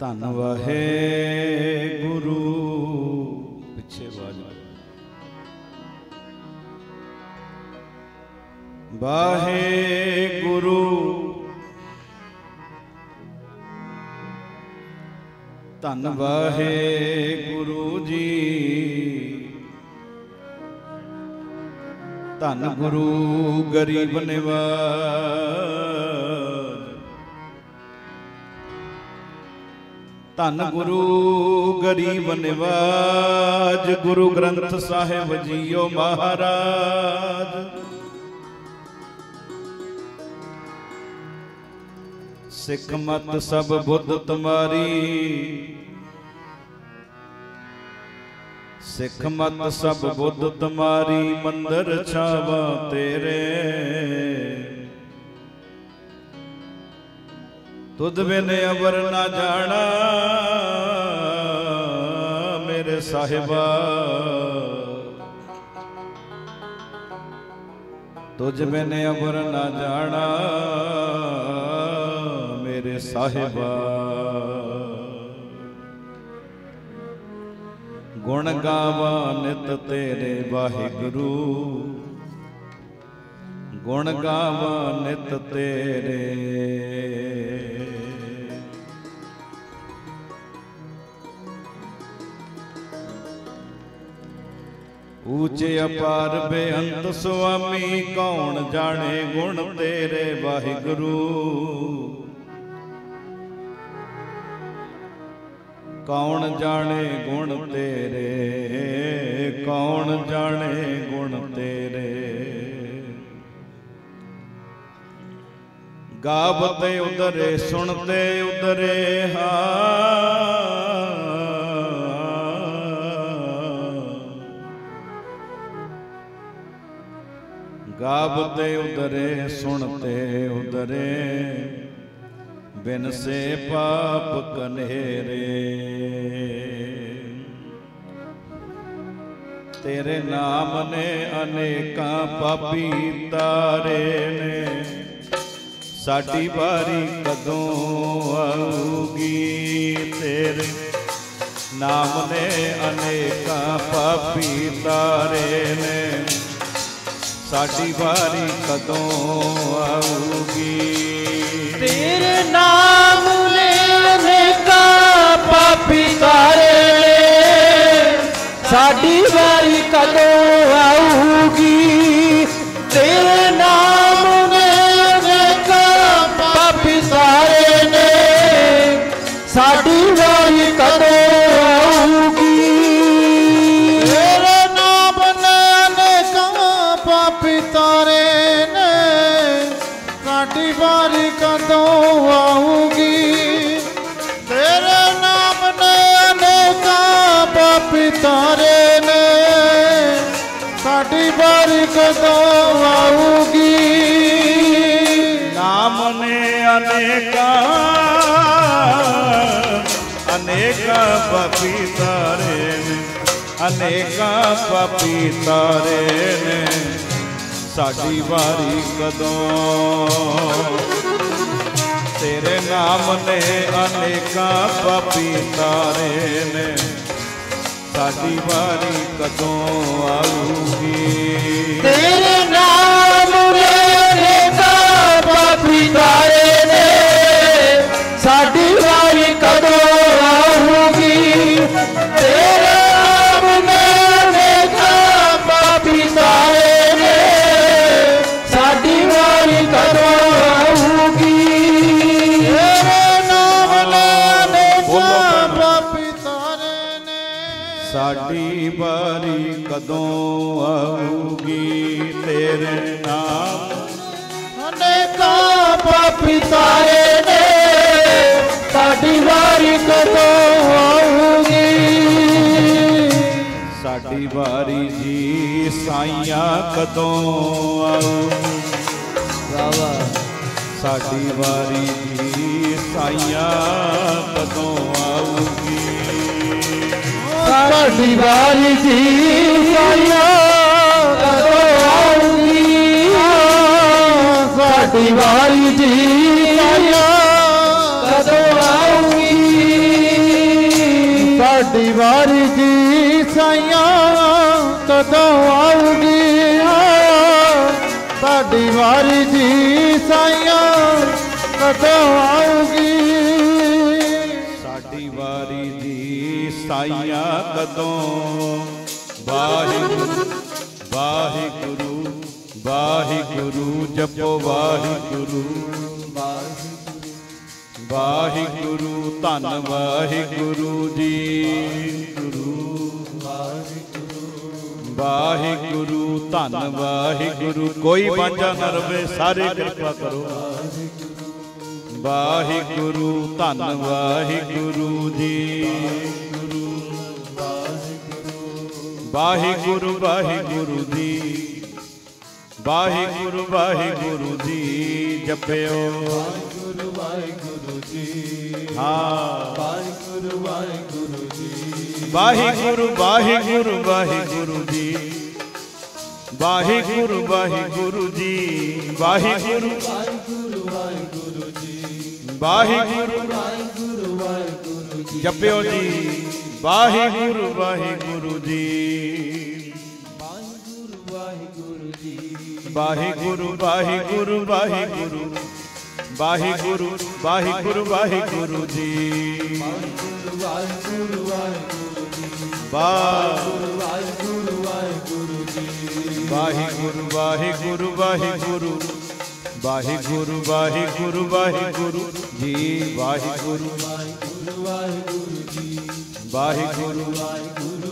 ਧੰਨ ਵਾਹਿਗੁਰੂ। ਪਿੱਛੇ ਆਵਾਜ਼ ਵਾਹਿਗੁਰੂ। ਧੰਨ ਵਾਹਿਗੁਰੂ ਜੀ। ਧੰਨ ਗੁਰੂ ਗਰੀਬ ਨਿਵਾਜ ਧੰਨ ਗੁਰੂ ਗਰੀਬ ਨਿਵਾਜ, ਗੁਰੂ ਗ੍ਰੰਥ ਸਾਹਿਬ ਜੀਓ ਮਹਾਰਾਜ। ਸਿੱਖ ਮਤ ਸਭ ਬੁੱਧ ਤੁਮਾਰੀ। ਸਿੱਖ ਮਤ ਸਭ ਬੁੱਧ ਤੁਮਾਰੀ, ਮੰਦਰ ਛਾਵਾ ਤੇਰੇ। ਤੁਧ ਬਿਨ ਅਵਰ ਨਾ ਜਾਣਾ, ਮੇਰੇ ਸਾਹਿਬਾ। ਤੁਝ ਬਿਨ ਅਵਰ ਨਾ ਜਾਣਾ, ਮੇਰੇ ਸਾਹਿਬਾ। ਗੁਣ ਗਾਵਾਂ ਨਿਤ ਤੇਰੇ ਵਾਹਿਗੁਰੂ। ਗੁਣ ਗਾਵਾਂ ਨਿਤ ਤੇਰੇ ਊਚੇ ਅਪਾਰ ਬੇਅੰਤ ਸੁਆਮੀ, ਕੌਣ ਜਾਣੇ ਗੁਣ ਤੇਰੇ ਵਾਹਿਗੁਰੂ? ਕੌਣ ਜਾਣੇ ਗੁਣ ਤੇਰੇ? ਕੌਣ ਜਾਣੇ ਗੁਣ ਤੇਰੇ? ਗਾਵਤੇ ਉਦਰੇ ਸੁਣਤੇ ਉਦਰੇ ਹਾਂ। ਗਾਵਤੇ ਉਦਰੇ ਸੁਣਤੇ ਉਦਰੇ। ਬਿਨ ਸੇ ਪਾਪ ਕਨੇਰੇ। ਤੇਰੇ ਨਾਮ ਨੇ ਅਨੇਕਾਂ ਪਾਪੀ ਤਾਰੇ ਨੇ। ਸਾਡੀ ਵਾਰੀ ਕਦੋਂ ਆਊਗੀ ਤੇਰੇ? ਨਾਮ ਨੇ ਅਨੇਕਾਂ ਪਾਪੀ ਤਾਰੇ ਨੇ। ਸਾਡੀ ਵਾਰੀ ਕਦੋਂ ਆਊਗੀ? ਤੇਰੇ ਨਾਮ ਨੇ ਅਨੇਕਾਂ ਪਾਪੀ ਤਾਰੇ ਸਾਡੀ ਵਾਰੀ ਕਦੋਂ ਆਊਗੀ? ਕਦੋਂ ਆਊਗੀ? ਨਾਮ ਨੇ ਅਨੇਕਾਂ ਅਨੇਕਾਂ ਪਾਪੀ ਤਾਰੇ ਨੇ, ਅਨੇਕਾਂ ਪਾਪੀ ਤਾਰੇ ਨੇ। ਸਾਡੀ ਵਾਰੀ ਕਦੋਂ? ਤੇਰੇ ਨਾਮ ਨੇ ਅਨੇਕਾਂ ਪਾਪੀ ਤਾਰੇ ਨੇ। ਸਾਡੀ ਵਾਰੀ ਕਦੋਂ ਆਊਗੀ? ਤੇਰੇ ਨਾਮ ਨੇ ਅਨੇਕਾਂ ਪਾਪੀ ਨੇ। ਸਾਡੀ ਵਾਰੀ ਕਦੋਂ ਆਊਗੀ? ਸਾਡੀ ਵਾਰੀ ਕਦੋਂ ਆਊਗੀ ਤੇਰੇ ਨਾਮ? ਅਨੇਕਾਂ ਪਾਪੀ ਤਾਰੇ ਨੇ ਸਾਡੀ ਵਾਰੀ ਕਦੋਂ ਆਊਗੀ? ਸਾਡੀ ਵਾਰੀ ਜੀ ਸਾਈਆਂ ਕਦੋਂ ਆਊ ਵਾਵਾ ਸਾਡੀ ਵਾਰੀ ਜੀ ਸਾਈਆਂ ਕਦੋਂ ਆਊਗੀ? ਸਾਡੀ ਵਾਰੀ ਜੀ ਸਾਈਆਂ ਕਦੋਂ ਸਾਡੀ ਵਾਰੀ ਜੀ ਸਾਈਆਂ ਕਦੋਂ ਸਾਡੀ ਵਾਰੀ ਜੀ ਸਾਈਆਂ ਕਦੋਂ ਆਊਗੀ ਸਾਡੀ ਵਾਰੀ ਜੀ ਸਾਈਆਂ ਕਦੋਂ ਆਊਗੀ ਸਾਈਆਂ ਕਦੋਂ? ਵਾਹਿਗੁਰੂ ਵਾਹਿਗੁਰੂ ਵਾਹਿਗੁਰੂ, ਜਪੋ ਵਾਹਿਗੁਰੂ। ਵਾਹਿਗੁਰੂ, ਧੰਨ ਵਾਹਿਗੁਰੂ ਜੀ। ਗੁਰੂ ਵਾਹਿਗੁਰੂ, ਧੰਨ ਵਾਹਿਗੁਰੂ। ਕੋਈ ਬਾਂਝਾ ਨਾ ਰਵੇ, ਸਾਰੇ ਕਿਰਪਾ ਕਰੋ। ਵਾਹਿਗੁਰੂ ਵਾਹਿਗੁਰੂ, ਧੰਨ ਵਾਹਿਗੁਰੂ ਜੀ। ਵਾਹਿਗੁਰੂ ਵਾਹਿਗੁਰੂ ਜੀ। ਵਾਹਿਗੁਰੂ ਵਾਹਿਗੁਰੂ ਜੀ, ਜਪਿਓ। ਵਾਹਿਗੁਰੂ ਵਾਹਿਗੁਰੂ ਜੀ ਹਾਂ। ਵਾਹਿਗੁਰੂ ਵਾਹਿਗੁਰੂ ਜੀ ਵਾਹਿਗੁਰੂ ਵਾਹਿਗੁਰੂ ਵਾਹਿਗੁਰੂ ਜੀ। ਵਾਹਿਗੁਰੂ ਵਾਹਿਗੁਰੂ ਜੀ। ਵਾਹਿਗੁਰੂ। ਵਾਹਿਗੁਰੂ ਵਾਹਿਗੁਰੂ ਵਾਹਿਗੁਰੂ ਜਪਿਓ ਜੀ। ਵਾਹਿਗੁਰੂ ਵਾਹਿਗੁਰੂ ਜੀ। ਵਾਹਿਗੁਰੂ ਵਾਹਿਗੁਰੂ ਵਾਹਿਗੁਰੂ। ਵਾਹਿਗੁਰੂ ਵਾਹਿਗੁਰੂ ਵਾਹਿਗੁਰੂ ਜੀ। ਵਾਹਿਗੁਰੂ ਵਾਹਿਗੁਰੂ ਵਾਹਿਗੁਰੂ ਜੀ। ਵਾਹਿਗੁਰੂ ਵਾਹਿਗੁਰੂ ਵਾਹਿਗੁਰੂ ਵਾਹਿਗੁਰੂ ਵਾਹਿਗੁਰੂ ਵਾਹਿਗੁਰੂ ਜੀ ਵਾਹਿਗੁਰੂ ਵਾਹਿਗੁਰੂ ਜੀ, ਵਾਹਿਗੁਰੂ। ਵਾਹਿਗੁਰੂ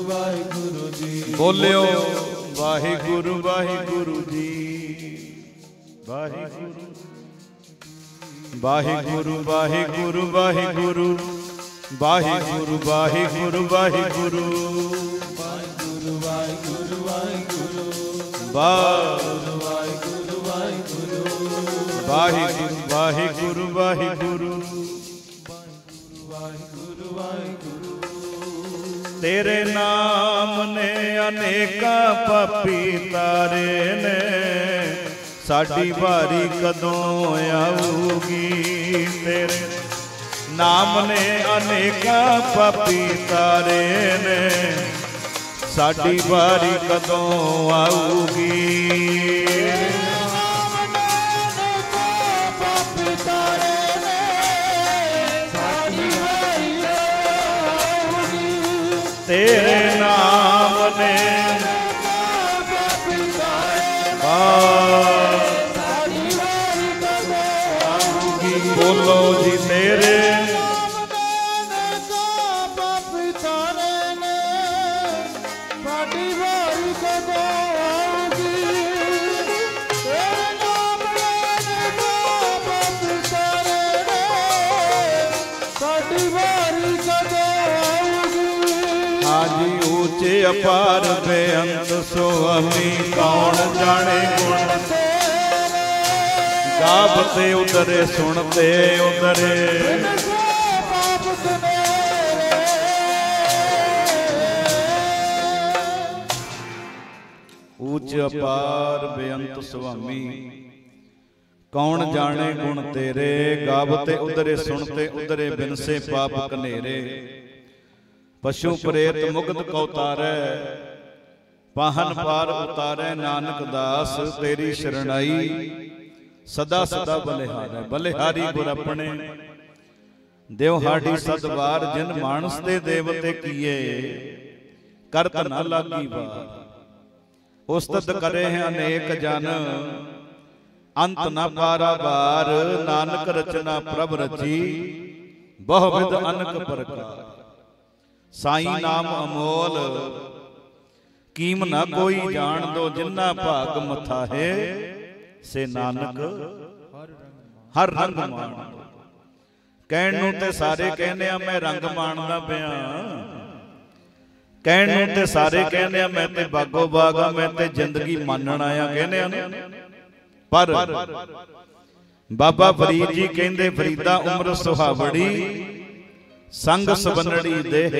ਵਾਹਿਗੁਰੂ ਜੀ ਬੋਲਿਓ। ਵਾਹਿਗੁਰੂ ਵਾਹਿਗੁਰੂ ਜੀ। ਵਾਹਿਗੁਰੂ ਵਾਹਿਗੁਰੂ ਵਾਹਿਗੁਰੂ ਵਾਹਿਗੁਰੂ ਵਾਹਿਗੁਰੂ ਵਾਹਿਗੁਰੂ। ਵਾਹਿਗੁਰੂ ਵਾਹਿਗੁਰੂ ਵਾਹਿਗੁਰੂ। ਵਾਹਿਗੁਰੂ ਵਾਹਿਗੁਰੂ ਵਾਹਿਗੁਰੂ। ਵਾਹਿਗੁਰੂ ਵਾਹਿਗੁਰੂ ਵਾਹਿਗੁਰੂ। ਵਾਹਿਗੁਰੂ ਵਾਹਿਗੁਰੂ ਤੇਰੇ ਨਾਮ ਨੇ ਅਨੇਕਾਂ ਪਾਪੀ ਤਾਰੇ ਨੇ। ਸਾਡੀ ਵਾਰੀ ਕਦੋਂ ਆਊਗੀ? ਤੇਰੇ ਨਾਮ ਨੇ ਅਨੇਕਾਂ ਪਾਪੀ ਤਾਰੇ ਨੇ। ਸਾਡੀ ਵਾਰੀ ਕਦੋਂ ਆਊਗੀ? ser. ਅਪਾਰ ਬੇਅੰਤ ਸੁਆਮੀ ਕੌਣ ਜਾਣੇ ਗੁਣ? ਗਾਬ ਤੇ ਉਤਰੇ ਸੁਣਤੇ ਉਤਰੇ ਉੱਚ ਅਪਾਰ ਬੇਅੰਤ ਸੁਆਮੀ, ਕੌਣ ਜਾਣੇ ਗੁਣ ਤੇਰੇ? ਗਾਬ ਤੇ ਉਤਰੇ ਸੁਣਤੇ ਉਧਰੇ ਬਿਨਸੇ ਪਾਪ ਕਨੇਰੇ। ਪਸ਼ੂ ਪ੍ਰੇਤ ਮੁਕਤ ਕਉ ਤਾਰੈ ਪਾਹਨ ਪਾਰ ਉਤਾਰੈ ਨਾਨਕ ਦਾਸ ਤੇਰੀ ਸ਼ਰਣਾਈ। ਸਦਾ ਸਦਾ ਬਲਿਹਾਰੈ ਬਲਿਹਾਰੀ। ਗੁਰ ਆਪਣੇ। ਦਿਵ ਹਾਡੀ ਸਦਵਾਰ ਜਿਨ ਮਾਨਸ ਤੇ ਦੇਵਤੇ ਕੀਏ। ਕਰਤ ਨ ਲਾਗੀ ਵਾਰ। ਉਸਤਤ ਕਰੇ ਹੈ ਅਨੇਕ ਜਨ। ਅੰਤ ਨ ਪਾਰਾ ਬਾਰ ਨਾਨਕ ਰਚਨਾ ਪ੍ਰਭ ਰਚੀ। ਬਹੁ ਵਿਦ ਅਨਕ ਪ੍ਰਕਾਰ। ਸਾਈ ਨਾਮ ਅਮੋਲ। ਕੀਮ ਨਾ ਕੋਈ ਜਾਣ ਦੋ ਜਿੰਨਾ ਭਾਗ ਮਥਾ ਹੈ ਸੇ ਨਾਨਕ ਹਰ ਰੰਗ ਮਾਣ। ਕਹਿਣ ਨੂੰ ਤੇ ਸਾਰੇ ਕਹਿੰਦੇ ਆ ਮੈਂ ਰੰਗ ਮਾਣਦਾ ਪਿਆ। ਕਹਿਣ ਨੂੰ ਤੇ ਸਾਰੇ ਕਹਿੰਦੇ ਆ ਮੈਂ ਤੇ ਬਾਗੋ ਬਾਗ ਆ ਮੈਂ ਤੇ ਜ਼ਿੰਦਗੀ ਮੰਨਣ ਆਇਆ ਕਹਿੰਦੇ ਆ ਨਾ। ਪਰ ਬਾਬਾ ਫਰੀਦ ਜੀ ਕਹਿੰਦੇ ਫਰੀਦਾ ਉਮਰ ਸੁਹਾਵੜੀ ਸੰਗ ਸਬਨੜੀ ਦੇਹ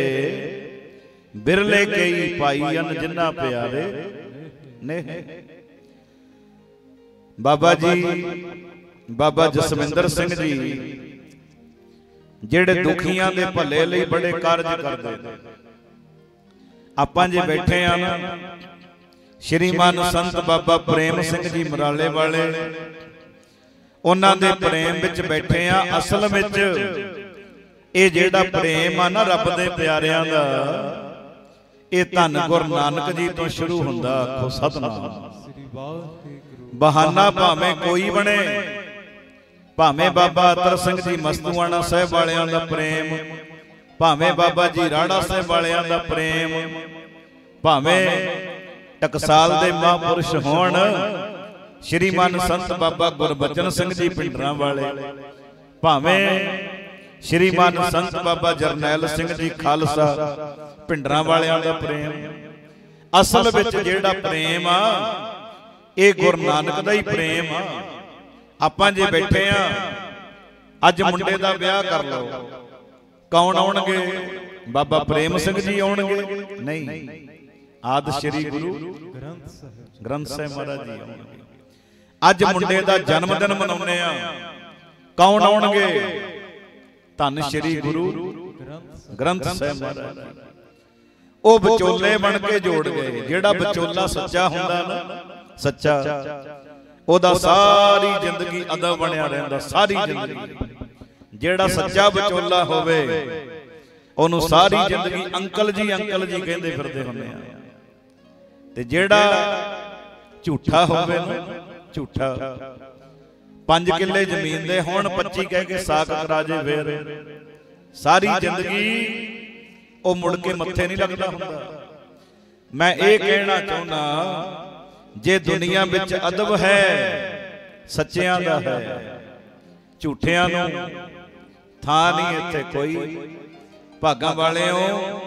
ਬਿਰਲੇ ਕਈ ਪਾਈ ਅਨ ਜਿਨ੍ਹਾਂ ਪਿਆਰੇ। ਨੇ ਬਾਬਾ ਜੀ ਬਾਬਾ ਜਸਵਿੰਦਰ ਸਿੰਘ ਜੀ ਜਿਹੜੇ ਦੁਖੀਆਂ ਦੇ ਭਲੇ ਲਈ ਬੜੇ ਕਾਰਜ ਕਰਦੇ। ਨੇ ਆਪਾਂ ਜੇ ਬੈਠੇ ਆ ਨਾ ਸ਼੍ਰੀਮਾਨ ਸੰਤ ਬਾਬਾ ਪ੍ਰੇਮ ਸਿੰਘ ਜੀ ਮਰਾਲੇ ਵਾਲੇ। ਉਹਨਾਂ ਦੇ ਪ੍ਰੇਮ ਵਿੱਚ ਬੈਠੇ ਆ ਅਸਲ ਵਿੱਚ ਇਹ ਜਿਹੜਾ ਪ੍ਰੇਮ ਆ ਨਾ ਰੱਬ ਦੇ ਪਿਆਰਿਆਂ ਦਾ ਇਹ ਧੰਨ ਗੁਰ ਨਾਨਕ ਜੀ ਤੋਂ ਸ਼ੁਰੂ ਹੁੰਦਾ ਆਖੋ ਸਤਨਾਮ। ਬਹਾਨਾ ਭਾਵੇਂ ਕੋਈ ਬਣੇ ਭਾਵੇਂ ਬਾਬਾ ਅਤਰ ਸਿੰਘ ਜੀ ਮਸਤੂਆਣਾ ਸਾਹਿਬ ਵਾਲਿਆਂ ਦਾ ਪ੍ਰੇਮ ਭਾਵੇਂ ਬਾਬਾ ਜੀ ਰਾੜਾ ਸਾਹਿਬ ਵਾਲਿਆਂ ਦਾ ਪ੍ਰੇਮ ਭਾਵੇਂ ਟਕਸਾਲ ਦੇ ਮਹਾਂਪੁਰਸ਼ ਹੋਣ ਸ਼੍ਰੀਮਾਨ ਸੰਤ ਬਾਬਾ ਗੁਰਬਚਨ ਸਿੰਘ ਜੀ ਪਿੰਡਰਾਂ ਵਾਲੇ ਭਾਵੇਂ ਸ਼੍ਰੀਮਾਨ ਸੰਤ ਬਾਬਾ ਜਰਨੈਲ ਸਿੰਘ ਜੀ ਖਾਲਸਾ ਪਿੰਡਰਾਂ ਵਾਲਿਆਂ ਦਾ ਪ੍ਰੇਮ। ਅਸਲ ਵਿੱਚ ਜਿਹੜਾ ਪ੍ਰੇਮ ਆ ਇਹ ਗੁਰੂ ਨਾਨਕ ਦਾ ਹੀ ਪ੍ਰੇਮ ਆ। ਆਪਾਂ ਜੇ ਬੈਠੇ ਆ ਅੱਜ ਮੁੰਡੇ ਦਾ ਵਿਆਹ ਕਰ ਲਓ। ਕੌਣ ਆਉਣਗੇ? ਬਾਬਾ ਪ੍ਰੇਮ ਸਿੰਘ ਜੀ ਆਉਣਗੇ। ਨਹੀਂ। ਆਦ ਸ੍ਰੀ ਗੁਰੂ ਗ੍ਰੰਥ ਸਾਹਿਬ ਗ੍ਰੰਥ ਸਾਹਿਬ ਮਹਾਰਾਜ ਜੀ ਆਉਣਗੇ। ਅੱਜ ਮੁੰਡੇ ਦਾ ਜਨਮ ਦਿਨ ਮਨਾਉਂਦੇ ਆ। ਕੌਣ ਆਉਣਗੇ? ਧੰਨ ਸ੍ਰੀ ਗੁਰੂ ਗ੍ਰੰਥ ਸਾਹਿਬ ਮਹਾਰਾਜ। ਉਹ ਵਿਚੋਲੇ ਬਣ ਕੇ ਜੋੜ ਗਏ। ਜਿਹੜਾ ਵਿਚੋਲਾ ਸੱਚਾ ਹੁੰਦਾ ਨਾ ਸੱਚਾ ਉਹਦਾ ਸਾਰੀ ਜ਼ਿੰਦਗੀ ਅਦਬ ਬਣਿਆ ਰਹਿੰਦਾ ਸਾਰੀ ਜ਼ਿੰਦਗੀ। ਜਿਹੜਾ ਸੱਚਾ ਵਿਚੋਲਾ ਹੋਵੇ ਉਹਨੂੰ ਸਾਰੀ ਜ਼ਿੰਦਗੀ ਅੰਕਲ ਜੀ ਅੰਕਲ ਜੀ ਕਹਿੰਦੇ ਫਿਰਦੇ ਹੁੰਦੇ ਆ। ਤੇ ਜਿਹੜਾ ਝੂਠਾ ਹੋਵੇ ਨਾ ਝੂਠਾ ਪੰਜ ਕਿੱਲੇ ਜ਼ਮੀਨ ਦੇ ਹੋਣ 25 ਕਹਿ ਕੇ ਸਾਕ ਕਰਾ ਜੇ ਫੇਰ। ਸਾਰੀ ਜ਼ਿੰਦਗੀ ਉਹ ਮੁੜ ਕੇ ਮੱਥੇ ਨਹੀਂ ਲੱਗਦਾ ਹੁੰਦਾ। ਮੈਂ ਇਹ ਕਹਿਣਾ ਚਾਹੁੰਦਾ ਜੇ ਦੁਨੀਆ ਵਿੱਚ ਅਦਬ ਹੈ ਸੱਚਿਆਂ ਦਾ ਹੈ ਝੂਠਿਆਂ ਨੂੰ ਥਾਂ ਨਹੀਂ ਇੱਥੇ ਕੋਈ। ਭਾਗਾਂ ਵਾਲਿਓ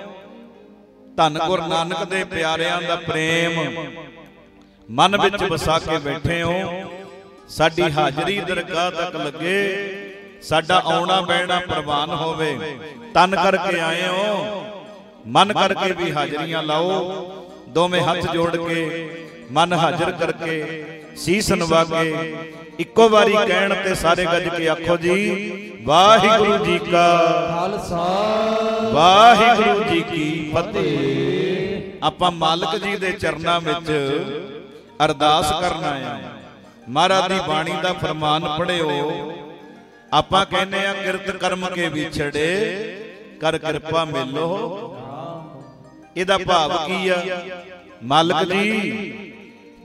ਧੰਨ ਗੁਰ ਨਾਨਕ ਦੇ ਪਿਆਰਿਆਂ ਦਾ ਪ੍ਰੇਮ। ਮਨ ਵਿੱਚ ਵਸਾ ਕੇ ਬੈਠੇ ਹੋ। ਸਾਡੀ ਹਾਜ਼ਰੀ ਦਰਗਾਹ ਤੱਕ ਲੱਗੇ। ਸਾਡਾ ਆਉਣਾ ਬਹਿਣਾ ਪ੍ਰਵਾਨ ਹੋਵੇ। ਤਨ ਕਰਕੇ ਆਏ ਹੋ। ਮਨ ਕਰਕੇ ਵੀ ਹਾਜ਼ਰੀਆਂ ਲਾਓ। ਦੋਵੇਂ ਹੱਥ ਜੋੜ ਕੇ ਮਨ ਹਾਜ਼ਰ ਕਰਕੇ ਸੀਸ ਨਵਾ ਕੇ ਇੱਕੋ ਵਾਰੀ ਕਹਿਣ ਤੇ ਸਾਰੇ ਗੱਜ ਕੇ ਆਖੋ ਜੀ ਵਾਹਿਗੁਰੂ ਜੀ ਕਾ ਖਾਲਸਾ। ਵਾਹਿਗੁਰੂ ਜੀ ਕੀ ਫਤਿਹ। ਆਪਾਂ ਮਾਲਕ ਜੀ ਦੇ ਚਰਨਾਂ ਵਿੱਚ ਅਰਦਾਸ ਕਰਨ ਆਏ ਆ ਮਹਾਰਾਜ ਦੀ ਬਾਣੀ ਦਾ ਫਰਮਾਨ ਪੜਿਓ ਆਪਾਂ ਕਹਿੰਦੇ ਆ ਕਿਰਤ ਕਰਮ ਕੇ ਵਿਛੜੇ ਕਰ ਕਿਰਪਾ ਮਿਲੋ। ਇਹਦਾ ਭਾਵ ਕੀ ਆ? ਮਾਲਕ ਜੀ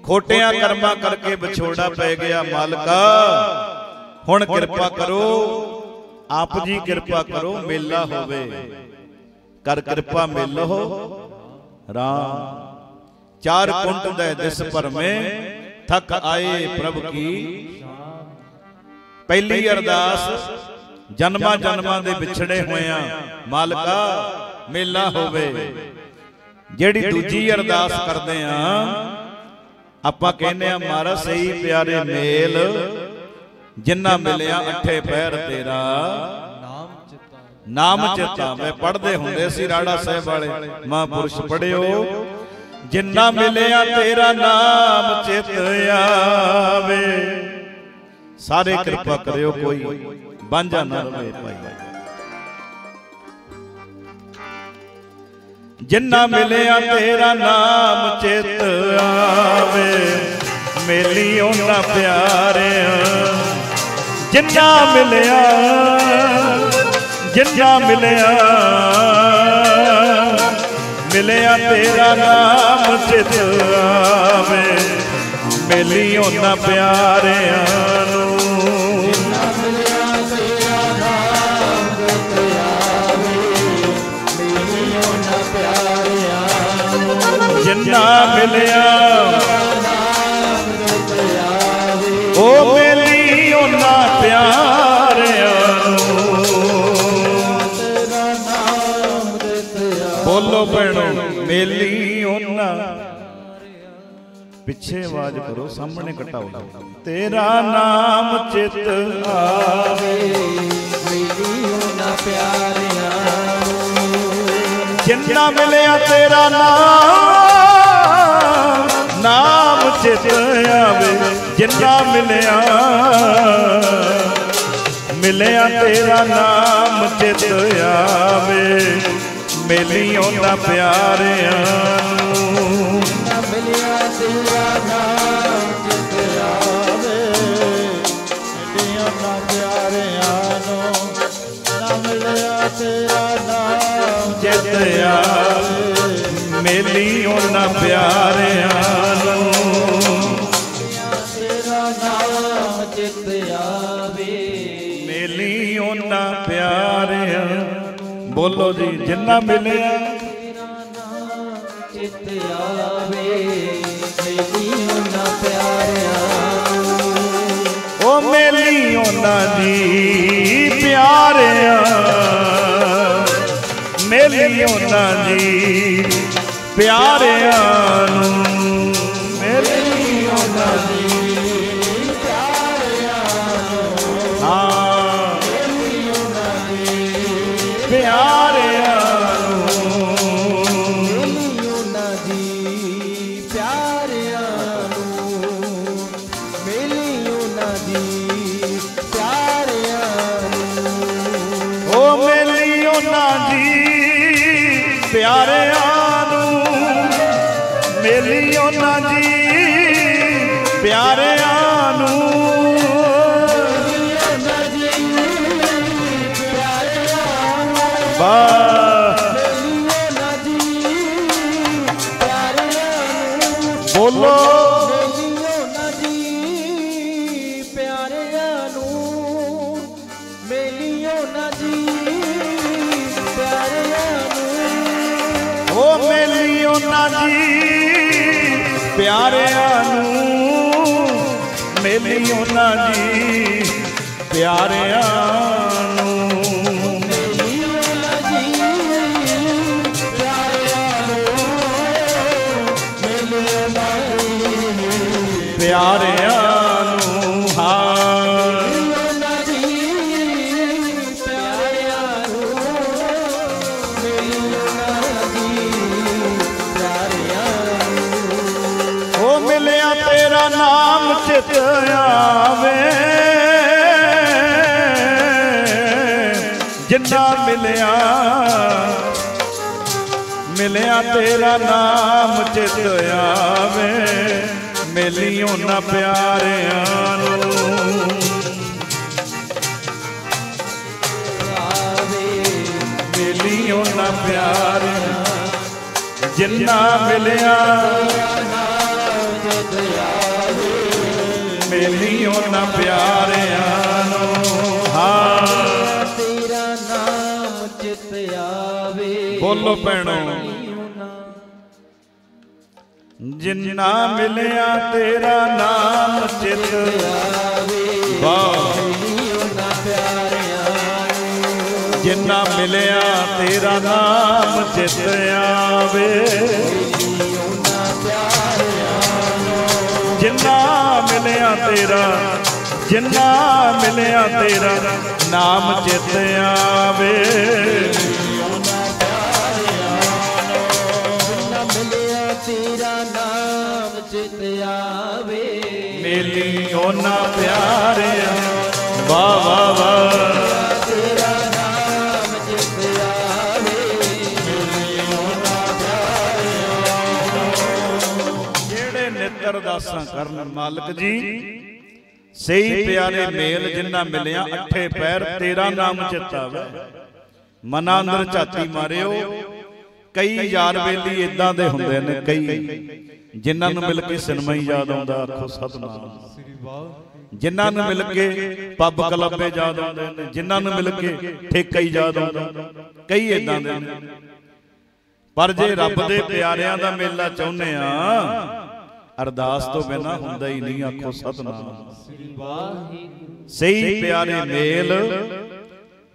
ਖੋਟਿਆਂ ਕਰਮਾਂ ਕਰਕੇ ਵਿਛੋੜਾ ਪੈ ਗਿਆ ਮਾਲਕਾ। ਹੁਣ ਕਿਰਪਾ ਕਰੋ। ਆਪ ਜੀ ਕਿਰਪਾ ਕਰੋ ਮੇਲਾ ਹੋਵੇ। ਕਰ ਕਿਰਪਾ ਮਿਲੋ। ਰਾਮ। ਚਾਰ ਕੁੰਟ ਦੇ ਦਿਸ ਭਰਮੇ ਥਕ ਆਏ ਪ੍ਰਭ ਕੀ? ਪਹਿਲੀ ਅਰਦਾਸ ਜਨਮਾਂ ਜਨਮਾਂ ਦੇ ਵਿਛੜੇ ਹੋਇਆਂ। ਮਾਲਕਾ ਮੇਲਾ ਹੋਵੇ। ਜਿਹੜੀ ਦੂਜੀ ਅਰਦਾਸ ਕਰਦੇ ਆ ਆਪਾਂ ਕਹਿੰਦੇ ਆ ਮਾਰਾ ਸਹੀ ਪਿਆਰੇ ਮੇਲ ਜਿੰਨਾ ਮਿਲਿਆ ਅੱਠੇ ਪੈਰ ਤੇਰਾ। ਨਾਮ ਚਿਤਾ ਨਾਮ ਚਿਤਾ ਮੈਂ ਪੜ੍ਹਦੇ ਹੁੰਦੇ ਸੀ ਰਾੜਾ ਸਾਹਿਬ ਵਾਲੇ। ਮਹਾਂਪੁਰਸ਼ ਪੜਿਓ ਜਿੰਨਾ ਮਿਲਿਆ ਤੇਰਾ ਨਾਮ ਚਿਤ ਆਵੇ। ਸਾਰੇ ਕਿਰਪਾ ਕਰਿਓ ਕੋਈ ਬਾਂਝਾ ਨਾ ਰਵੇ ਭਾਈ। ਜਿੰਨਾ ਮਿਲਿਆ ਤੇਰਾ ਨਾਮ ਚਿਤ ਆਵੇ। ਮੇਲੀ ਉਹਨਾਂ ਪਿਆਰਿਆਂ ਜਿੰਨਾ ਮਿਲਿਆ ਜਿੰਨਾ ਮਿਲਿਆ। ਮਿਲਿਆ ਤੇਰਾ ਨਾਮ ਚਿਤ ਆਵੇ ਮੇਲੀ ਉਹਨਾਂ ਪਿਆਰਿਆਂ ਨੂੰ। ਜਿੰਨਾ ਮਿਲਿਆ ਪਿੱਛੇ ਆਵਾਜ਼ ਕਰੋ, ਸਾਹਮਣੇ ਘਟਾਓ। ਤੇਰਾ ਨਾਮ ਚਿਤ ਆਵੇ। ਮੇਰੀ ਉਹਨਾਂ ਪਿਆਰਿਆਂ ਜਿੰਨਾ ਮਿਲਿਆ ਤੇਰਾ ਨਾਮ ਨਾਮ ਚਿਤ ਆਵੇ। ਜਿੰਨਾ ਮਿਲਿਆ ਮਿਲਿਆ ਤੇਰਾ ਨਾਮ ਚਿਤ ਆਵੇ। ਮਿਲੀ ਉਹਨਾਂ ਪਿਆਰਿਆਂ ਨਾਮ ਜਿਤ ਆਵੇ ਮਿਲੀ ਉਹਨਾਂ ਪਿਆਰਿਆਂ ਨੂੰ। ਤੇਰਾ ਨਾਮ ਜਿਤ ਆਵੇ ਮੇਲੀ ਉਹਨਾਂ ਪਿਆਰਿਆਂ ਬੋਲੋ ਜੀ, ਜਿੰਨਾ ਮਿਲਿਆ। ਤੇਰਾ ਨਾਮ ਜਿਤ ਆਵੇ ਮੇਰੀ ਨਾ ਪਿਆਰਿਆਂ ਉਹ ਮੇਲੀ ਉਹਨਾਂ ਦੀ ਪਿਆਰਿਆਂ ਮੇਲੀ ਉਹਨਾਂ ਦੀ ਪਿਆਰਿਆਂ ਨੂੰ ਪਿਆਰਿਆਂ ਪਿਆਰਿਆਂ ਮਿਲਿਆ ਤੇਰਾ ਨਾਮ ਚਿਤ ਆਵੇ। ਮਿਲੀ ਉਹਨਾਂ ਪਿਆਰਿਆਂ ਨੂੰ। ਮਿਲੀ ਉਹਨਾਂ ਪਿਆਰਿਆਂ ਜਿੰਨਾ ਮਿਲਿਆ। ਮਿਲੀ ਉਹਨਾਂ ਪਿਆਰਿਆਂ ਨੂੰ। ਹਾਂ। ਤੇਰਾ ਨਾਮ ਚਿਤ ਆਵੇ। ਬੋਲੋ ਭੈਣੋ। ਜਿੰਨਾ ਮਿਲਿਆ ਤੇਰਾ ਨਾਮ ਚਿਤ ਵਾਹ। ਜਿੰਨਾ ਮਿਲਿਆ ਤੇਰਾ ਨਾਮ ਚਿਤ ਆਵੇ। ਜਿੰਨਾ ਮਿਲਿਆ ਤੇਰਾ, ਜਿੰਨਾ ਮਿਲਿਆ ਤੇਰਾ ਨਾਮ ਚਿਤ ਆਵੇ। ਆਵੇ ਮੇਲੀ ਉਹਨਾਂ ਪਿਆਰਿਆਂ ਵਾ ਵਾ ਵਾ ਤੇਰਾ ਨਾਮ ਚਿਤ ਆਵੇ। ਜਿਹੜੇ ਨਿੱਤਰ ਦਾਸਾਂ ਕਰਨ ਮਾਲਕ ਜੀ ਸਹੀ ਪਿਆਰੇ ਮੇਲ ਜਿੰਨਾ ਮਿਲਿਆ ਅੱਠੇ ਪੈਰ ਤੇਰਾ ਨਾਮ ਚਿਤਾਵੇ ਮਨਾਂ ਅੰਦਰ ਝਾਤੀ ਮਾਰਿਓ। ਕਈ ਯਾਰ ਬੇਲੀ ਇਦਾਂ ਦੇ ਹੁੰਦੇ ਨੇ ਕਈ ਜਿਨ੍ਹਾਂ ਨੂੰ ਮਿਲ ਕੇ ਸਿਨਮਾ ਹੀ ਯਾਦ ਆਉਂਦਾ ਆਖੋ ਸਤਨਾਮ। ਸ੍ਰੀ ਵਾਹਿਗੁਰੂ। ਜਿਨ੍ਹਾਂ ਨੂੰ ਮਿਲ ਕੇ ਪੱਬ ਕਲੱਬੇ ਯਾਦ ਆਉਂਦੇ ਨੇ ਜਿਨ੍ਹਾਂ ਨੂੰ ਮਿਲ ਕੇ ਠੇਕਾ ਹੀ ਯਾਦ ਆਉਂਦਾ। ਕਈ ਇਦਾਂ ਦੇ ਨੇ। ਪਰ ਜੇ ਰੱਬ ਦੇ ਪਿਆਰਿਆਂ ਦਾ ਮੇਲਾ ਚਾਹੁੰਦੇ ਆ ਅਰਦਾਸ ਤੋਂ ਬਿਨਾ ਹੁੰਦਾ ਹੀ ਨਹੀਂ ਆਖੋ ਸਤਨਾਮ। ਸ੍ਰੀ ਵਾਹਿਗੁਰੂ। ਸਹੀ ਪਿਆਰੇ ਮੇਲ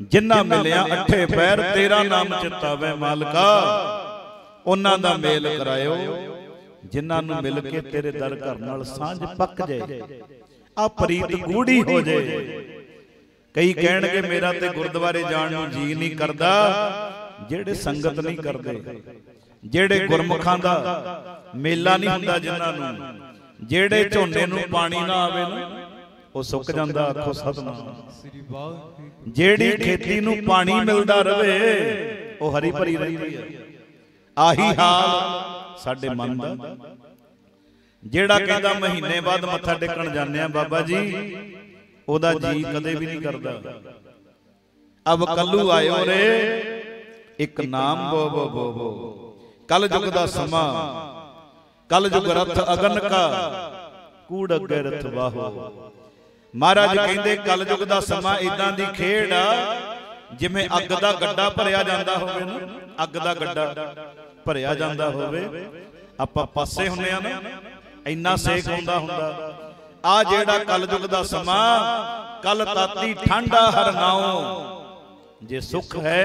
ਜਿਨ੍ਹਾਂ ਮਿਲਿਆ ਅੱਠੇ ਪੈਰ ਤੇਰਾ ਨਾਮ ਚਿਤਾਵੇ ਮਾਲਕਾ। ਉਹਨਾਂ ਦਾ ਮੇਲ ਕਰਾਇਓ। ਜਿਨ੍ਹਾਂ ਨੂੰ ਮਿਲ ਕੇ ਤੇਰੇ ਦਰ ਘਰ ਨਾਲ ਸਾਂਝ ਪੱਕ ਜਾਏ ਆ ਪ੍ਰੀਤ ਗੂੜੀ ਹੋ ਜਾਏ ਕਈ ਕਹਿਣਗੇ ਮੇਰਾ ਤੇ ਗੁਰਦੁਆਰੇ ਜਾਣ ਨੂੰ ਜੀ ਨਹੀਂ ਕਰਦਾ। ਜਿਹੜੇ ਸੰਗਤ ਨਹੀਂ ਕਰਦੇ ਜਿਹੜੇ ਗੁਰਮੁਖਾਂ ਦਾ ਮੇਲਾ ਨਹੀਂ ਹੁੰਦਾ ਜਿਨ੍ਹਾਂ ਨੂੰ। ਜਿਹੜੇ ਝੋਨੇ ਨੂੰ ਪਾਣੀ ਨਾ ਆਵੇ ਨਾ ਉਹ ਸੁੱਕ ਜਾਂਦਾ ਆਖੋ ਸਤਨਾਮ। ਜਿਹੜੀ ਖੇਤੀ ਨੂੰ ਪਾਣੀ ਮਿਲਦਾ ਰਵੇ ਉਹ ਹਰੀ ਭਰੀ ਰਹਿੰਦੀ ਹੈ। ਆਹੀ ਹਾਲ ਸਾਡੇ ਮਨ ਦਾ। ਜਿਹੜਾ ਕਹਿੰਦਾ ਮਹੀਨੇ ਬਾਅਦ ਮੱਥਾ ਟੇਕਣ ਜਾਂਦੇ ਆ ਬਾਬਾ ਜੀ ਉਹਦਾ ਜੀ ਕਦੇ ਵੀ ਨਹੀਂ ਕਰਦਾ। ਅਬ ਕੱਲੂ ਆਇਓ ਰੇ ਇੱਕ ਨਾਮ ਬੋ ਬੋ ਬੋ ਬੋ ਕਲ ਯੁਗ ਦਾ ਸਮਾਂ। ਕਲ ਯੁਗ ਰਥ ਅਗਨ ਕਾ। ਕੂੜ ਅੱਗੇ ਰਥ ਬਾਹੋ ਮਹਾਰਾਜ ਕਹਿੰਦੇ ਕਲ ਯੁਗ ਦਾ ਸਮਾਂ ਇਦਾਂ ਦੀ ਖੇਡ ਆ ਜਿਵੇਂ ਅੱਗ ਦਾ ਗੱਡਾ ਭਰਿਆ ਜਾਂਦਾ ਹੋਵੇ ਨਾ ਅੱਗ ਦਾ ਗੱਡਾ। ਭਰਿਆ ਜਾਂਦਾ ਹੋਵੇ ਆਪਾਂ ਪਾਸੇ ਹੁੰਨੇ ਆ ਨਾ ਇੰਨਾ ਸੇਕ ਹੁੰਦਾ ਹੁੰਦਾ। ਆ ਜਿਹੜਾ ਕਲ ਯੁਗ ਦਾ ਸਮਾਂ ਕਲ ਤਾਤੀ ਠੰਡਾ ਹਰ ਨਾਉ। ਜੇ ਸੁਖ ਹੈ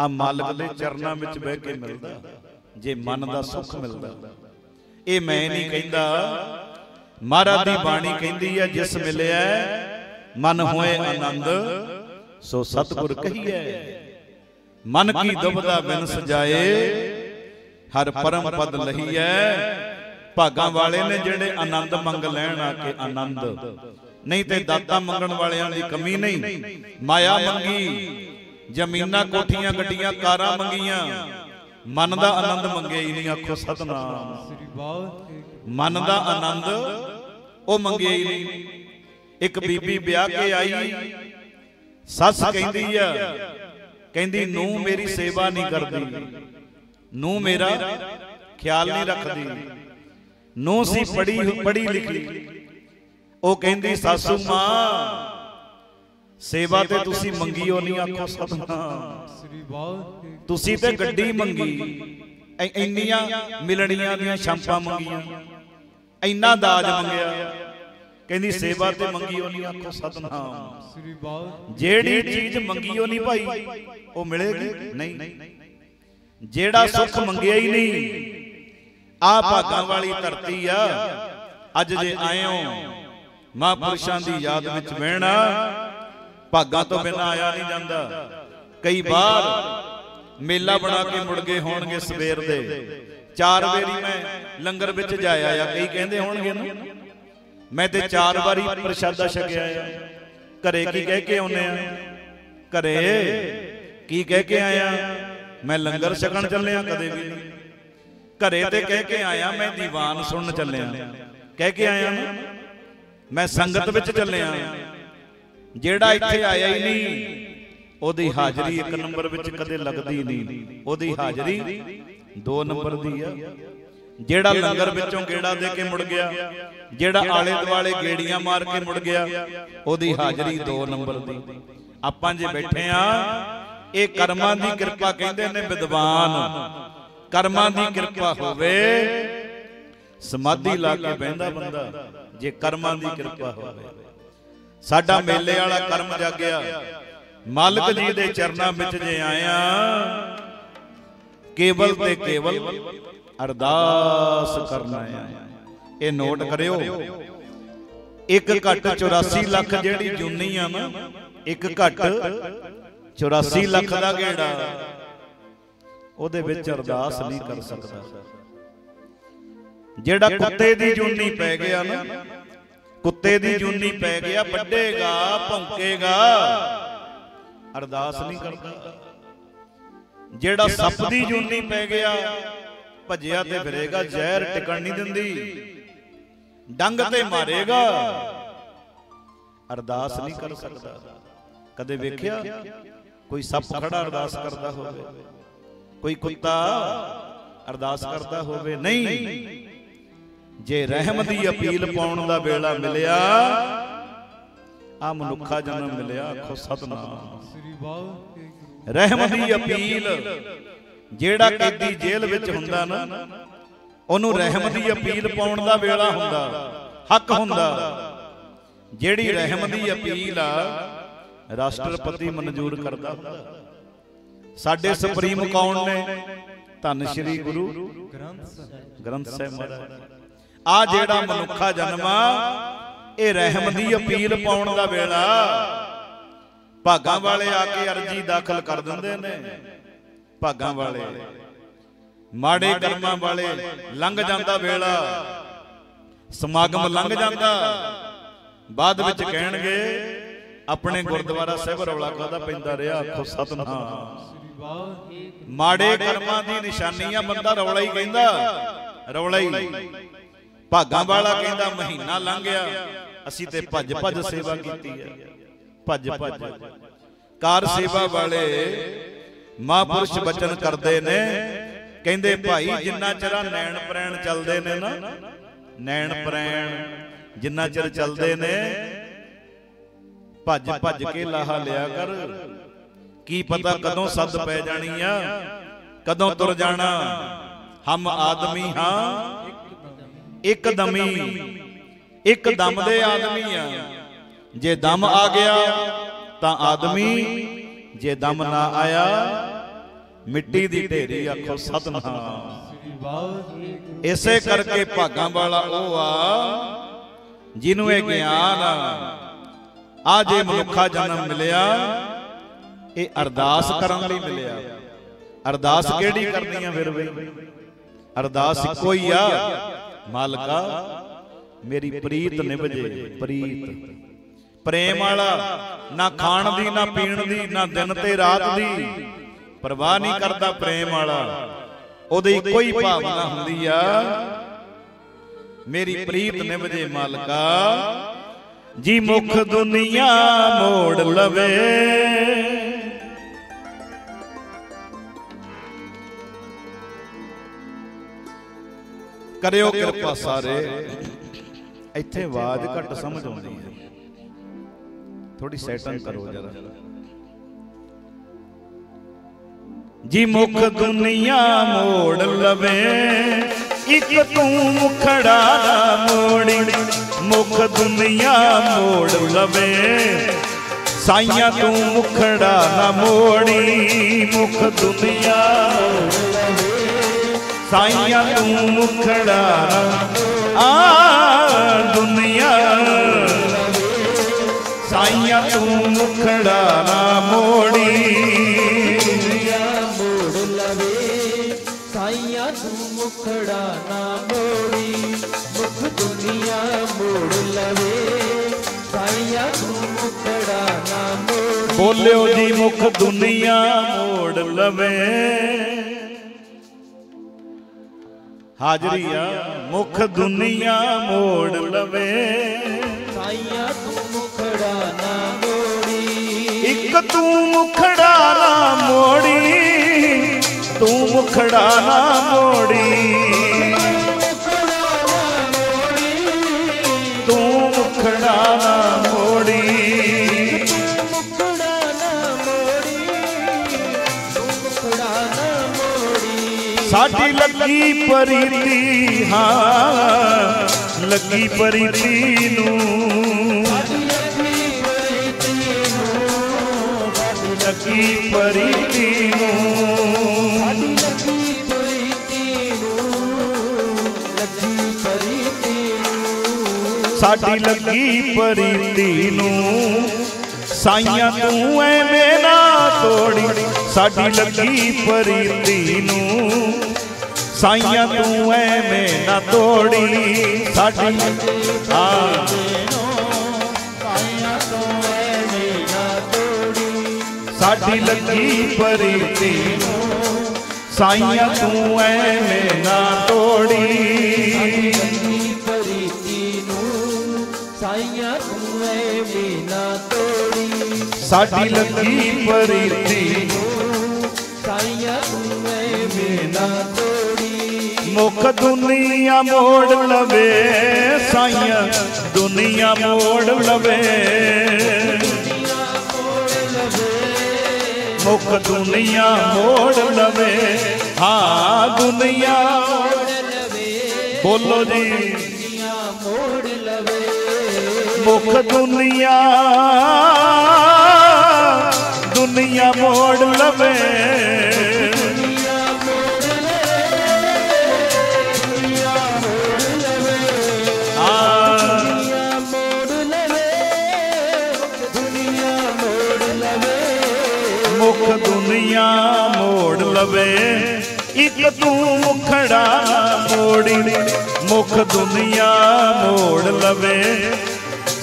ਆ ਮਾਲਕ ਦੇ ਚਰਨਾਂ ਵਿੱਚ ਬਹਿ ਕੇ ਮਿਲਦਾ। ਜੇ ਮਨ ਦਾ ਸੁਖ ਮਿਲਦਾ। ਇਹ ਮੈਂ ਨਹੀਂ ਕਹਿੰਦਾ। ਮਹਾਰਾਜ ਦੀ ਬਾਣੀ ਕਹਿੰਦੀ ਹੈ ਜਿਸ ਮਿਲਿਆ ਮਨ ਹੋਏ ਆਨੰਦ ਸੋ ਸਤਿਗੁਰ ਕਹੀਐ ਮਨ ਕੀ ਦੁਬਦਾ ਬਿਨ ਸਜਾਏ ਹਰ ਪਰਮ ਪਦ ਲਹੀਐ। ਭਾਗਾਂ ਵਾਲੇ ਨੇ ਜਿਹੜੇ ਆਨੰਦ ਮੰਗ ਲੈਣ ਆ ਕੇ ਆਨੰਦ। ਨਹੀਂ ਤੇ ਦਾਤਾ ਮੰਗਣ ਵਾਲਿਆਂ ਦੀ ਕਮੀ ਨਹੀਂ। ਮਾਇਆ ਮੰਗੀ ਜ਼ਮੀਨਾਂ ਕੋਠੀਆਂ ਗੱਡੀਆਂ ਕਾਰਾਂ ਮੰਗੀਆਂ। ਮਨ ਦਾ ਆਨੰਦ ਮੰਗਿਆ ਹੀ ਨਹੀਂ ਆਖੋ ਸਤਨਾਮ। ਮਨ ਦਾ ਆਨੰਦ ਉਹ ਮੰਗਿਆ ਹੀ ਨਹੀਂ। ਇੱਕ ਬੀਬੀ ਵਿਆਹ ਕੇ ਆਈ। ਸੱਸ ਕਹਿੰਦੀ ਆ ਕਹਿੰਦੀ ਨੂੰ ਮੇਰੀ ਸੇਵਾ ਨਹੀਂ ਕਰਦੀ। ਨੂੰ ਮੇਰਾ ਖਿਆਲ ਨਹੀਂ ਰੱਖਦੀ। ਨੂੰ ਸੀ ਪੜੀ ਪੜੀ ਲਿਖੀ। ਉਹ ਕਹਿੰਦੀ ਸਾਸੂ ਮਾਂ ਸੇਵਾ ਤੇ ਤੁਸੀਂ ਮੰਗੀਓ ਨਹੀਂ ਆਖੋ ਸਤਨਾਮ ਸ੍ਰੀ ਵਾਹਿਗੁਰੂ। ਤੁਸੀਂ ਤੇ ਗੱਡੀ ਮੰਗੀ। ਐ- ਇੰਨੀਆਂ ਮਿਲਣੀਆਂ ਦੀਆਂ ਸ਼ੰਪਾਂ ਮੰਗੀਆਂ। ਇੰਨਾ ਦਾਜ ਮੰਗਿਆ। ਕਹਿੰਦੀ ਸੇਵਾ ਤੇ ਮੰਗੀ ਉਹ ਨਹੀਂ ਆਖੋ ਸਤਨਾਮ। ਸ੍ਰੀ ਵਾਹਿਗੁਰੂ ਜਿਹੜੀ ਚੀਜ਼ ਮੰਗੀ ਉਹ ਨਹੀਂ ਭਾਈ ਉਹ ਮਿਲੇਗੀ ਨਹੀਂ। ਜਿਹੜਾ ਸੁੱਖ ਮੰਗਿਆ ਹੀ ਨਹੀਂ ਆ ਭਾਗਾਂ ਵਾਲੀ ਧਰਤੀ ਆ। ਅੱਜ ਜੇ ਆਇਓ ਮਹਾਂਪੁਰਸ਼ਾਂ ਦੀ ਯਾਦ ਵਿੱਚ ਬਹਿਣਾ ਭਾਗਾਂ ਤੋਂ ਬਿਨਾਂ ਆਇਆ ਨਹੀਂ ਜਾਂਦਾ। ਕਈ ਵਾਰ ਮੇਲਾ ਬਣਾ ਕੇ ਮੁੜ ਗਏ ਹੋਣਗੇ ਸਵੇਰ ਦੇ। ਚਾਰ ਵਾਰੀ ਮੈਂ ਲੰਗਰ ਵਿੱਚ ਜਾਇਆ ਆ। ਕਈ ਕਹਿੰਦੇ ਹੋਣਗੇ ਨਾ ਮੈਂ ਤੇ ਚਾਰ ਵਾਰੀ ਪ੍ਰਸ਼ਾਦਾ ਛਕਿਆ ਆ। ਘਰੇ ਕੀ ਕਹਿ ਕੇ ਆਉਨੇ ਆ? ਘਰੇ ਕੀ ਕਹਿ ਕੇ ਆਇਆ? ਮੈਂ ਲੰਗਰ ਛਕਣ ਚੱਲਿਆ ਕਦੇ ਵੀ। ਨਹੀਂ ਘਰੇ ਤੇ ਕਹਿ ਕੇ ਆਇਆ ਮੈਂ ਦੀਵਾਨ ਸੁਣਨ ਚੱਲਿਆ ਕਹਿ ਕੇ ਆਇਆ ਨਾ ਮੈਂ ਸੰਗਤ ਵਿੱਚ ਚੱਲਿਆ ਜਿਹੜਾ ਇੱਥੇ ਆਇਆ ਹੀ ਨਹੀਂ ਉਹਦੀ ਹਾਜ਼ਰੀ ਇੱਕ ਨੰਬਰ ਵਿੱਚ ਕਦੇ ਲੱਗਦੀ ਨਹੀਂ। ਉਹਦੀ ਹਾਜ਼ਰੀ ਦੋ ਨੰਬਰ ਦੀ ਆ। ਜਿਹੜਾ ਲੰਗਰ ਵਿੱਚੋਂ ਗੇੜਾ ਦੇ ਕੇ ਮੁੜ ਗਿਆ। ਜਿਹੜਾ ਆਲੇ ਦੁਆਲੇ ਗੇੜੀਆਂ ਮਾਰ ਕੇ ਮੁੜ ਗਿਆ ਉਹਦੀ ਹਾਜ਼ਰੀ ਦੋ ਨੰਬਰ ਦੀ। ਆਪਾਂ ਜੇ ਬੈਠੇ ਆ ਇਹ ਕਰਮਾਂ ਦੀ ਕਿਰਪਾ ਕਹਿੰਦੇ ਨੇ ਵਿਦਵਾਨ। ਕਰਮਾਂ ਦੀ ਕਿਰਪਾ ਹੋਵੇ ਸਮਾਧੀ ਲਾ ਕੇ ਬਹਿੰਦਾ ਬੰਦਾ ਜੇ ਕਰਮਾਂ ਦੀ ਕਿਰਪਾ ਹੋਵੇ। ਸਾਡਾ ਮੇਲੇ ਵਾਲਾ ਕਰਮ ਜਾਗਿਆ ਮਾਲਕ ਜੀ ਦੇ ਚਰਨਾਂ ਵਿੱਚ ਜੇ ਆਇਆ ਕੇਵਲ ਤੇ ਕੇਵਲ ਅਰਦਾਸ ਕਰਨਾ ਆ ਇਹ ਨੋਟ ਕਰਿਓ। ਇੱਕ ਘੱਟ 84 ਲੱਖ ਜਿਹੜੀ ਜੁਨੀ ਆ ਨਾ ਇੱਕ ਘੱਟ 84 ਲੱਖ ਦਾ ਗੇੜਾ। ਉਹਦੇ ਵਿੱਚ ਅਰਦਾਸ ਨਹੀਂ ਕਰ ਸਕਦਾ। ਜਿਹੜਾ ਕੁੱਤੇ ਦੀ ਜੁਨੀ ਪੈ ਗਿਆ ਨਾ ਕੁੱਤੇ ਦੀ ਜੁਨੀ ਪੈ ਗਿਆ ਵੱਡੇਗਾ ਭੌਂਕੇਗਾ। ਅਰਦਾਸ ਨਹੀਂ ਕਰਦਾ। ਜਿਹੜਾ ਸੱਪ ਦੀ ਜੁਨੀ ਪੈ ਗਿਆ ਭੱਜਿਆ ਤੇ ਫਿਰੇਗਾ ਜ਼ਹਿਰ ਟਿਕਣ ਨਹੀਂ ਦਿੰਦੀ। ਡੰਗ ਤੇ ਮਾਰੇਗਾ। ਅਰਦਾਸ ਨਹੀਂ ਕਰ ਸਕਦਾ। ਕਦੇ ਵੇਖਿਆ? ਕੋਈ ਸੱਪ ਖੜਾ ਅਰਦਾਸ ਕਰਦਾ ਹੋਵੇ। ਕੋਈ ਕੁੱਤਾ ਅਰਦਾਸ ਕਰਦਾ ਹੋਵੇ। ਨਹੀਂ। ਜੇ ਰਹਿਮ ਦੀ ਅਪੀਲ ਪਾਉਣ ਦਾ ਵੇਲਾ ਮਿਲਿਆ ਆ ਮਨੁੱਖਾ ਜਨਮ ਮਿਲਿਆ ਆਖੋ ਸਤਨਾਮ। ਸ੍ਰੀ ਵਾਹਿਗੁਰੂ ਰਹਿਮ ਦੀ ਅਪੀਲ। ਜਿਹੜਾ ਕੈਦੀ ਜੇਲ੍ਹ ਵਿੱਚ ਹੁੰਦਾ ਨਾ ਉਹਨੂੰ ਰਹਿਮ ਦੀ ਅਪੀਲ ਪਾਉਣ ਦਾ ਵੇਲਾ ਹੁੰਦਾ ਹੱਕ ਹੁੰਦਾ। ਜਿਹੜੀ ਰਹਿਮ ਦੀ ਅਪੀਲ ਆ ਰਾਸ਼ਟਰਪਤੀ ਮਨਜ਼ੂਰ ਕਰਦਾ ਹੁੰਦਾ। ਸਾਡੇ ਸੁਪਰੀਮ ਕੌਣ ਨੇ? ਧੰਨ ਸ਼੍ਰੀ ਗੁਰੂ ਗ੍ਰੰਥ ਸਾਹਿਬ। ਗ੍ਰੰਥ ਸਾਹਿਬ ਮਹਾਰਾਜ। ਆ ਜਿਹੜਾ ਮਨੁੱਖਾ ਜਨਮ ਆ ਇਹ ਰਹਿਮ ਦੀ ਅਪੀਲ ਪਾਉਣ ਦਾ ਵੇਲਾ। ਭਾਗਾਂ ਵਾਲੇ ਆ ਕੇ ਅਰਜੀ ਦਾਖਲ ਕਰ ਦਿੰਦੇ ਨੇ। ਭਾਗਾਂ ਵਾਲੇ। ਮਾੜੇ ਕਰਮਾਂ ਵਾਲੇ ਲੰਘ ਜਾਂਦਾ ਵੇਲਾ। ਸਮਾਗਮ ਲੰਘ ਜਾਂਦਾ। ਬਾਅਦ ਵਿੱਚ ਕਹਿਣਗੇ ਆਪਣੇ ਗੁਰਦੁਆਰਾ ਸਾਹਿਬ ਰੌਲਾ ਕਾਦਾ ਪੈਂਦਾ ਰਿਹਾ ਆਖੋ ਸਤਨਾਮ। ਮਾੜੇ ਕਰਮਾਂ ਦੀ ਨਿਸ਼ਾਨੀ ਆ ਬੰਦਾ ਰੌਲਾ ਹੀ ਕਹਿੰਦਾ। ਰੌਲਾ ਹੀ। ਭਾਗਾਂ ਵਾਲਾ ਕਹਿੰਦਾ ਮਹੀਨਾ ਲੰਘ ਗਿਆ। ਅਸੀਂ ਤੇ ਭੱਜ ਭੱਜ ਸੇਵਾ ਕੀਤੀ ਹੈ ਭੱਜ ਭੱਜ ਕਾਰ ਸੇਵਾ ਵਾਲੇ ਮਹਾਂਪੁਰਸ਼ ਬਚਨ ਕਰਦੇ ਨੇ। ਕਹਿੰਦੇ ਭਾਈ ਜਿੰਨਾ ਚਿਰ ਨੈਣ ਪ੍ਰੈਣ ਚੱਲਦੇ ਨੇ ਨਾ ਨੈਣ ਪ੍ਰੈਣ ਜਿੰਨਾ ਚਿਰ ਚੱਲਦੇ ਨੇ ਭੱਜ ਭੱਜ ਕੇ ਲਾਹਾ ਲਿਆ ਕਰ। ਕੀ ਪਤਾ ਕਦੋਂ ਸੱਦ ਪੈ ਜਾਣੀ ਆ ਕਦੋਂ ਤੁਰ ਜਾਣਾ। ਹਮ ਆਦਮੀ ਹਾਂ ਇੱਕ ਦਮੀ ਇੱਕ ਦਮ ਦੇ ਆਦਮੀ ਆ। ਜੇ ਦਮ ਆ ਗਿਆ ਤਾਂ ਆਦਮੀ ਜੇ ਦਮ ਨਾ ਆਇਆ ਮਿੱਟੀ ਦੀ ਢੇਰੀ ਆਖੋ ਸਤਨਾਮ ਇਸੇ ਕਰਕੇ ਭਾਗਾਂ ਵਾਲਾ ਉਹ ਆ ਜਿਹਨੂੰ ਇਹ ਗਿਆਨ ਆ। ਜੇ ਮਨੁੱਖਾ ਜਨਮ ਮਿਲਿਆ ਇਹ ਅਰਦਾਸ ਕਰਨ ਲਈ ਮਿਲਿਆ। ਅਰਦਾਸ ਕਿਹੜੀ ਕਰਨੀ ਆ ਫਿਰ ਬਈ ਅਰਦਾਸ ਇੱਕੋ ਹੀ ਆ। ਮਾਲਕਾ ਮੇਰੀ ਪ੍ਰੀਤ ਨਿਭਜੇ ਪ੍ਰੀਤ। ਪ੍ਰੇਮ ਵਾਲਾ ਨਾ ਖਾਣ ਦੀ ਨਾ ਪੀਣ ਦੀ ਨਾ ਦਿਨ ਤੇ ਰਾਤ ਦੀ। ਪਰਵਾਹ ਨਹੀਂ ਕਰਦਾ ਪ੍ਰੇਮ ਵਾਲਾ। ਉਹਦੀ ਇੱਕੋ ਹੀ ਭਾਵਨਾ ਹੁੰਦੀ ਆ। ਮੇਰੀ ਪ੍ਰੀਤ ਨਿਭਜੇ ਮਾਲਕਾ। ਜੀ ਮੁਖ ਦੁਨੀਆ ਮੋੜ ਲਵੇ। ਕਰਿਓ ਕਿਰਪਾ ਸਾਰੇ। ਇੱਥੇ ਆਵਾਜ਼ ਘੱਟ ਸਮਝ ਆਉਂਦੀ ਹੈ। ਥੋੜੀ ਸੈਟਿੰਗ ਕਰੋ ਜਰਾ। ਜੀ ਮੁਖ ਦੁਨੀਆ ਮੋੜ ਲਵੇ, ਇੱਕ ਤੂੰ ਮੁਖੜਾ ਨਾ ਮੋੜੀ, ਮੁਖ ਦੁਨੀਆ ਮੋੜ ਲਵੇ। ਸਾਈਆਂ ਤੂੰ ਮੁਖੜਾ ਨਾ ਮੋੜੀ, ਮੁਖ ਦੁਨੀਆ ਸਾਈਆਂ ਤੂੰ ਮੁਖੜਾ ਆ ਦੁਨੀਆ। ਸਾਈਆਂ ਤੂੰ ਮੁਖੜਾ ਨਾ ਮੋੜੀ ਦੁਨੀਆ ਮੋੜ ਲਵੇ ਸਾਈਆਂ ਤੂੰ ਮੁਖੜਾ ਨਾ ਮੋੜੀ। ਬੋਲਿਓ ਜੀ ਮੁਖ ਦੁਨੀਆ ਮੋੜ ਲਵੇ। ਹਾਜ਼ਰੀ ਆ ਮੁਖ ਦੁਨੀਆ ਮੋੜ ਲਵੇ। ਸਾਈਆਂ ਤੂੰ ਮੁਖੜਾ ਨਾ ਮੋੜੀ। ਇੱਕ ਤੂੰ ਮੁਖੜਾ ਨਾ ਮੋੜੀ ਤੂੰ ਮੁਖੜਾ ਨਾ ਮੋੜੀ। ਨਾ ਮੋੜੀ ਮੁਖੜਾ ਨਾ ਮੋੜੀ ਤੂੰ ਮੁਖੜਾ ਨਾ ਮੋੜੀ। ਸਾਡੀ ਲੱਗੀ ਪਰੀਤੀ, ਹਾਂ, ਲੱਗੀ ਪਰੀਤੀ ਨੂੰ ਸਾਡੀ ਲੱਗੀ ਪਰੀਤੀ ਨੂੰ। ਸਾਈਆਂ ਤੂੰ ਐਵੇਂ ਨਾ ਤੋੜੀ, ਸਾਡੀ ਲੱਗੀ ਪਰੀਤੀ ਨੂੰ। ਸਾਈਆਂ ਤੂੰ ਐਵੇਂ ਨਾ ਤੋੜੀ, ਸਾਡੀ ਆ ਸਾਡੀ ਲੱਗੀ ਪਰੀਤੀ ਨੂੰ। ਸਾਈਆਂ ਤੂੰ ਐਵੇਂ ਨਾ ਤੋੜੀ। ਸਾਡੀ ਲੱਗੀ ਪਰੀਤੀ ਨੂੰ ਸਾਈਆਂ ਤੂੰ ਐਵੇਂ ਨਾ ਤੋੜੀ ਮੁਖ ਦੁਨੀਆ ਮੋੜ ਲਵੇ ਸਾਈਆਂ ਦੁਨੀਆ ਮੋੜ ਲਵੇ ਮੁਖ ਦੁਨੀਆ ਮੋੜ ਲਵੇ ਹਾਂ ਦੁਨੀਆ ਬੋਲੋ ਜੀ ਦੁਨੀਆ ਮੋੜ ਲਵੇ ਮੁਖ ਦੁਨੀਆ ਦੁਨੀਆ ਮੋੜ ਲਵੇ। ਮੋੜ ਲਵੇ ਮੁਖ ਦੁਨੀਆ ਮੋੜ ਲਵੇ। ਇੱਕ ਤੂੰ ਮੁਖੜਾ ਮੋੜੀ। ਮੁਖ ਦੁਨੀਆ ਮੋੜ ਲਵੇ।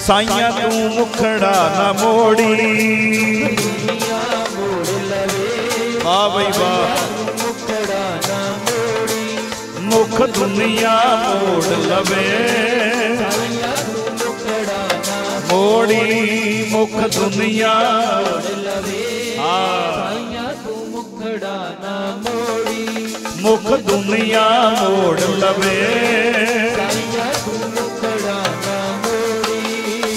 ਸਾਈਆਂ ਤੂੰ ਮੁਖੜਾ ਨਾ ਮੋੜੀ। ਦੁਨੀਆ ਵਾਹ ਬਈ ਵਾਹ। ਮੁਖ ਦੁਨੀਆ ਮੋੜ ਲਵੇ। ਸਾਈਆਂ ਮੋੜੀ ਮੁਖ ਦੁਨੀਆ। ਮੋੜ ਮੁਖ ਦੁਨੀਆ ਮੋੜ ਲਵੇ।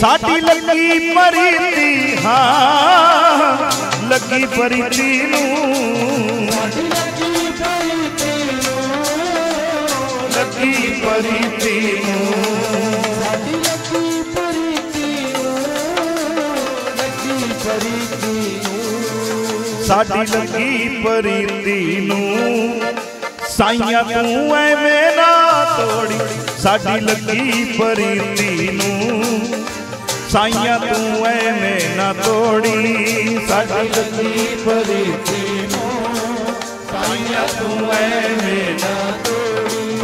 ਸਾਡੀ ਲੱਗੀ ਪਰੀਤੀ ਹਾਂ, ਲੱਗੀ ਪਰੀਤੀ ਨੂੰ। ਲੱਗੀ ਸਾਡੀ ਲੱਗੀ ਪਰੀਤੀ ਲੱਗੀ ਪਰੀਤੀ ਨੂੰ। ਸਾਡੀ ਲੱਗੀ ਪਰੀਤੀ ਨੂੰ। ਸਾਈਆਂ ਤੂੰ ਐਵੇਂ ਨਾ ਤੋੜੀ, ਸਾਡੀ ਲੱਗੀ ਪਰੀਤੀ ਨੂੰ। ਸਾਈਆਂ ਤੂੰ ਐਵੇਂ ਨਾ ਤੋੜੀ। ਸਾਡੀ ਲੱਗੀ ਪਰੀਤੀ ਨੂੰ ਸਾਈਆਂ ਤੂੰ ਐਵੇਂ ਨਾ ਤੋੜੀ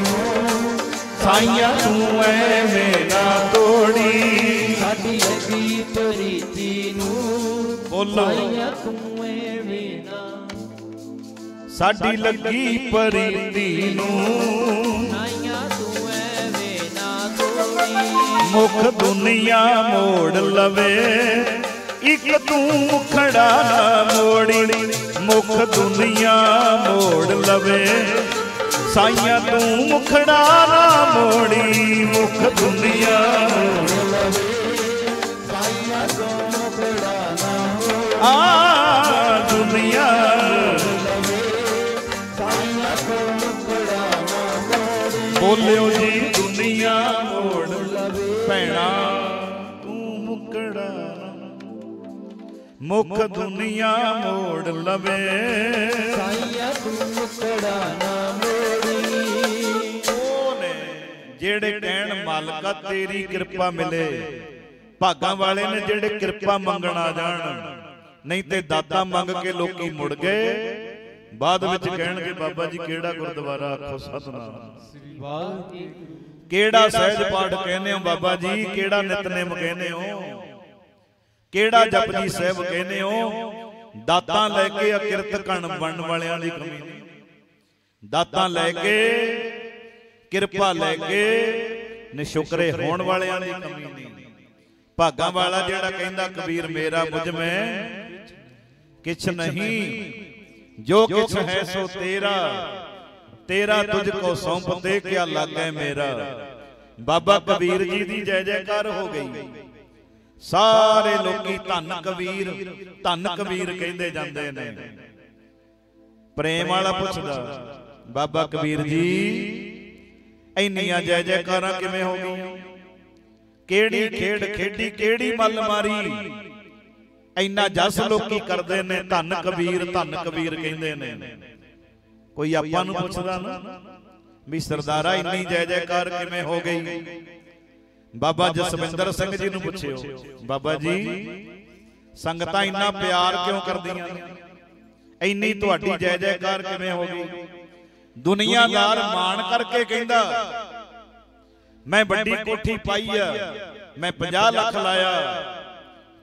ਨੂੰ ਸਾਈਆਂ ਤੂੰ ਐਵੇਂ ਨਾ ਤੋੜੀ ਸਾਡੀ ਲੱਗੀ ਪਰੀਤੀ ਨੂੰ ਬੋਲੋ ਸਾਈਆਂ ਤੂੰ ਐਵੇਂ ਨਾ ਸਾਡੀ ਲੱਗੀ ਪਰੀਤੀ ਨੂੰ ਮੁਖ ਦੁਨੀਆ ਮੋੜ ਲਵੇ। ਇੱਕ ਤੂੰ ਮੁਖੜਾ ਨਾ ਮੋੜੀ। ਮੁਖ ਦੁਨੀਆ ਮੋੜ ਲਵੇ। ਸਾਈਆਂ ਤੂੰ ਮੁਖੜਾ ਨਾ ਮੋੜੀ। ਮੁਖ ਦੁਨੀਆ ਮੋੜ ਲਵੇ। ਸਾਈਆਂ ਤੂੰ ਮੁਕੜਾ ਨਾ ਆ ਦੁਨੀਆ ਬੋਲਿਓ ਜੀ ਦੁਨੀਆ ਭੈਣਾ ਤੂੰ ਮੁਕੜਾ ਮੁਖ ਦੁਨੀਆ ਮੋੜ ਲਵੇ। ਸਾਈਆਂ ਤੂੰ ਮੁਕੜਾ ਨਾ ਮੋੜੀ। ਉਹਨੇ ਜਿਹੜੇ ਕਹਿਣ ਮਾਲਕਾ ਤੇਰੀ ਕਿਰਪਾ ਮਿਲੇ ਭਾਗਾਂ ਵਾਲੇ ਨੇ ਜਿਹੜੇ ਕਿਰਪਾ ਮੰਗਣ ਆ ਜਾਣ ਨਹੀਂ ਤੇ ਦਾਤਾ ਮੰਗ ਕੇ ਲੋਕੀ ਮੁੜ ਗਏ। ਬਾਅਦ ਵਿੱਚ ਕਹਿਣਗੇ ਬਾਬਾ ਜੀ ਕਿਹੜਾ ਗੁਰਦੁਆਰਾ? ਆਖੋ ਸਤਨਾਮ। ਸ੍ਰੀ ਵਾਹਿਗੁਰੂ ਕਿਹੜਾ ਸਹਿਜ ਪਾਠ ਕਹਿੰਦੇ ਹੋ ਬਾਬਾ ਜੀ? ਕਿਹੜਾ ਨਿਤਨੇਮ ਕਹਿੰਦੇ ਹੋ? ਕਿਹੜਾ ਜਪਜੀ ਸਾਹਿਬ ਕਹਿੰਦੇ ਹੋ? ਦਾਤਾਂ ਲੈ ਕੇ ਅਕਿਰਤ ਕਣ ਬਣਨ ਵਾਲਿਆਂ ਦੀ ਕਮੀ ਨਹੀਂ। ਦਾਤਾਂ ਲੈ ਕੇ ਕਿਰਪਾ ਲੈ ਕੇ ਨਿਸ਼ੁਕਰੇ ਹੋਣ ਵਾਲਿਆਂ ਦੀ ਕਮੀ ਨਹੀਂ। ਭਾਗਾਂ ਵਾਲਾ ਜਿਹੜਾ ਕਹਿੰਦਾ ਕਬੀਰ ਮੇਰਾ ਮੁਝ ਮੈਂ ਕਿਛ ਨਹੀਂ। ਜੋ ਕਿਛ ਹੈ ਸੋ ਤੇਰਾ। ਤੇਰਾ ਤੁਝ ਕੋ ਸੌਂਪ ਦੇ ਕਿਆ ਲਾਗੈ ਮੇਰਾ? ਬਾਬਾ ਕਬੀਰ ਜੀ ਦੀ ਜੈ ਜੈਕਾਰ ਹੋ ਗਈ। ਸਾਰੇ ਲੋਕੀ ਧੰਨ ਕਬੀਰ ਧੰਨ ਕਬੀਰ ਕਹਿੰਦੇ ਜਾਂਦੇ ਨੇ। ਪ੍ਰੇਮ ਵਾਲਾ ਪੁੱਛਦਾ, ਬਾਬਾ ਕਬੀਰ ਜੀ, ਇੰਨੀਆਂ ਜੈ ਜੈਕਾਰਾਂ ਕਿਵੇਂ ਹੋ ਗਈਆਂ? ਕਿਹੜੀ ਖੇਡ ਖੇਡੀ, ਕਿਹੜੀ ਮੱਲ ਮਾਰੀ? ਇੰਨਾ ਜਸ ਲੋਕੀ ਕਰਦੇ ਨੇ, ਧੰਨ ਕਬੀਰ ਧੰਨ ਕਬੀਰ ਕਹਿੰਦੇ ਨੇ। ਕੋਈ ਆਪਾਂ ਨੂੰ ਪੁੱਛਦਾ ਨਾ ਵੀ ਸਰਦਾਰਾ ਇੰਨੀ ਜੈ ਜੈਕਾਰ ਕਿਵੇਂ ਹੋ ਗਈ? ਬਾਬਾ ਜਸਵਿੰਦਰ ਸਿੰਘ ਜੀ ਨੂੰ ਪੁੱਛਿਓ। ਬਾਬਾ ਜੀ ਸੰਗਤਾਂ ਇੰਨਾ ਪਿਆਰ ਕਿਉਂ ਕਰਦੀਆਂ? ਇੰਨੀ ਤੁਹਾਡੀ ਜੈ ਜੈਕਾਰ ਕਿਵੇਂ ਹੋ ਗਈ? ਦੁਨੀਆਦਾਰ ਮਾਣ ਕਰਕੇ ਕਹਿੰਦਾ ਮੈਂ ਵੱਡੀ ਕੋਠੀ ਪਾਈ ਆ ਮੈਂ 50 ਲੱਖ ਲਾਇਆ।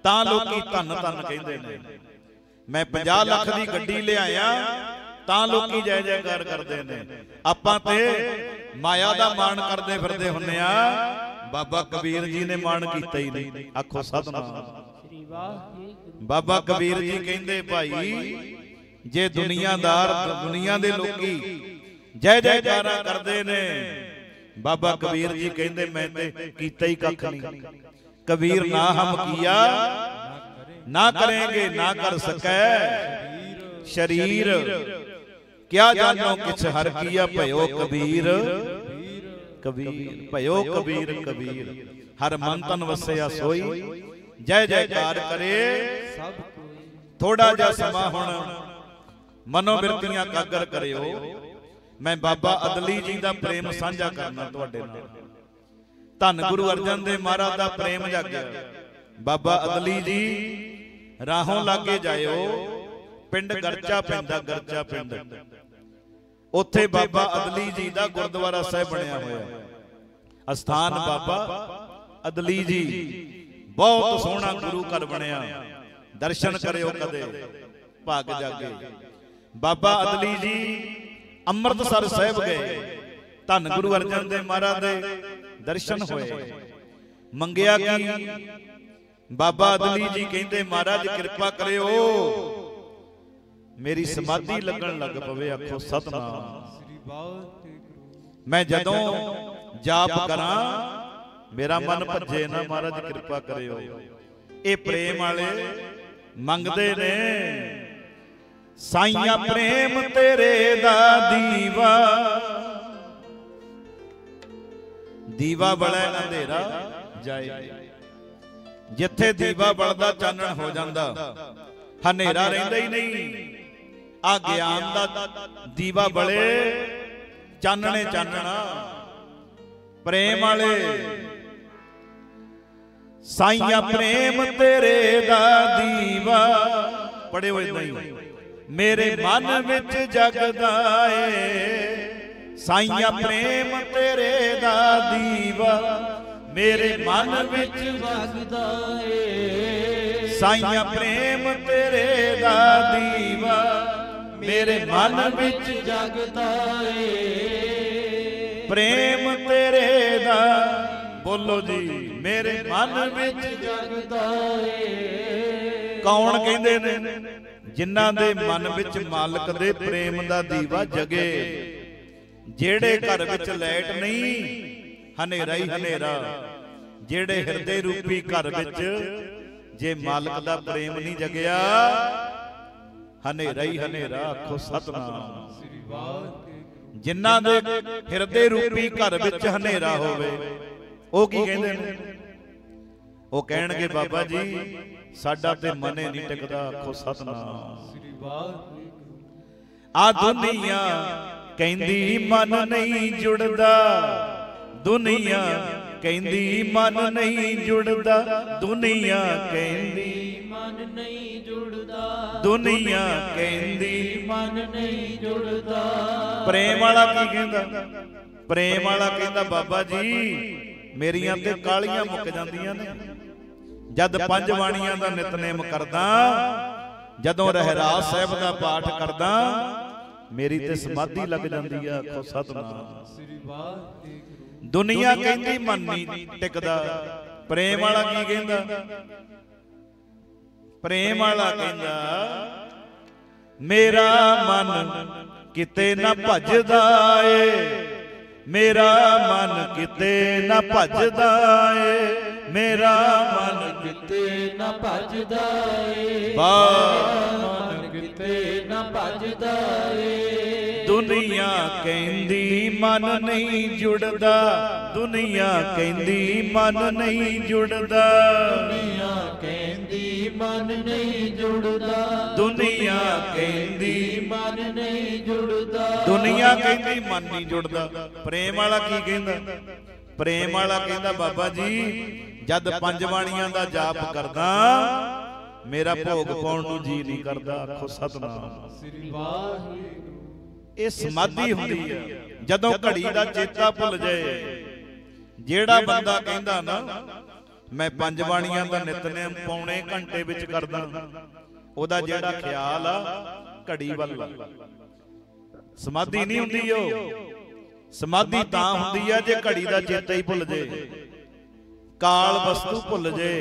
ਤਾਂ ਲੋਕੀ ਧੰਨ ਧੰਨ ਕਹਿੰਦੇ ਨੇ। ਮੈਂ 50 ਲੱਖ ਦੀ ਗੱਡੀ ਲਿਆਇਆ ਤਾਂ ਲੋਕੀ ਜੈ ਜੈਕਾਰ ਕਰਦੇ ਨੇ। ਆਪਾਂ ਤੇ ਮਾਇਆ ਦਾ ਮਾਣ ਕਰਦੇ ਫਿਰਦੇ ਹੁੰਨੇ ਆ। ਬਾਬਾ ਕਬੀਰ ਜੀ ਨੇ ਮਾਣ ਕੀਤਾ ਹੀ ਨਹੀਂ। ਆਖੋ ਸਤਨਾਮ। ਸ੍ਰੀ ਵਾਹਿਗੁਰੂ ਬਾਬਾ ਕਬੀਰ ਜੀ ਕਹਿੰਦੇ, ਭਾਈ, ਜੇ ਦੁਨੀਆਦਾਰ, ਦੁਨੀਆ ਦੇ ਲੋਕੀ ਜੈ ਜੈਕਾਰਾਂ ਕਰਦੇ ਨੇ, ਬਾਬਾ ਕਬੀਰ ਜੀ ਕਹਿੰਦੇ, ਮੈਂ ਤੇ ਕੀਤਾ ਹੀ ਕੱਖ ਨਹੀਂ। ਕਬੀਰ ਨਾ ਹਮ ਕੀਆ, ਨਾ ਕरेंगे ਨਾ ਕਰ ਸਕੈ। ਸ਼ਰੀਰ ਕਿਆ ਜਾਣੋ ਕਿਛ ਹਰ ਕੀਆ ਭਇਓ ਕਬੀਰ। ਕਬੀਰ। ਭਇਓ ਕਬੀਰ ਕਬੀਰ। ਹਰ ਮਨ ਤਨ ਵਸਿਆ ਸੋਈ। ਜੈ ਜੈਕਾਰ ਕਰੇ। ਸਭ ਕੋਈ ਥੋੜਾ ਜਿਹਾ ਸਮਾਂ ਹੁਣ। ਮਨੋਬਿਰਤੀਆਂ ਕਾਗਰ ਕਰਿਓ। ਮੈਂ ਬਾਬਾ ਅਦਲੀ ਜੀ ਦਾ ਪ੍ਰੇਮ ਸਾਂਝਾ ਕਰਨਾ ਤੁਹਾਡੇ ਨਾਲ। ਧੰਨ ਗੁਰੂ ਅਰਜਨ ਦੇਵ ਮਹਾਰਾਜ ਦਾ ਪ੍ਰੇਮ ਜਾਗਿਆ। ਬਾਬਾ ਅਦਲੀ ਜੀ ਰਾਹੋਂ ਲਾਗੇ ਜਾਇਓ। ਪਿੰਡ ਗਰਚਾ ਪੈਂਦਾ ਗਰਚਾ ਪਿੰਡ ਉੱਥੇ ਬਾਬਾ ਅਦਲੀ ਜੀ ਦਾ ਗੁਰਦੁਆਰਾ ਸਾਹਿਬ ਬਣਿਆ ਹੋਇਆ। ਅਸਥਾਨ ਬਾਬਾ ਅਦਲੀ ਜੀ। ਬਹੁਤ ਸੋਹਣਾ ਗੁਰੂ ਘਰ ਬਣਿਆ। ਦਰਸ਼ਨ ਕਰਿਓ ਕਦੇ। ਭਾਗ ਜਾਗੇ। ਬਾਬਾ ਅਦਲੀ ਜੀ ਅੰਮ੍ਰਿਤਸਰ ਸਾਹਿਬ ਗਏ। ਧੰਨ ਗੁਰੂ ਅਰਜਨ ਦੇਵ ਮਹਾਰਾਜ ਦੇ ਦਰਸ਼ਨ ਹੋਏ। ਮੰਗਿਆ ਕੀ? ਬਾਬਾ ਅਦਲੀ ਜੀ ਕਹਿੰਦੇ ਮਹਾਰਾਜ ਕਿਰਪਾ ਕਰਿਓ। ਮੇਰੀ ਸਮਾਧੀ ਲੱਗਣ ਲੱਗ ਪਵੇ ਆਖੋ ਸਤਨਾਮ। ਸ੍ਰੀ ਵਾਹਿਗੁਰੂ। ਮੈਂ ਜਦੋਂ ਜਾਪ ਕਰਾਂ ਮੇਰਾ ਮਨ ਭੱਜੇ ਨਾ ਮਹਾਰਾਜ ਕਿਰਪਾ ਕਰਿਓ। ਇਹ ਪ੍ਰੇਮ ਵਾਲੇ ਮੰਗਦੇ ਨੇ। ਸਾਈਆਂ ਪ੍ਰੇਮ ਤੇਰੇ ਦਾ ਦੀਵਾ। ਦੀਵਾ ਬੜਾ ਅੰਧੇਰਾ ਜਾਏ। ਜਿੱਥੇ ਦੀਵਾ ਬਲਦਾ ਚਾਨਣ ਹੋ ਜਾਂਦਾ। ਹਨੇਰਾ ਰਹਿੰਦਾ ਹੀ ਨਹੀਂ। ਆ ਗਿਆਨ ਦਾ ਦੀਵਾ ਬਲੇ ਚਾਨਣੇ ਚਾਨਣਾ। ਪ੍ਰੇਮ ਵਾਲੇ ਸਾਈਆਂ ਪ੍ਰੇਮ ਤੇਰੇ ਦਾ ਦੀਵਾ। ਪੜੇ ਹੋਏ ਨਹੀਂ ਮੇਰੇ ਮਨ ਵਿੱਚ ਜਗਦਾ ਏ। ਸਾਈਆਂ ਪ੍ਰੇਮ ਤੇਰੇ ਦਾ ਦੀਵਾ। ਮੇਰੇ ਮਨ ਵਿੱਚ ਵਗਦਾ ਏ। ਸਾਈਆਂ ਪ੍ਰੇਮ ਤੇਰੇ ਦਾ ਦੀਵਾ। ਮੇਰੇ ਮਨ ਵਿੱਚ ਜਗਦਾ ਏ। ਪ੍ਰੇਮ ਤੇਰੇ ਦਾ, ਬੋਲੋ ਜੀ, ਮੇਰੇ ਮਨ ਵਿੱਚ ਜਗਦਾ ਏ। ਕੌਣ ਕਹਿੰਦੇ ਨੇ? ਜਿਨ੍ਹਾਂ ਦੇ ਮਨ ਵਿੱਚ ਮਾਲਕ ਦੇ ਪ੍ਰੇਮ ਦਾ ਦੀਵਾ ਜਗੇ। ਜਿਹੜੇ ਘਰ ਵਿੱਚ ਲਾਈਟ ਨਹੀਂ, ਹਨੇਰਾ ਹੀ ਹਨੇਰਾ। ਜਿਹੜੇ ਹਿਰਦੇ ਰੂਪੀ ਘਰ ਵਿੱਚ, ਜੇ ਮਾਲਕ ਦਾ ਪ੍ਰੇਮ ਨਹੀਂ ਜਗਿਆ ਹਨੇਰਾ ਹੀ ਹਨੇਰਾ ਆਖੋ ਸਤਨਾਮ। ਸ੍ਰੀ ਵਾਹਿਗੁਰੂ ਜਿਨ੍ਹਾਂ ਦੇ ਹਿਰਦੇ ਰੂਪੀ ਘਰ ਵਿੱਚ ਹਨੇਰਾ ਹੋਵੇ ਉਹ ਕੀ ਕਹਿੰਦੇ ਨੇ? ਉਹ ਕਹਿਣਗੇ ਬਾਬਾ ਜੀ ਸਾਡਾ ਤੇ ਮਨੇ ਨਹੀਂ ਟਿਕਦਾ ਆਖੋ ਸਤਨਾਮ। ਸ੍ਰੀ ਵਾਹਿਗੁਰੂ ਆ ਦੁਨੀਆ ਕਹਿੰਦੀ ਮਨ ਨਹੀਂ ਜੁੜਦਾ। ਦੁਨੀਆ ਕਹਿੰਦੀ ਮਨ ਨਹੀਂ ਜੁੜਦਾ। ਦੁਨੀਆ ਕਹਿੰਦੀ ਮਨ ਨਹੀਂ ਜੁੜਦਾ। ਦੁਨੀਆ ਕਹਿੰਦੀ ਮਨ ਨਹੀਂ ਜੁੜਦਾ। ਪ੍ਰੇਮ ਵਾਲਾ ਕੀ ਕਹਿੰਦਾ? ਪ੍ਰੇਮ ਵਾਲਾ ਕਹਿੰਦਾ ਬਾਬਾ ਜੀ ਮੇਰੀਆਂ ਤੇ ਕਾਲੀਆਂ ਮੁੱਕ ਜਾਂਦੀਆਂ ਨੇ। ਜਦ ਪੰਜ ਬਾਣੀਆਂ ਦਾ ਨਿਤਨੇਮ ਕਰਦਾ ਜਦੋਂ ਰਹਿਰਾਸ ਸਾਹਿਬ ਦਾ ਪਾਠ ਕਰਦਾ ਮੇਰੀ ਤੇ ਸਮਾਧੀ ਲੱਗ ਜਾਂਦੀ ਆ ਆਖੋ ਸਤਨਾਮ। ਸ੍ਰੀ ਵਾਹਿਗੁਰੂ। ਦੁਨੀਆ ਕਹਿੰਦੀ ਮਨ ਨਹੀਂ ਟਿਕਦਾ। ਪ੍ਰੇਮ ਵਾਲਾ ਕੀ ਕਹਿੰਦਾ? ਪ੍ਰੇਮ ਵਾਲਾ ਕਹਿੰਦਾ ਮੇਰਾ ਮਨ ਕਿਤੇ ਨਾ ਭਜਦਾ ਏ। ਮੇਰਾ ਮਨ ਕਿਤੇ ਨਾ ਭਜਦਾ ਏ। ਮੇਰਾ ਮਨ ਕਿਤੇ ਨਾ ਭਜਦਾ ਏ। ਮਨ ਕਿਤੇ ਨਾ ਭਜਦਾ ਏ। ਦੁਨੀਆ ਕਹਿੰਦੀ ਮਨ ਨਹੀਂ ਜੁੜਦਾ ਦੁਨੀਆ ਕਹਿੰਦੀ ਮਨ ਨਹੀਂ ਜੁੜਦਾ। ਦੁਨੀਆ ਕਹਿੰਦੀ ਮਨ ਨਹੀਂ ਜੁੜਦਾ। ਦੁਨੀਆ ਕਹਿੰਦੀ ਮਨ ਨਹੀਂ ਜੁੜਦਾ। ਦੁਨੀਆ ਕਹਿੰਦੀ ਮਨ ਨਹੀਂ ਜੁੜਦਾ। ਪ੍ਰੇਮ ਵਾਲਾ ਕੀ ਕਹਿੰਦਾ? ਪ੍ਰੇਮ ਵਾਲਾ ਕਹਿੰਦਾ ਬਾਬਾ ਜੀ ਜਦ ਪੰਜ ਬਾਣੀਆਂ ਦਾ ਜਾਪ ਕਰਦਾ ਮੇਰਾ ਭੋਗ ਪਾਉਣ ਨੂੰ ਜੀ ਨਹੀਂ ਕਰਦਾ। ਆਖੋ ਸਤਨਾਮ। ਸ੍ਰੀ ਵਾਹਿਗੁਰੂ। ਇਹ ਸਮਾਧੀ ਹੁੰਦੀ ਹੈ। ਜਦੋਂ ਘੜੀ ਦਾ ਚੇਤਾ ਭੁੱਲ ਜਾਏ ਜਿਹੜਾ ਬੰਦਾ ਕਹਿੰਦਾ ਨਾ ਮੈਂ ਪੰਜ ਬਾਣੀਆਂ ਦਾ ਨਿਤਨੇਮ ਪੌਣੇ ਘੰਟੇ ਵਿੱਚ ਕਰਦਾ ਉਹਦਾ ਜਿਹੜਾ ਖਿਆਲ ਆ ਘੜੀ ਵੱਲ। ਸਮਾਧੀ ਨਹੀਂ ਹੁੰਦੀ ਉਹ ਸਮਾਧੀ ਤਾਂ ਹੁੰਦੀ ਆ ਜੇ ਘੜੀ ਦਾ ਚੇਤਾ ਹੀ ਭੁੱਲ ਜੇ ਕਾਲ ਵਸਤੂ ਭੁੱਲ ਜੇ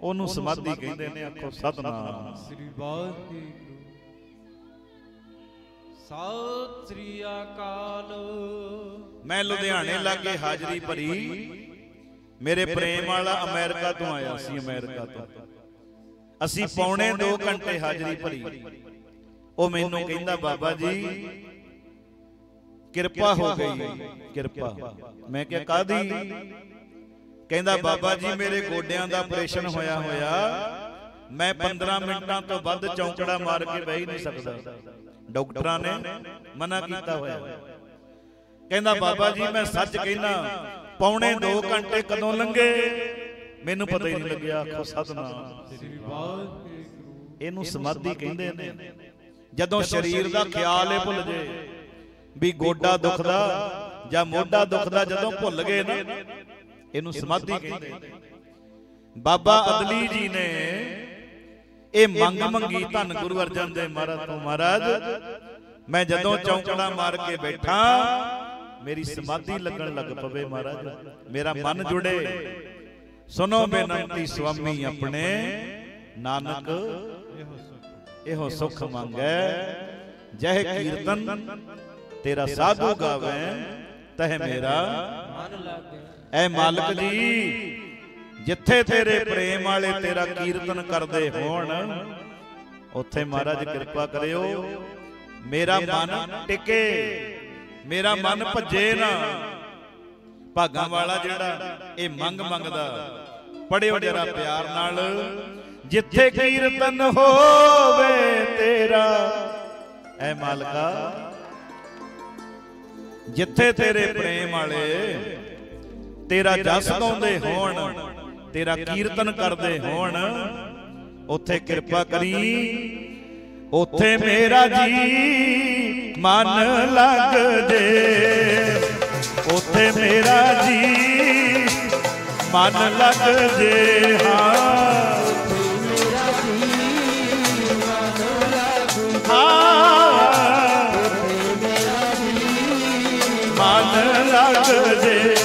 ਉਹਨੂੰ ਸਮਾਧੀ ਕਹਿੰਦੇ ਨੇ ਆਖੋ ਸਤਨਾਮ। ਸ੍ਰੀ ਵਾਹਿਗੁਰੂ ਸਤਿ ਸ੍ਰੀ ਅਕਾਲ। ਮੈਂ ਲੁਧਿਆਣੇ ਲਾਗੇ ਹਾਜ਼ਰੀ ਭਰੀ। ਮੇਰੇ ਪ੍ਰੇਮ ਵਾਲਾ ਅਮਰੀਕਾ ਤੋਂ ਆਇਆ ਸੀ ਅਮਰੀਕਾ ਤੋਂ। ਅਸੀਂ ਪੌਣੇ 2 ਘੰਟੇ ਹਾਜ਼ਰੀ ਭਰੀ। ਉਹ ਮੈਨੂੰ ਕਹਿੰਦਾ ਬਾਬਾ ਜੀ ਕਿਰਪਾ ਹੋ ਗਈ ਕਿਰਪਾ। ਮੈਂ ਕਿਹਾ ਕਾਦੀ ਕਹਿੰਦਾ? ਬਾਬਾ ਜੀ ਮੇਰੇ ਗੋਡਿਆਂ ਦਾ ਆਪਰੇਸ਼ਨ ਹੋਇਆ ਹੋਇਆ। ਮੈਂ 15 ਮਿੰਟਾਂ ਤੋਂ ਵੱਧ ਚੌਂਕੜਾ ਮਾਰ ਕੇ ਬਹਿ ਨਹੀਂ ਸਕਦਾ। ਡਾਕਟਰਾਂ ਨੇ ਮਨਾ ਕੀਤਾ ਹੋਇਆ। ਕਹਿੰਦਾ ਬਾਬਾ ਜੀ ਮੈਂ ਸੱਚ ਕਹਿਣਾ ਪੌਣੇ 2 ਘੰਟੇ ਕਦੋਂ ਲੰਘੇ? ਮੈਨੂੰ ਪਤਾ ਹੀ ਨਹੀਂ ਲੱਗਿਆ ਆਖੋ ਸਤਨਾਮ। ਇਹਨੂੰ ਸਮਾਧੀ ਕਹਿੰਦੇ ਨੇ। ਜਦੋਂ ਸਰੀਰ ਦਾ ਖਿਆਲ ਹੀ ਭੁੱਲ ਜੇ ਵੀ ਗੋਡਾ ਦੁਖਦਾ ਜਾਂ ਮੋਢਾ ਦੁਖਦਾ ਜਦੋਂ ਭੁੱਲ ਗਏ ਨਾ ਇਹਨੂੰ ਸਮਾਧੀ ਕਹਿੰਦੇ। ਬਾਬਾ ਅਦਲੀ ਜੀ ਨੇ ਇਹ ਮੰਗ ਮੰਗੀ ਧੰਨ ਗੁਰੂ ਅਰਜਨ ਦੇਵ ਮਹਾਰਾਜ ਤੋਂ ਮਹਾਰਾਜ ਮੈਂ ਜਦੋਂ ਚੌਂਕੜਾ ਮਾਰ ਕੇ ਬੈਠਾ ਮੇਰੀ ਸਮਾਧੀ ਲੱਗਣ ਲੱਗ ਪਵੇ ਮਹਾਰਾਜ ਮੇਰਾ ਮਨ ਜੁੜੇ। ਸੁਨੋ ਬੇਨੰਤੀ ਸੁਆਮੀ ਆਪਣੇ ਨਾਨਕ ਇਹੋ ਸੁਖ ਇਹੋ ਸੁਖ ਮੰਗੈ ਜਹ ਕੀਰਤਨ ਤੇਰਾ ਸਾਧੂ ਗਾਵੇ ਤਹ ਮੇਰਾ ਮਨ ਲਾਗੇ। ਐ ਮਾਲਕ ਜੀ ਜਿੱਥੇ ਤੇਰੇ ਪ੍ਰੇਮ ਵਾਲੇ ਤੇਰਾ ਕੀਰਤਨ ਕਰਦੇ ਹੋਣ, ਉੱਥੇ ਮਹਾਰਾਜ ਕਿਰਪਾ ਕਰਿਓ। ਮੇਰਾ ਮਨ ਟਿਕੇ, ਮੇਰਾ ਮਨ ਭੱਜੇ ਨਾ। ਭਾਗਾਂ ਵਾਲਾ ਜਿਹੜਾ, ਇਹ ਮੰਗ ਮੰਗਦਾ। ਪੜਿਓ ਜਰਾ ਪਿਆਰ ਨਾਲ। ਜਿੱਥੇ ਕੀਰਤਨ ਹੋਵੇ ਤੇਰਾ, ਐ ਮਾਲਕਾ। ਜਿੱਥੇ ਤੇਰੇ ਪ੍ਰੇਮ ਵਾਲੇ ਤੇਰਾ ਜਸ ਗਾਉਂਦੇ ਹੋਣ ਤੇਰਾ ਕੀਰਤਨ ਕਰਦੇ ਹੋਣ ਉੱਥੇ ਕਿਰਪਾ ਕਰੀ। ਉੱਥੇ ਮੇਰਾ ਜੀ ਮਨ ਲੱਗ ਜੇ। ਉੱਥੇ ਮੇਰਾ ਜੀ ਮਨ ਲੱਗ ਜੇ। ਹਾਂ। ਹਾਂ। ਮਨ ਲੱਗ ਜੇ।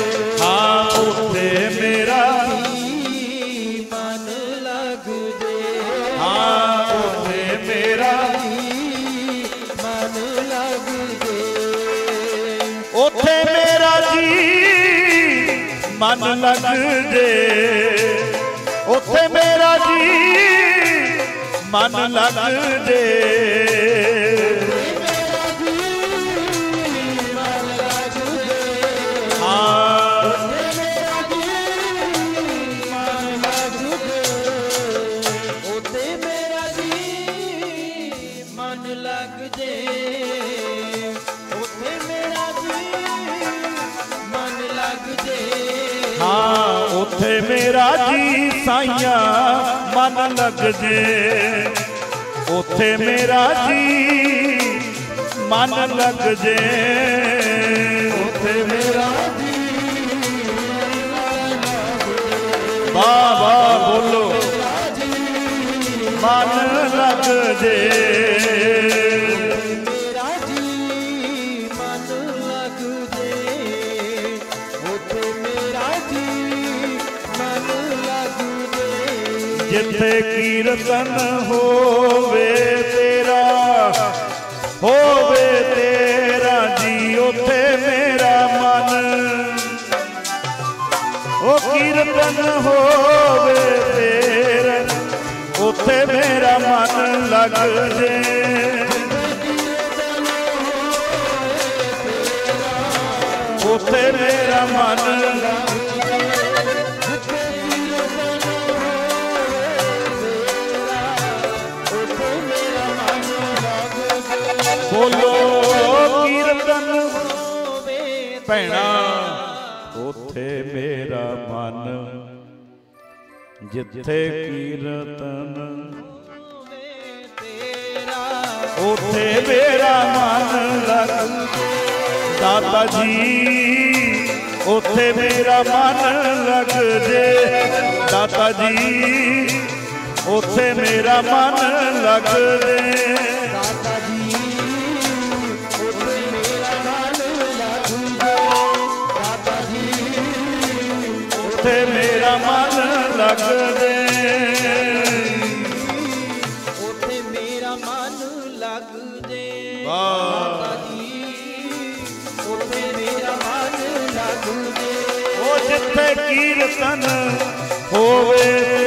ਮਨ ਲੱਗ ਜੇ ਉੱਥੇ ਮੇਰਾ ਜੀ ਮਨ ਲੱਗ ਜੇ ਮਨ ਲੱਗ ਜੇ ਉੱਥੇ ਮੇਰਾ ਜੀ ਮਨ ਲੱਗ ਜੇ ਉੱਥੇ ਮੇਰਾ ਜੀ ਬਾਬਾ ਬੋਲੋ। ਮਨ ਲੱਗ ਜੇ ਜਿੱਥੇ ਕੀਰਤਨ ਹੋਵੇ ਤੇਰਾ ਹੋਵੇ ਤੇਰਾ ਜੀ, ਉੱਥੇ ਮੇਰਾ ਮਨ। ਉਹ ਕੀਰਤਨ ਹੋਵੇ ਤੇਰਾ, ਉੱਥੇ ਮੇਰਾ ਮਨ ਲੱਗ ਜੇ। ਉੱਥੇ ਮੇਰਾ ਮਨ ਜਿੱਥੇ ਕੀਰਤਨ। ਹੋਵੇ ਤੇਰਾ ਉਥੇ ਮੇਰਾ ਮਨ ਲੱਗ ਦਾਤਾ ਜੀ, ਉਥੇ ਮੇਰਾ ਮਨ ਲੱਗ ਜੇ। ਦਾਤਾ ਜੀ, ਉਥੇ ਮੇਰਾ ਮਨ ਲੱਗ ਜੇ। ਮਨ ਲੱਗ ਜੇ ਉਤੇ ਮੇਰਾ ਮਨ ਲੱਗ ਜੇ ਵਾਹ ਦਾਤਾ ਜੀ ਉਤੇ ਮੇਰਾ ਮਨ ਲੱਗ ਜੇ ਉਹ ਜਿੱਥੇ ਕੀਰਤਨ ਹੋਵੇ।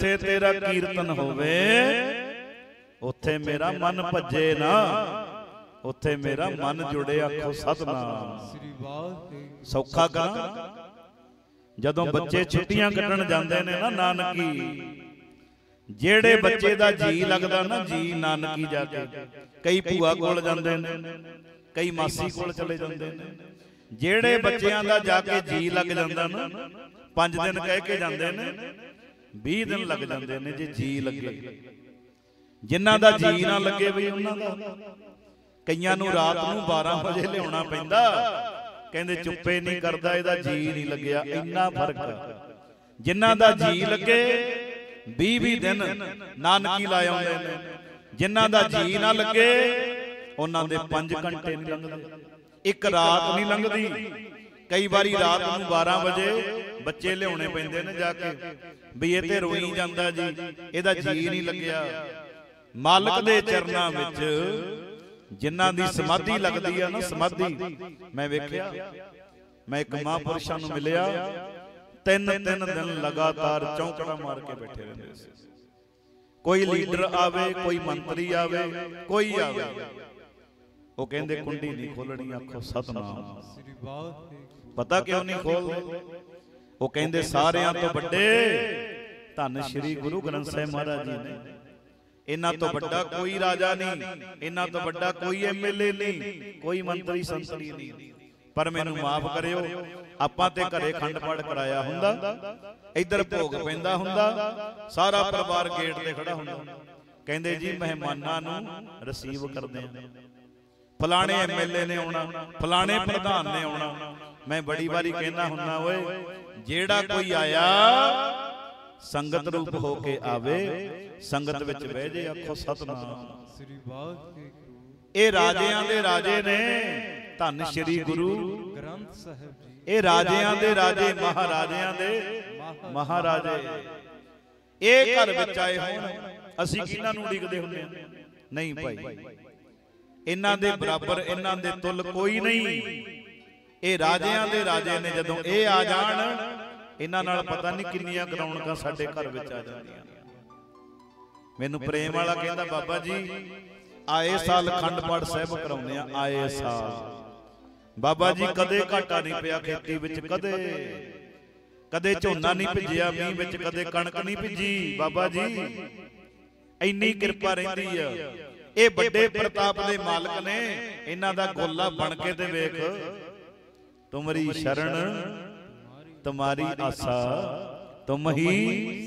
ਜਿੱਥੇ ਤੇਰਾ ਕੀਰਤਨ ਹੋਵੇ ਉੱਥੇ ਮੇਰਾ ਮਨ ਭੱਜੇ ਨਾ। ਉੱਥੇ ਮੇਰਾ ਮਨ ਜੁੜੇ ਆਖੋ ਸਤਨਾਮ। ਸ੍ਰੀ ਵਾਹਿਗੁਰੂ ਸੌਖਾ ਕਰਾਂ? ਜਦੋਂ ਬੱਚੇ ਛੁੱਟੀਆਂ ਕੱਟਣ ਜਾਂਦੇ ਨੇ ਨਾ ਨਾਨਕੀ। ਜਿਹੜੇ ਬੱਚੇ ਦਾ ਜੀ ਲੱਗਦਾ ਨਾ ਜੀ ਨਾਨਕੀ ਜਾ ਕੇ। ਕਈ ਭੂਆ ਕੋਲ ਜਾਂਦੇ ਨੇ ਕਈ ਮਾਸੀ ਕੋਲ ਚਲੇ ਜਾਂਦੇ ਨੇ। ਜਿਹੜੇ ਬੱਚਿਆਂ ਦਾ ਜਾ ਕੇ ਜੀ ਲੱਗ ਜਾਂਦਾ ਨਾ 5 ਦਿਨ ਕਹਿ ਕੇ ਜਾਂਦੇ ਨੇ। 20 ਦਿਨ ਲੱਗ ਜਾਂਦੇ ਨੇ ਜੇ ਜੀ ਲੱਗੇ। ਜਿਨ੍ਹਾਂ ਦਾ ਜੀ ਨਾ ਲੱਗੇ ਵੀ ਉਹਨਾਂ ਦਾ। ਕਈਆਂ ਨੂੰ ਰਾਤ ਨੂੰ 12 ਵਜੇ ਲਿਆਉਣਾ ਪੈਂਦਾ। ਕਹਿੰਦੇ ਚੁੱਪੇ ਨਹੀਂ ਕਰਦਾ ਇਹਦਾ ਜੀ ਨਹੀਂ ਲੱਗਿਆ। ਇੰਨਾ ਫ਼ਰਕ। ਜਿਨ੍ਹਾਂ ਦਾ ਜੀ ਲੱਗੇ 20 20 ਦਿਨ ਨਾਨਕੀ ਲਾ ਆਉਂਦੇ ਨੇ। ਜਿਨ੍ਹਾਂ ਦਾ ਜੀ ਨਾ ਲੱਗੇ ਉਹਨਾਂ ਦੇ 5 ਘੰਟੇ ਨਹੀਂ ਲੰਘਦੇ ਇੱਕ ਰਾਤ ਨਹੀਂ ਲੰਘਦੀ। ਕਈ ਵਾਰੀ ਰਾਤ ਨੂੰ 12 ਵਜੇ ਬੱਚੇ ਲਿਆਉਣੇ ਪੈਂਦੇ ਨੇ ਜਾ ਕੇ। ਵੀ ਇਹ ਤੇ ਰੋਈ ਜਾਂਦਾ ਜੀ। ਇਹਦਾ ਜੀ ਨਹੀਂ ਲੱਗਿਆ। ਮਾਲਕ ਦੇ ਚਰਨਾਂ ਵਿੱਚ ਜਿਨ੍ਹਾਂ ਦੀ ਸਮਾਧੀ ਲੱਗਦੀ ਆ ਨਾ ਸਮਾਧੀ। ਮੈਂ ਵੇਖਿਆ। ਮੈਂ ਇੱਕ ਮਹਾਂਪੁਰਸ਼ਾਂ ਨੂੰ ਮਿਲਿਆ। ਤਿੰਨ ਤਿੰਨ ਦਿਨ ਲਗਾਤਾਰ ਚੌਂਕੜਾ ਮਾਰ ਕੇ ਬੈਠੇ ਰਹਿੰਦੇ ਸੀ। ਕੋਈ ਲੀਡਰ ਆਵੇ ਕੋਈ ਮੰਤਰੀ ਆਵੇ ਕੋਈ ਆਵੇ। ਉਹ ਕਹਿੰਦੇ ਕੁੰਡੀ ਨਹੀਂ ਖੋਲਣੀ ਆਖੋ ਸਤਨਾਮ। ਸ੍ਰੀ ਵਾਹਿਗੁਰੂ। ਪਤਾ ਕਿਉਂ ਨਹੀਂ ਖੋਲਦੇ? ਉਹ ਕਹਿੰਦੇ ਸਾਰਿਆਂ ਤੋਂ ਵੱਡੇ ਧੰਨ ਸ਼੍ਰੀ ਗੁਰੂ ਗ੍ਰੰਥ ਸਾਹਿਬ ਮਹਾਰਾਜ ਜੀ ਨੇ। ਇਹਨਾਂ ਤੋਂ ਵੱਡਾ ਕੋਈ ਰਾਜਾ ਨਹੀਂ ਇਹਨਾਂ ਤੋਂ ਵੱਡਾ ਕੋਈ ਐਮਐਲਏ ਨਹੀਂ ਕੋਈ ਮੰਤਰੀ ਸੰਤਰੀ ਨਹੀਂ। ਪਰ ਮੈਨੂੰ ਮਾਫ ਕਰਿਓ ਆਪਾਂ ਤੇ ਘਰੇ ਖੰਡ ਪਾਠ ਕਰਾਇਆ ਹੁੰਦਾ ਇੱਧਰ ਭੋਗ ਪੈਂਦਾ ਹੁੰਦਾ ਸਾਰਾ ਪਰਿਵਾਰ ਗੇਟ ਤੇ ਖੜਾ ਹੁੰਦਾ। ਕਹਿੰਦੇ ਜੀ ਮਹਿਮਾਨਾਂ ਨੂੰ ਰਿਸੀਵ ਕਰਦੇ ਆ ਫਲਾਣੇ ਐਮਐਲਏ ਨੇ ਆਉਣਾ ਫਲਾਣੇ ਪ੍ਰਧਾਨ ਨੇ ਆਉਣਾ। ਮੈਂ ਬੜੀ ਵਾਰੀ ਕਹਿੰਦਾ ਹੁੰਨਾ ਓਏ ਜਿਹੜਾ ਕੋਈ ਆਇਆ ਸੰਗਤ ਰੂਪ ਹੋ ਕੇ ਆਵੇ ਸੰਗਤ ਵਿੱਚ ਬਹਿ ਜੇ ਆਖੋ ਸਤਨਾਮ। ਸ੍ਰੀ ਵਾਹਿਗੁਰੂ। ਇਹ ਰਾਜਿਆਂ ਦੇ ਰਾਜੇ ਨੇ ਧੰਨ ਸ਼੍ਰੀ ਗੁਰੂ ਗ੍ਰੰਥ ਸਾਹਿਬ ਜੀ। ਇਹ ਰਾਜਿਆਂ ਦੇ ਰਾਜੇ ਮਹਾਰਾਜਿਆਂ ਦੇ ਮਹਾਰਾਜੇ। ਇਹ ਘਰ ਵਿੱਚ ਆਏ ਹੋਣ ਅਸੀਂ ਕਿਹਨਾਂ ਨੂੰ ਉਡੀਕਦੇ ਹੁੰਦੇ ਨਹੀਂ ਭਾਈ। ਇਹਨਾਂ ਦੇ ਬਰਾਬਰ ਇਹਨਾਂ ਦੇ ਤੁਲ ਕੋਈ ਨਹੀਂ। ਇਹ ਰਾਜਿਆਂ ਦੇ ਰਾਜੇ ਨੇ ਜਦੋਂ ਇਹ ਆ ਜਾਣ ਇਹਨਾਂ ਨਾਲ ਪਤਾ ਨਹੀਂ ਕਿੰਨੀਆਂ ਗਰਾਉਂਡਾਂ ਸਾਡੇ ਘਰ ਵਿੱਚ ਆ ਜਾਂਦੀਆਂ। ਮੈਨੂੰ ਪ੍ਰੇਮ ਵਾਲਾ ਕਹਿੰਦਾ ਬਾਬਾ ਜੀ ਆਏ ਸਾਲ ਖੰਡ ਪਾਠ ਸਾਹਿਬ ਕਰਾਉਂਦੇ ਆ ਆਏ ਸਾਲ। ਬਾਬਾ ਜੀ ਕਦੇ ਘਾਟਾ ਨਹੀਂ ਪਿਆ ਖੇਤੀ ਵਿੱਚ ਕਦੇ ਕਦੇ ਝੋਨਾ ਨਹੀਂ ਭਿੱਜਿਆ ਮੀਂਹ ਵਿੱਚ ਕਦੇ ਕਣਕ ਨਹੀਂ ਭਿੱਜੀ ਬਾਬਾ ਜੀ। ਇੰਨੀ ਕਿਰਪਾ ਰਹਿੰਦੀ ਆ। ਇਹ ਵੱਡੇ ਪ੍ਰਤਾਪ ਦੇ ਮਾਲਕ ਨੇ। ਇਹਨਾਂ ਦਾ ਗੋਲਾ ਬਣ ਕੇ ਤੇ ਵੇਖ। ਤੁਮਰੀ ਸ਼ਰਨ ਤੁਮਾਰੀ ਆਸਾ ਤੁਮ ਹੀ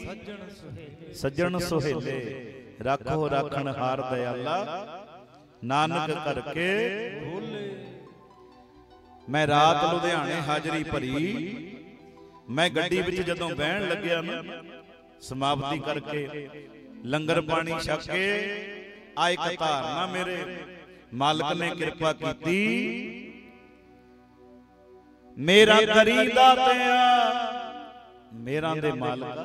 ਸੱਜਣ ਸੁਹੇਲੇ ਸੱਜਣ ਸੁਹੇਲੇ। ਰੱਖੋ ਰਾਖਣ ਹਾਰ ਦਇਆਲਾ। ਨਾਨਕ ਕਰਕੇ ਭੋਲੇ। ਮੈਂ ਰਾਤ ਲੁਧਿਆਣੇ ਹਾਜ਼ਰੀ ਭਰੀ। ਮੈਂ ਗੱਡੀ ਵਿੱਚ ਜਦੋਂ ਬਹਿਣ ਲੱਗਿਆ ਨਾ ਸਮਾਪਤੀ ਕਰਕੇ ਲੰਗਰ ਪਾਣੀ ਛਕ ਕੇ ਆ ਇੱਕ ਧਾਰਨਾ ਮੇਰੇ ਮਾਲਕ ਨੇ ਕਿਰਪਾ ਕੀਤੀ। ਮੇਰਾ ਕਰੀ ਦਾਤਿਆ ਮੇਰਾਂ ਦੇ ਮਾਲਕ।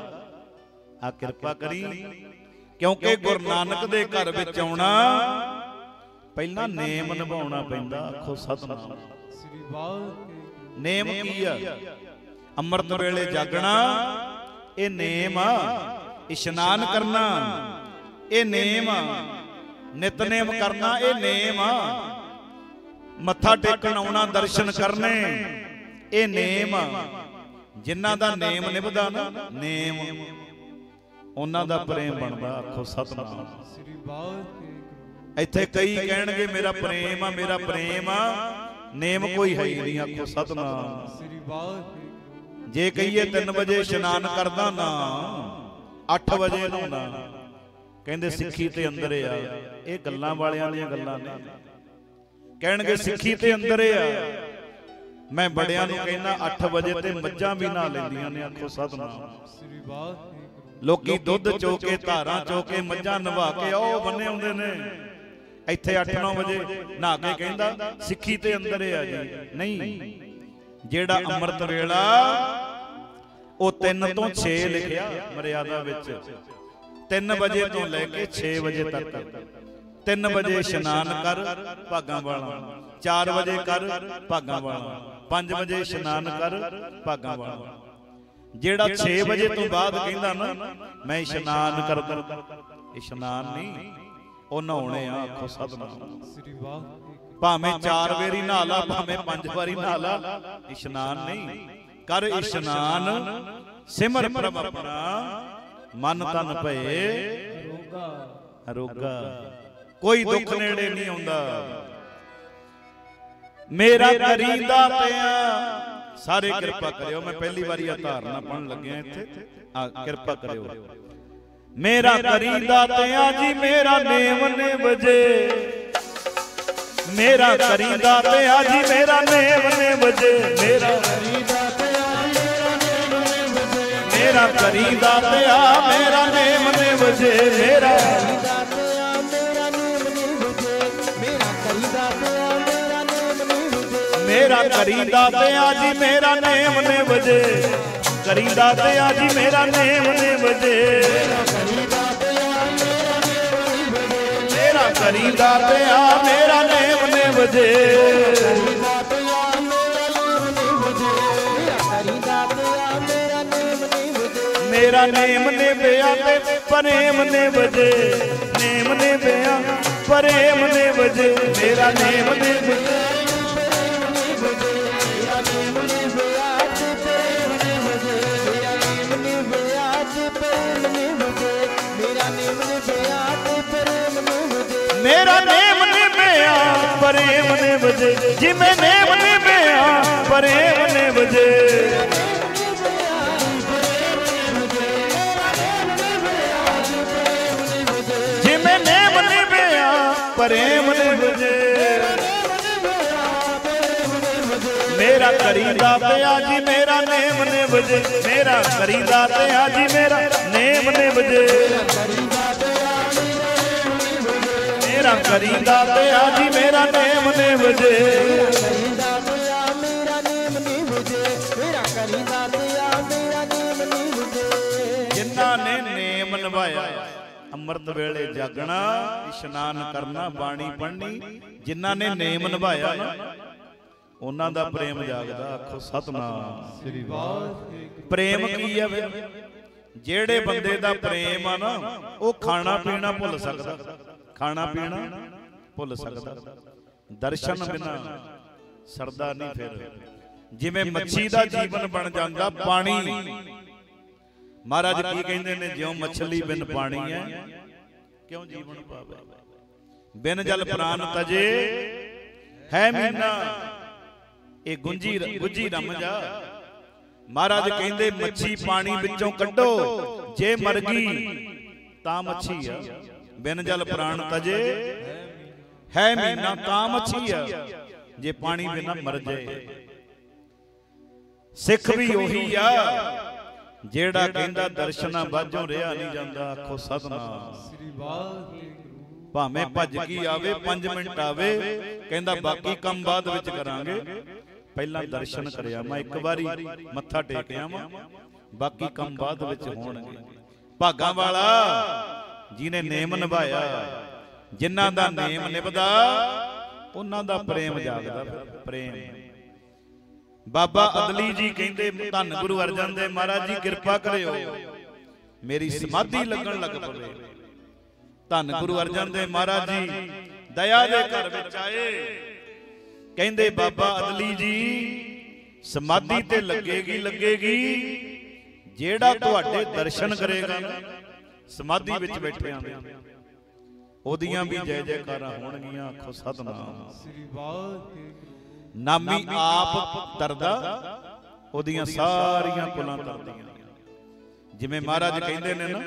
ਆ ਕਿਰਪਾ ਕਰੀ। ਕਿਉਂਕਿ ਗੁਰੂ ਨਾਨਕ ਦੇ ਘਰ ਵਿੱਚ ਆਉਣਾ ਪਹਿਲਾਂ ਨੇਮ ਨਿਭਾਉਣਾ ਪੈਂਦਾ। ਆਖੋ ਸਤਨਾਮ। ਸ੍ਰੀ ਵਾਹਿਗੁਰੂ ਨੇਮ ਕੀ ਆ? ਅੰਮ੍ਰਿਤ ਵੇਲੇ ਜਾਗਣਾ ਇਹ ਨੇਮ ਆ। ਇਸ਼ਨਾਨ ਕਰਨਾ ਇਹ ਨੇਮ ਆ। ਨਿਤਨੇਮ ਕਰਨਾ ਇਹ ਨੇਮ ਆ। ਮੱਥਾ ਟੇਕਣ ਆਉਣਾ ਦਰਸ਼ਨ ਕਰਨੇ। ਇਹ ਨੇਮ ਆ। ਜਿਨ੍ਹਾਂ ਦਾ ਨੇਮ ਨਿਭਦਾ ਨਾ, ਨੇਮ। ਉਹਨਾਂ ਦਾ ਪ੍ਰੇਮ ਬਣਦਾ, ਆਖੋ ਸਤਨਾਮ। ਸ੍ਰੀ ਵਾਹਿਗੁਰੂ ਇੱਥੇ ਕਈ ਕਹਿਣਗੇ, ਮੇਰਾ ਪ੍ਰੇਮ ਆ, ਮੇਰਾ ਪ੍ਰੇਮ ਆ। ਨੇਮ ਕੋਈ ਹੈ ਹੀ ਨਹੀਂ, ਆਖੋ ਸਤਨਾਮ। ਸ੍ਰੀ ਵਾਹਿਗੁਰੂ ਜੇ ਕਹੀਏ 3 ਵਜੇ ਇਸ਼ਨਾਨ ਕਰਦਾ ਨਾ 8 ਵਜੇ ਨਹਾਉਣਾ ਕਹਿੰਦੇ ਸਿੱਖੀ ਤੇ ਅੰਦਰ ਆ। ਇਹ ਗੱਲਾਂ ਵਾਲਿਆਂ ਦੀਆਂ ਗੱਲਾਂ ਨੇ। ਕਹਿਣਗੇ ਸਿੱਖੀ ਤੇ ਅੰਦਰ ਆ। ਮੈਂ ਬੜਿਆਂ ਨੂੰ ਕਹਿੰਦਾ 8 ਵਜੇ ਤੇ ਮੱਝਾਂ ਵੀ ਨਹਾ ਲੈਂਦੀਆਂ ਨੇ ਆਖੋ ਸਤਨਾਮ। ਸ੍ਰੀ ਵਾਹਿਗੁਰੂ ਲੋਕੀ ਦੁੱਧ ਚੋ ਕੇ ਧਾਰਾਂ ਚੋ ਕੇ ਮੱਝਾਂ ਨਵਾ ਕੇ ਉਹ ਬੰਨੇ ਆਉਂਦੇ ਨੇ। ਇੱਥੇ 8-9 ਵਜੇ ਨਹਾ ਕੇ ਕਹਿੰਦਾ ਸਿੱਖੀ ਤੇ ਅੰਦਰ ਆ ਜੀ। ਨਹੀਂ। ਜਿਹੜਾ ਅੰਮ੍ਰਿਤ ਵੇਲਾ ਉਹ 3 ਤੋਂ 6 ਲਿਖਿਆ ਮਰਿਆਦਾ ਵਿੱਚ। 3 ਵਜੇ ਤੋਂ ਲੈ ਕੇ 6 ਵਜੇ ਤੱਕ। 3 ਵਜੇ ਇਸ਼ਨਾਨ ਕਰ ਭਾਗਾਂ ਵਾਲਾ। 4 ਵਜੇ ਕਰ ਭਾਗਾਂ ਵਾਲਾ 5 ਵਜੇ ਇਸ਼ਨਾਨ ਕਰ ਭਾਗਾਂ ਵਾਲਾ। ਜਿਹੜਾ 6 ਵਜੇ ਤੋਂ ਬਾਅਦ ਕਹਿੰਦਾ ਨਾ ਮੈਂ ਇਸ਼ਨਾਨ ਕਰਦਾ ਇਸ਼ਨਾਨ ਨਹੀਂ ਉਹ ਨਹਾਉਣੇ ਆ ਆਖੋ ਸਤਨਾਮ। ਸ੍ਰੀ ਵਾਹਿਗੁਰੂ ਭਾਵੇਂ 4 ਵਾਰੀ ਨਹਾ ਲਾ ਭਾਵੇਂ 5 ਵਾਰੀ ਨਹਾ ਲਾ ਇਸ਼ਨਾਨ ਨਹੀਂ। ਕਰ ਇਸ਼ਨਾਨ ਸਿਮਰ ਪ੍ਰਭ ਆਪਣਾ ਮਨ ਤਨ ਭਏ। ਰੋਗਾ। ਰੋਗਾ। ਕੋਈ ਦੁੱਖ ਨੇੜੇ ਨਹੀਂ ਆਉਂਦਾ। ਮੇਰਾ ਕਰੀਦਾ ਪਿਆ। ਸਾਰੇ ਕਿਰਪਾ ਕਰਿਓ। ਮੈਂ ਪਹਿਲੀ ਵਾਰੀ ਆ ਧਾਰਨਾ ਪੜਨ ਲੱਗਿਆ ਇੱਥੇ। ਆ ਕਿਰਪਾ ਕਰਿਓ। ਮੇਰਾ ਕਰੀਦਾ ਪਿਆ ਜੀ ਮੇਰਾ ਨੇਮ ਨੇ ਵਜੇ। ਮੇਰਾ ਕਰੀਦਾ ਪਿਆ ਜੀ ਮੇਰਾ ਨੇਮ ਨੇ ਵਜੇ। ਮੇਰਾ ਕਰੀਦਾ ਪਿਆ ਮੇਰਾ ਨੇਮ ਨੇ ਵਜੇ। ਮੇਰਾ ਕਰੀਦਾ ਪਿਆ ਮੇਰਾ ਨੇਮ ਨੇ ਵਜੇ। ਮੇਰਾ ਕਰੀਦਾ ਪਿਆ ਜੀ ਮੇਰਾ ਨੇਮ ਨੇ ਵਜੇ ਕਰੀਦਾ ਪਿਆ ਜੀ ਮੇਰਾ ਨੇਮ ਨੇ ਵਜੇ ਕਰੀਦਾ ਪਿਆ ਮੇਰਾ ਨੇਮ ਨੇ ਕਰੀਦਾ ਪਿਆ ਮੇਰਾ ਮੇਰਾ ਨੇਮ ਨੇ ਵਜੇ ਮੇਰਾ ਨੇਮ ਨੇ ਵਜੇ ਤੇ ਪ੍ਰੇਮ ਨੇ ਵਜੇ ਨੇਮ ਨੇ ਪਿਆ ਪ੍ਰੇਮ ਨੇ ਵਜੇ ਮੇਰਾ ਨੇਮ ਨੇ ਵਜੇ ਮੇਰਾ ਨੇਮ ਨੇ ਪ੍ਰੇਮ ਨੇ ਵਜੇ ਜਿਵੇਂ ਨੇਮ ਨੇ ਪ੍ਰੇਮ ਨੇ ਵਜੇ ਪ੍ਰੇਮ ਨੇ ਵਜੇ ਮੇਰਾ ਕਰੀਦਾ ਪਿਆ ਜੀ, ਮੇਰਾ ਨੇਮ ਨੇ ਵਜੇ ਮੇਰਾ ਕਰੀਦਾ ਪਿਆ ਜੀ, ਮੇਰਾ ਨੇਮ ਨੇ ਵਜੇ ਮੇਰਾ ਕਰੀਦਾ ਪਿਆ ਜੀ ਮੇਰਾ ਨੇਮ ਨੇ ਵਜੇ ਕਰੀਦਾ ਮੇਰਾ ਨੇਮ ਨਹੀਂ ਵਜੇ ਮੇਰਾ ਕਰੀਦਾ ਪਿਆ ਮੇਰਾ ਨੇਮ ਨਹੀਂ ਵਜੇ ਜਿਨ੍ਹਾਂ ਨੇ ਨੇਮ ਨਿਭਾਇਆ ਅੰਮ੍ਰਿਤ ਵੇਲੇ ਜਾਗਣਾ ਇਸ਼ਨਾਨ ਕਰਨਾ ਬਾਣੀ ਪੜ੍ਹਨੀ ਜਿਨ੍ਹਾਂ ਨੇ ਨੇਮ ਨਿਭਾਇਆ ਨਾ ਉਹਨਾਂ ਦਾ ਪ੍ਰੇਮ ਜਾਗਦਾ ਆਖੋ ਸਤਨਾਮ। ਸ੍ਰੀ ਵਾਹਿਗੁਰੂ। ਪ੍ਰੇਮ ਕੀ ਹੈ ਜਿਹੜੇ ਬੰਦੇ ਦਾ ਪ੍ਰੇਮ ਆ ਨਾ ਉਹ ਖਾਣਾ ਪੀਣਾ ਭੁੱਲ ਸਕਦਾ। ਖਾਣਾ ਪੀਣਾ ਭੁੱਲ ਸਕਦਾ। ਦਰਸ਼ਨ ਬਿਨਾ ਸਰਦਾ ਨਹੀਂ ਫਿਰ। ਜਿਵੇਂ ਮੱਛੀ ਦਾ ਜੀਵਨ ਬਣ ਜਾਂਦਾ ਪਾਣੀ। ਮਹਾਰਾਜ ਕੀ ਕਹਿੰਦੇ ਨੇ ਜਿਉਂ ਮੱਛਲੀ ਬਿਨ ਪਾਣੀ ਹੈ ਕਿਉਂ ਜੀਵਨ ਪਾਵੇ ਬਿਨ ਜਲ ਪ੍ਰਾਨ ਤਜੇ ਹੈ ਮੀਨਾ। ਇਹ ਗੁੰਜੀ ਗੁੱਜੀ ਰਮ ਜਾ। ਮਹਾਰਾਜ ਕਹਿੰਦੇ ਮੱਛੀ ਪਾਣੀ ਵਿੱਚੋਂ ਕੱਢੋ ਜੇ ਮਰ ਗਈ ਤਾਂ ਮੱਛੀ ਆ। ਬਿਨ ਜਲ ਪ੍ਰਾਣ ਤਜੇ ਹੈ ਮੀਨਾ ਤਾਂ ਮੱਛੀ ਆ ਜੇ ਪਾਣੀ ਬਿਨਾ ਮਰ ਜਾਏ ਸਿੱਖ ਵੀ ਉਹੀ ਆ। ਜਿਹੜਾ ਕਹਿੰਦਾ ਦਰਸ਼ਨਾਂ ਬਾਝੋਂ ਰਿਹਾ ਨਹੀਂ ਜਾਂਦਾ ਆਖੋ ਸਤਨਾਮ। ਸ੍ਰੀ ਵਾਹਿਗੁਰੂ। ਭਾਵੇਂ ਭੱਜ ਕੀ ਆਵੇ 5 ਮਿੰਟ ਆਵੇ। ਕਹਿੰਦਾ ਬਾਕੀ ਕੰਮ ਬਾਅਦ ਵਿੱਚ ਕਰਾਂਗੇ। ਪਹਿਲਾਂ ਦਰਸ਼ਨ ਕਰਿਆ ਮੈਂ ਇੱਕ ਵਾਰੀ ਮੱਥਾ ਟੇਕਿਆ ਵਾਂ ਬਾਕੀ ਕੰਮ ਬਾਅਦ ਵਿੱਚ ਹੋਣਗੇ। ਭਾਗਾਂ ਵਾਲਾ। ਜਿਹਨੇ ਨੇਮ ਨਿਭਾਇਆ ਜਿਨ੍ਹਾਂ ਦਾ ਨੇਮ ਨਿਭਦਾ ਉਹਨਾਂ ਦਾ ਪ੍ਰੇਮ ਜਾਗਦਾ ਪ੍ਰੇਮ। ਬਾਬਾ ਅਦਲੀ ਜੀ ਕਹਿੰਦੇ ਧੰਨ ਗੁਰੂ ਅਰਜਨ ਦੇਵ ਮਹਾਰਾਜ ਜੀ ਕਿਰਪਾ ਕਰਿਓ। ਮੇਰੀ ਸਮਾਧੀ ਲੱਗਣ ਲੱਗ ਪਵੇ। ਧੰਨ ਗੁਰੂ ਅਰਜਨ ਦੇਵ ਮਹਾਰਾਜ ਜੀ ਦਇਆ ਦੇ ਘਰ ਵਿੱਚ ਆਏ। ਕਹਿੰਦੇ ਬਾਬਾ ਅਦਲੀ ਜੀ ਸਮਾਧੀ ਤੇ ਲੱਗੇਗੀ ਲੱਗੇਗੀ ਜਿਹੜਾ ਤੁਹਾਡੇ ਦਰਸ਼ਨ ਕਰੇਗਾ ਨਾ ਸਮਾਧੀ ਵਿੱਚ ਬੈਠਿਆਂ ਦੇ ਉਹਦੀਆਂ ਵੀ ਜੈ ਜੈਕਾਰਾਂ ਹੋਣਗੀਆਂ ਆਖੋ ਸਤਨਾਮ। ਸ੍ਰੀ ਵਾਹਿਗੁਰੂ। ਨਾਮੀ ਆਪ ਤਰਦਾ ਉਹਦੀਆਂ ਸਾਰੀਆਂ ਕੁਲਾਂ ਤਰਦੀਆਂ। ਜਿਵੇਂ ਮਹਾਰਾਜ ਕਹਿੰਦੇ ਨੇ ਨਾ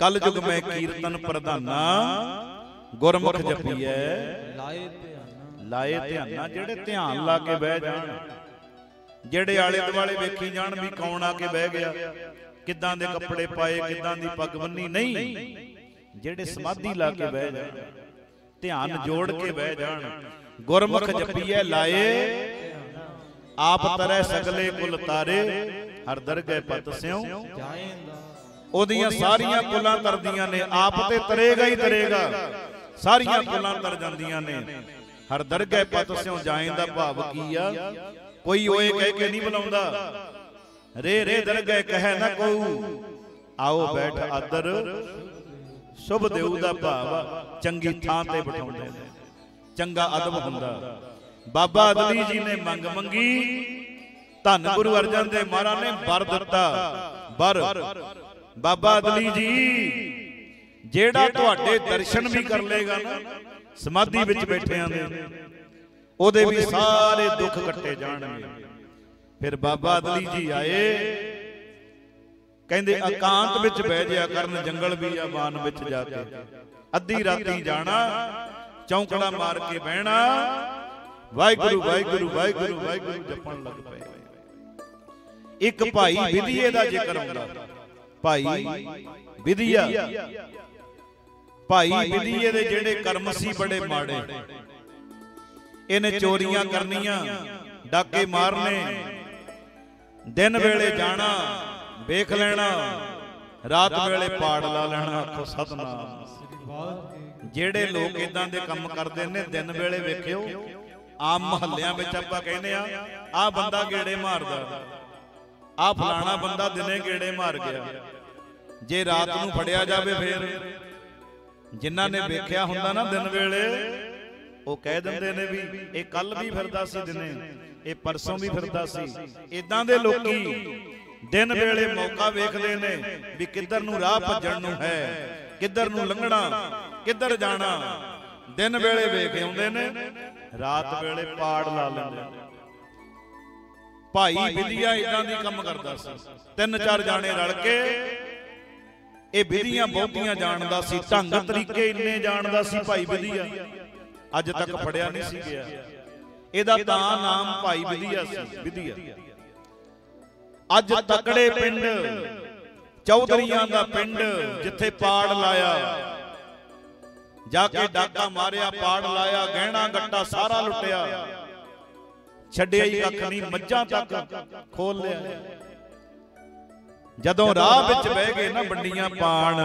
ਕਲ ਯੁਗ ਮੈਂ ਕੀਰਤਨ ਪ੍ਰਧਾਨਾ ਗੁਰਮੁਖ ਜਪੀਐ। ਲਾਏ ਧਿਆਨ। ਲਾਏ ਧਿਆਨਾ ਜਿਹੜੇ ਧਿਆਨ ਲਾ ਕੇ ਬਹਿ ਜਾਣ। ਜਿਹੜੇ ਆਲੇ ਦੁਆਲੇ ਵੇਖੀ ਜਾਣ ਵੀ ਕੌਣ ਆ ਕੇ ਬਹਿ ਗਿਆ। ਕਿੱਦਾਂ ਦੇ ਕੱਪੜੇ ਪਾਏ ਕਿੱਦਾਂ ਦੀ ਪੱਗ ਬੰਨੀ ਨਹੀਂ। ਜਿਹੜੇ ਸਮਾਧੀ ਲਾ ਕੇ ਬਹਿ ਜਾਣ ਧਿਆਨ ਜੋੜ ਕੇ ਬਹਿ ਜਾਣ। ਗੁਰਮੁਖ ਜਪੀਐ ਲਾਏ ਆਪ ਤਰੈ ਸਗਲੇ ਕੁਲ ਤਾਰੇ ਹਰ ਦਰਗਹਿ ਪਤ ਸਿਉ। ਉਹਦੀਆਂ ਸਾਰੀਆਂ ਕੁਲਾਂ ਤਰਦੀਆਂ ਨੇ ਆਪ ਤੇ ਤਰੇਗਾ ਹੀ ਤਰੇਗਾ ਸਾਰੀਆਂ ਕੁਲਾਂ ਤਰ ਜਾਂਦੀਆਂ ਨੇ। ਹਰ ਦਰਗਹਿ ਪਤ ਸਿਉ ਜਾਏ ਦਾ ਭਾਵ ਕੀ ਆ? ਕੋਈ ਓਏ ਕਹਿ ਕੇ ਨਹੀਂ ਬੁਲਾਉਂਦਾ। ਰੇ ਰੇ ਦਰਗਹਿ ਕਹਿ ਨ ਕਉ ਆਓ ਬੈਠ ਆਦਰ। ਸ਼ੁਭ ਦੇਉ ਦਾ ਭਾਵ ਚੰਗੀ ਥਾਂ ਤੇ ਬਿਠਾਉਂਦੇ ਨੇ। ਚੰਗਾ ਅਦਬ ਹੁੰਦਾ। ਬਾਬਾ ਅਦਲੀ ਜੀ ਨੇ ਮੰਗ ਮੰਗੀ ਧੰਨ ਗੁਰੂ ਅਰਜਨ ਦੇਵ ਮਹਾਰਾਜ ਨੇ ਵਰ ਦਿੱਤਾ। ਵਰ ਬਾਬਾ ਅਦਲੀ ਜੀ ਜਿਹੜਾ ਤੁਹਾਡੇ ਦਰਸ਼ਨ ਵੀ ਕਰ ਲੇਗਾ ਨਾ ਸਮਾਧੀ ਵਿੱਚ ਬੈਠਿਆਂ ਦੇ। ਉਹਦੇ ਵੀ ਸਾਰੇ ਦੁੱਖ ਕੱਟੇ ਜਾਣਗੇ। ਫਿਰ ਬਾਬਾ ਅਦਲੀ ਜੀ ਆਏ। ਕਹਿੰਦੇ ਇਕਾਂਤ ਵਿੱਚ ਬਹਿ ਜਿਆ ਕਰਨ ਜੰਗਲ ਬੀਆਬਾਨ ਵਿੱਚ ਜਾ ਕੇ। ਅੱਧੀ ਰਾਤੀ ਜਾਣਾ ਚੌਂਕੜਾ ਮਾਰ ਕੇ ਬਹਿਣਾ। ਵਾਹਿਗੁਰੂ ਵਾਹਿਗੁਰੂ ਵਾਹਿਗੁਰੂ ਵਾਹਿਗੁਰੂ ਜਪਣ ਲੱਗ ਪਏ। ਇੱਕ ਭਾਈ ਵਿਧੀਏ ਦਾ ਜ਼ਿਕਰ ਆਉਂਦਾ ਭਾਈ ਵਿਧੀਆ। ਭਾਈ ਵਿਧੀਏ ਦੇ ਜਿਹੜੇ ਕਰਮ ਸੀ ਬੜੇ ਮਾੜੇ। ਇਹਨੇ ਚੋਰੀਆਂ ਕਰਨੀਆਂ ਡਾਕੇ ਮਾਰਨੇ। ਦਿਨ ਵੇਲੇ ਜਾਣਾ ਵੇਖ ਲੈਣਾ ਰਾਤ ਵੇਲੇ ਪਾੜ ਲਾ ਲੈਣਾ ਆਖੋ ਸਤਨਾਮ। ਜਿਹੜੇ ਲੋਕ ਇਦਾਂ ਦੇ ਕੰਮ ਕਰਦੇ ਨੇ ਦਿਨ ਵੇਲੇ ਵੇਖਿਓ ਆਮ ਮਹੱਲਿਆਂ ਵਿੱਚ ਆਪਾਂ ਕਹਿੰਦੇ ਆ ਆ ਬੰਦਾ ਗੇੜੇ ਮਾਰਦਾ। ਆ ਫਲਾਣਾ ਬੰਦਾ ਦਿਨੇ ਗੇੜੇ ਮਾਰ ਗਿਆ। ਜੇ ਰਾਤ ਨੂੰ ਫੜਿਆ ਜਾਵੇ ਫੇਰ ਜਿਨ੍ਹਾਂ ਨੇ ਵੇਖਿਆ ਹੁੰਦਾ ਨਾ ਦਿਨ ਵੇਲੇ ਉਹ ਕਹਿ ਦਿੰਦੇ ਨੇ ਵੀ ਇਹ ਕੱਲ ਵੀ ਫਿਰਦਾ ਸੀ ਦਿਨੇ। ਇਹ ਪਰਸੋਂ ਵੀ ਫਿਰਦਾ ਸੀ। ਇਦਾਂ ਦੇ ਲੋਕੀ ਦਿਨ ਵੇਲੇ ਮੌਕਾ ਵੇਖਦੇ ਨੇ ਵੀ ਕਿੱਧਰ ਨੂੰ ਰਾਹ ਭੱਜਣ ਨੂੰ ਹੈ ਕਿੱਧਰ ਨੂੰ ਲੰਘਣਾ ਕਿੱਧਰ ਜਾਣਾ। ਦਿਨ ਵੇਲੇ ਵੇਖ ਆਉਂਦੇ ਨੇ ਰਾਤ ਵੇਲੇ ਪਾੜ ਲਾ ਲੈਂਦੇ ਨੇ। ਭਾਈ ਵਿਧੀਆ ਇਦਾਂ ਦੀ ਕੰਮ ਕਰਦਾ ਸੀ। ਤਿੰਨ ਚਾਰ ਜਾਣੇ ਰਲ ਕੇ ਇਹ ਵਿਧੀਆਂ ਬਹੁਤੀਆਂ ਜਾਣਦਾ ਸੀ। ਢੰਗ ਤਰੀਕੇ ਇੰਨੇ ਜਾਣਦਾ ਸੀ ਭਾਈ ਵਿਧੀਆ ਅੱਜ ਤੱਕ ਫੜਿਆ ਨਹੀਂ ਸੀ ਗਿਆ। ਇਹਦਾ ਤਾਂ ਨਾਮ ਭਾਈ ਵਿਧੀਆ ਸੀ, ਵਿਧੀਆ। ਅੱਜ ਤਕੜੇ ਪਿੰਡ, ਚੌਧਰੀਆਂ ਦਾ ਪਿੰਡ ਜਿੱਥੇ ਪਾੜ ਲਾਇਆ। ਜਾ ਕੇ ਡਾਕਾ ਮਾਰਿਆ, ਪਾੜ ਲਾਇਆ, ਗਹਿਣਾ ਗੱਟਾ ਸਾਰਾ ਲੁੱਟਿਆ। ਛੱਡਿਆ ਹੀ ਕੱਖ ਨਹੀਂ, ਮੱਝਾਂ ਤੱਕ ਖੋਲ ਲਿਆ। ਜਦੋਂ ਰਾਹ ਵਿੱਚ ਬਹਿ ਗਏ ਨਾ ਬੰਡੀਆਂ ਪਾਣ,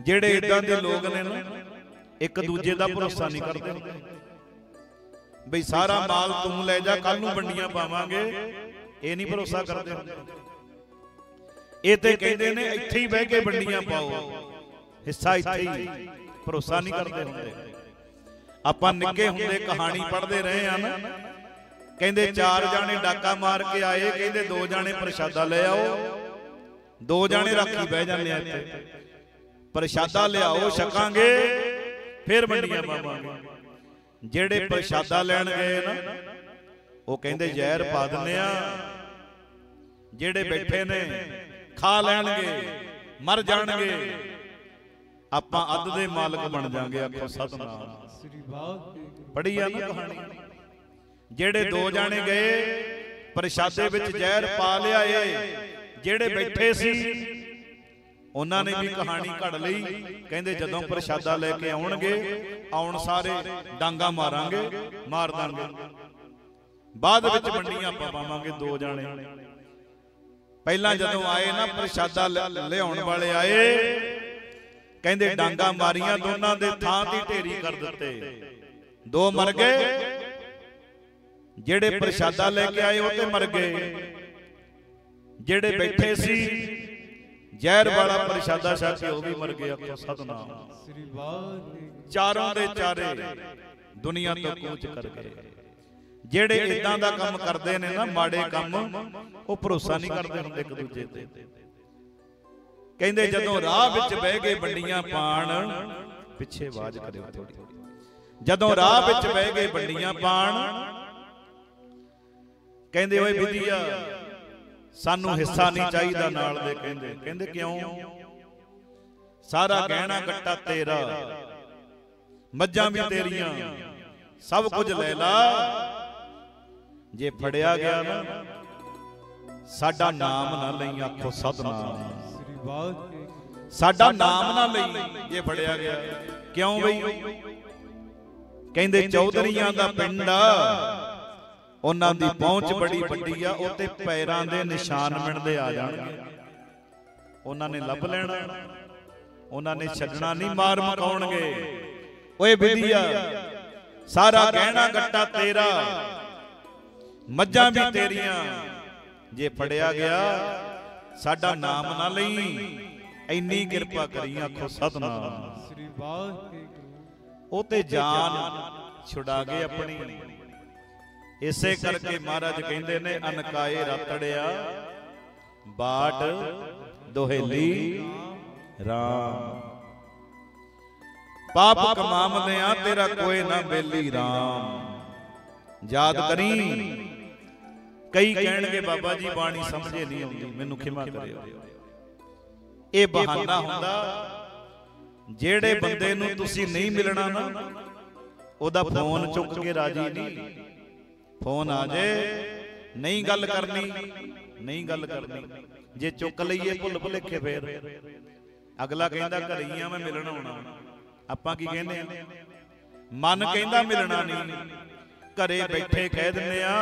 ਜਿਹੜੇ ਇਦਾਂ ਦੇ ਲੋਕ ਨੇ ਨਾ, ਇੱਕ ਦੂਜੇ ਦਾ ਭਰੋਸਾ ਨਹੀਂ ਕਰਦੇ। ਬਈ ਸਾਰਾ ਮਾਲ ਤੂੰ ਲੈ ਜਾ ਕੱਲ ਨੂੰ ਬੰਡੀਆਂ ਪਾਵਾਂਗੇ। ਇਹ ਨਹੀਂ ਭਰੋਸਾ ਕਰਦੇ ਹੁੰਦੇ ਇਹ ਤੇ ਕਹਿੰਦੇ ਨੇ ਇੱਥੇ ਹੀ ਬਹਿ ਕੇ ਬੰਡੀਆਂ ਪਾਓ। ਹਿੱਸਾ ਇੱਥੇ ਹੀ। ਭਰੋਸਾ ਨਹੀਂ ਕਰਦੇ ਹੁੰਦੇ। ਆਪਾਂ ਨਿੱਕੇ ਹੁੰਦੇ ਕਹਾਣੀ ਪੜ੍ਹਦੇ ਰਹੇ ਆ ਨਾ ਕਹਿੰਦੇ ਚਾਰ ਜਾਣੇ ਡਾਕਾ ਮਾਰ ਕੇ ਆਏ ਕਹਿੰਦੇ ਦੋ ਜਾਣੇ ਪ੍ਰਸ਼ਾਦਾ ਲੈ ਆਓ। ਦੋ ਜਾਣੇ ਰਾਖੀ ਬਹਿ ਜਾਂਦੇ ਆ ਇੱਥੇ। ਪ੍ਰਸ਼ਾਦਾ ਲਿਆਓ ਛਕਾਂਗੇ ਫਿਰ ਮੰਡੀਆਂ ਪਾਵਾਂਗੇ। ਜਿਹੜੇ ਪ੍ਰਸ਼ਾਦਾ ਲੈਣ ਗਏ ਨਾ ਉਹ ਕਹਿੰਦੇ ਜ਼ਹਿਰ ਪਾ ਦਿੰਨੇ ਆ। ਜਿਹੜੇ ਬੈਠੇ ਨੇ ਖਾ ਲੈਣਗੇ ਮਰ ਜਾਣਗੇ। ਆਪਾਂ ਅੱਧ ਦੇ ਮਾਲਕ ਬਣ ਜਾਾਂਗੇ ਆਖੋ ਸਤਨਾਮ। ਸ੍ਰੀ ਵਾਹਿਗੁਰੂ ਪੜ੍ਹੀ ਆ ਨਾ ਕਹਾਣੀ। ਜਿਹੜੇ ਦੋ ਜਾਣੇ ਗਏ ਪ੍ਰਸ਼ਾਦੇ ਵਿੱਚ ਜ਼ਹਿਰ ਪਾ ਲਿਆਏ। ਜਿਹੜੇ ਬੈਠੇ ਸੀ ਉਹਨਾਂ ਨੇ ਵੀ ਕਹਾਣੀ ਘੜ ਲਈ। ਕਹਿੰਦੇ ਜਦੋਂ ਪ੍ਰਸ਼ਾਦਾ ਲੈ ਕੇ ਆਉਣਗੇ ਆਉਣ ਸਾਰੇ ਡਾਂਗਾ ਮਾਰਾਂਗੇ ਮਾਰ ਦਾਂਗੇ ਬਾਅਦ ਵਿੱਚ ਮੰਡੀਆਂ ਆਪਾਂ ਪਾਵਾਂਗੇ ਦੋ ਜਾਣੇ। ਪਹਿਲਾਂ ਜਦੋਂ ਆਏ ਨਾ ਪ੍ਰਸ਼ਾਦਾ ਲਿਆਉਣ ਵਾਲੇ ਆਏ ਕਹਿੰਦੇ ਡਾਂਗਾ ਮਾਰੀਆਂ ਦੋਨਾਂ ਦੇ ਥਾਂ ਦੀ ਢੇਰੀ ਕਰ ਦਿੱਤੇ। ਦੋ ਮਰ ਗਏ। ਜਿਹੜੇ ਪ੍ਰਸ਼ਾਦਾ ਲੈ ਕੇ ਆਏ ਉਹ ਤੇ ਮਰ ਗਏ। ਜਿਹੜੇ ਬੈਠੇ ਸੀ ਜ਼ਹਿਰ ਵਾਲਾ ਪ੍ਰਸ਼ਾਦਾ ਛਕ ਕੇ ਉਹ ਵੀ ਮਰ ਗਏ ਆਖੋ ਸਤਨਾਮ। ਸ੍ਰੀ ਵਾਹਿਗੁਰੂ ਚਾਰੋਂ ਦੇ ਚਾਰੇ ਦੁਨੀਆ ਤੋਂ ਕੂਚ ਕਰ ਗਏ। ਜਿਹੜੇ ਇਦਾਂ ਦਾ ਕੰਮ ਕਰਦੇ ਨੇ ਨਾ ਮਾੜੇ ਕੰਮ ਉਹ ਭਰੋਸਾ ਨਹੀਂ ਕਰਦੇ ਹੁੰਦੇ ਇੱਕ ਦੂਜੇ ਤੇ। ਕਹਿੰਦੇ ਜਦੋਂ ਰਾਹ ਵਿੱਚ ਬਹਿ ਗਏ ਬੰਡੀਆਂ ਪਾਣ ਪਿੱਛੇ ਆਵਾਜ਼ ਕਰਿਓ ਥੋੜੀ ਜਦੋਂ ਰਾਹ ਵਿੱਚ ਬਹਿ ਗਏ ਬੰਡੀਆਂ ਪਾਣ ਕਹਿੰਦੇ ਓਏ ਵਿਧੀਆ ਸਾਨੂੰ ਹਿੱਸਾ ਨਹੀਂ ਚਾਹੀਦਾ ਨਾਲ ਦੇ ਕਹਿੰਦੇ। ਕਹਿੰਦੇ ਕਿਉਂ? ਸਾਰਾ ਗਹਿਣਾ ਗੱਟਾ ਤੇਰਾ। ਮੱਝਾਂ ਵੀ ਤੇਰੀਆਂ। ਸਭ ਕੁਝ ਲੈ ਲਾ ਜੇ ਫੜਿਆ ਗਿਆ ਨਾ ਸਾਡਾ ਨਾਮ ਨਾ ਲਈ ਆਖੋ ਸਤਨਾਮ। ਸ੍ਰੀ ਵਾਹਿਗੁਰੂ ਸਾਡਾ ਨਾਮ ਨਾ ਲਈ ਜੇ ਫੜਿਆ ਗਿਆ। ਕਿਉਂ ਬਈ? ਕਹਿੰਦੇ ਚੌਧਰੀਆਂ ਦਾ ਪਿੰਡ ਆ। ਉਹਨਾਂ ਦੀ ਪਹੁੰਚ ਬੜੀ ਵੱਡੀ ਆ ਉੱਤੇ ਪੈਰਾਂ ਦੇ ਨਿਸ਼ਾਨ ਮਿਣਦੇ ਆ ਜਾਣਗੇ। ਉਹਨਾਂ ਨੇ ਲੱਭ ਲੈਣਾ। ਉਹਨਾਂ ਨੇ ਛੱਡਣਾ ਨਹੀਂ ਮਾਰ ਮਕਾਉਣਗੇ। ਓਏ ਵਿਧੀਆ ਸਾਰਾ ਗਹਿਣਾ ਗੱਟਾ ਤੇਰਾ। ਮੱਝਾਂ ਵੀ ਤੇਰੀਆਂ। ਜੇ ਫੜਿਆ ਗਿਆ ਸਾਡਾ ਨਾਮ ਨਾ ਲਈ। ਇੰਨੀ ਕਿਰਪਾ ਕਰੀ ਆਖੋ ਸਤਨਾਮ। ਸ੍ਰੀ ਵਾਹਿਗੁਰੂ। ਉਹ ਤੇ ਜਾਨ ਛੁਡਾ ਗਏ ਆਪਣੀ। ਇਸੇ ਕਰਕੇ ਮਹਾਰਾਜ ਕਹਿੰਦੇ ਨੇ ਅਨਕਾਏ ਰਤੜਿਆ ਬਾਟ ਦੋਹੇਲੀ RAM ਪਾਪ ਕਮਾਮਦਿਆਂ ਤੇਰਾ ਕੋਈ ਨਾ ਬੇਲੀ RAM ਯਾਦ ਕਰੀ। ਕਈ ਕਹਿਣਗੇ ਬਾਬਾ ਜੀ ਬਾਣੀ ਸਮਝੇ ਨਹੀਂ ਆਉਂਦੀ ਮੈਨੂੰ ਖਿਮਾ ਕਰਿਓ। ਇਹ ਬਹਾਨਾ ਹੁੰਦਾ ਜਿਹੜੇ ਬੰਦੇ ਨੂੰ ਤੁਸੀਂ ਨਹੀਂ ਮਿਲਣਾ ਨਾ ਉਹਦਾ ਫੋਨ ਚੁੱਕ ਕੇ ਰਾਜੀ ਨਹੀਂ। ਫੋਨ ਆ ਜੇ ਨਹੀਂ ਗੱਲ ਕਰਨੀ ਨਹੀਂ ਗੱਲ ਕਰਨੀ। ਜੇ ਚੁੱਕ ਲਈਏ ਭੁੱਲ ਭੁਲੇਖੇ ਫੇਰ। ਅਗਲਾ ਕਹਿੰਦਾ ਘਰੇ ਆ ਮੈਂ ਮਿਲਣ ਆਉਣਾ। ਆਪਾਂ ਕੀ ਕਹਿੰਦੇ ਆ? ਮਨ ਕਹਿੰਦਾ ਮਿਲਣਾ ਨਹੀਂ। ਘਰੇ ਬੈਠੇ ਕਹਿ ਦਿੰਦੇ ਆ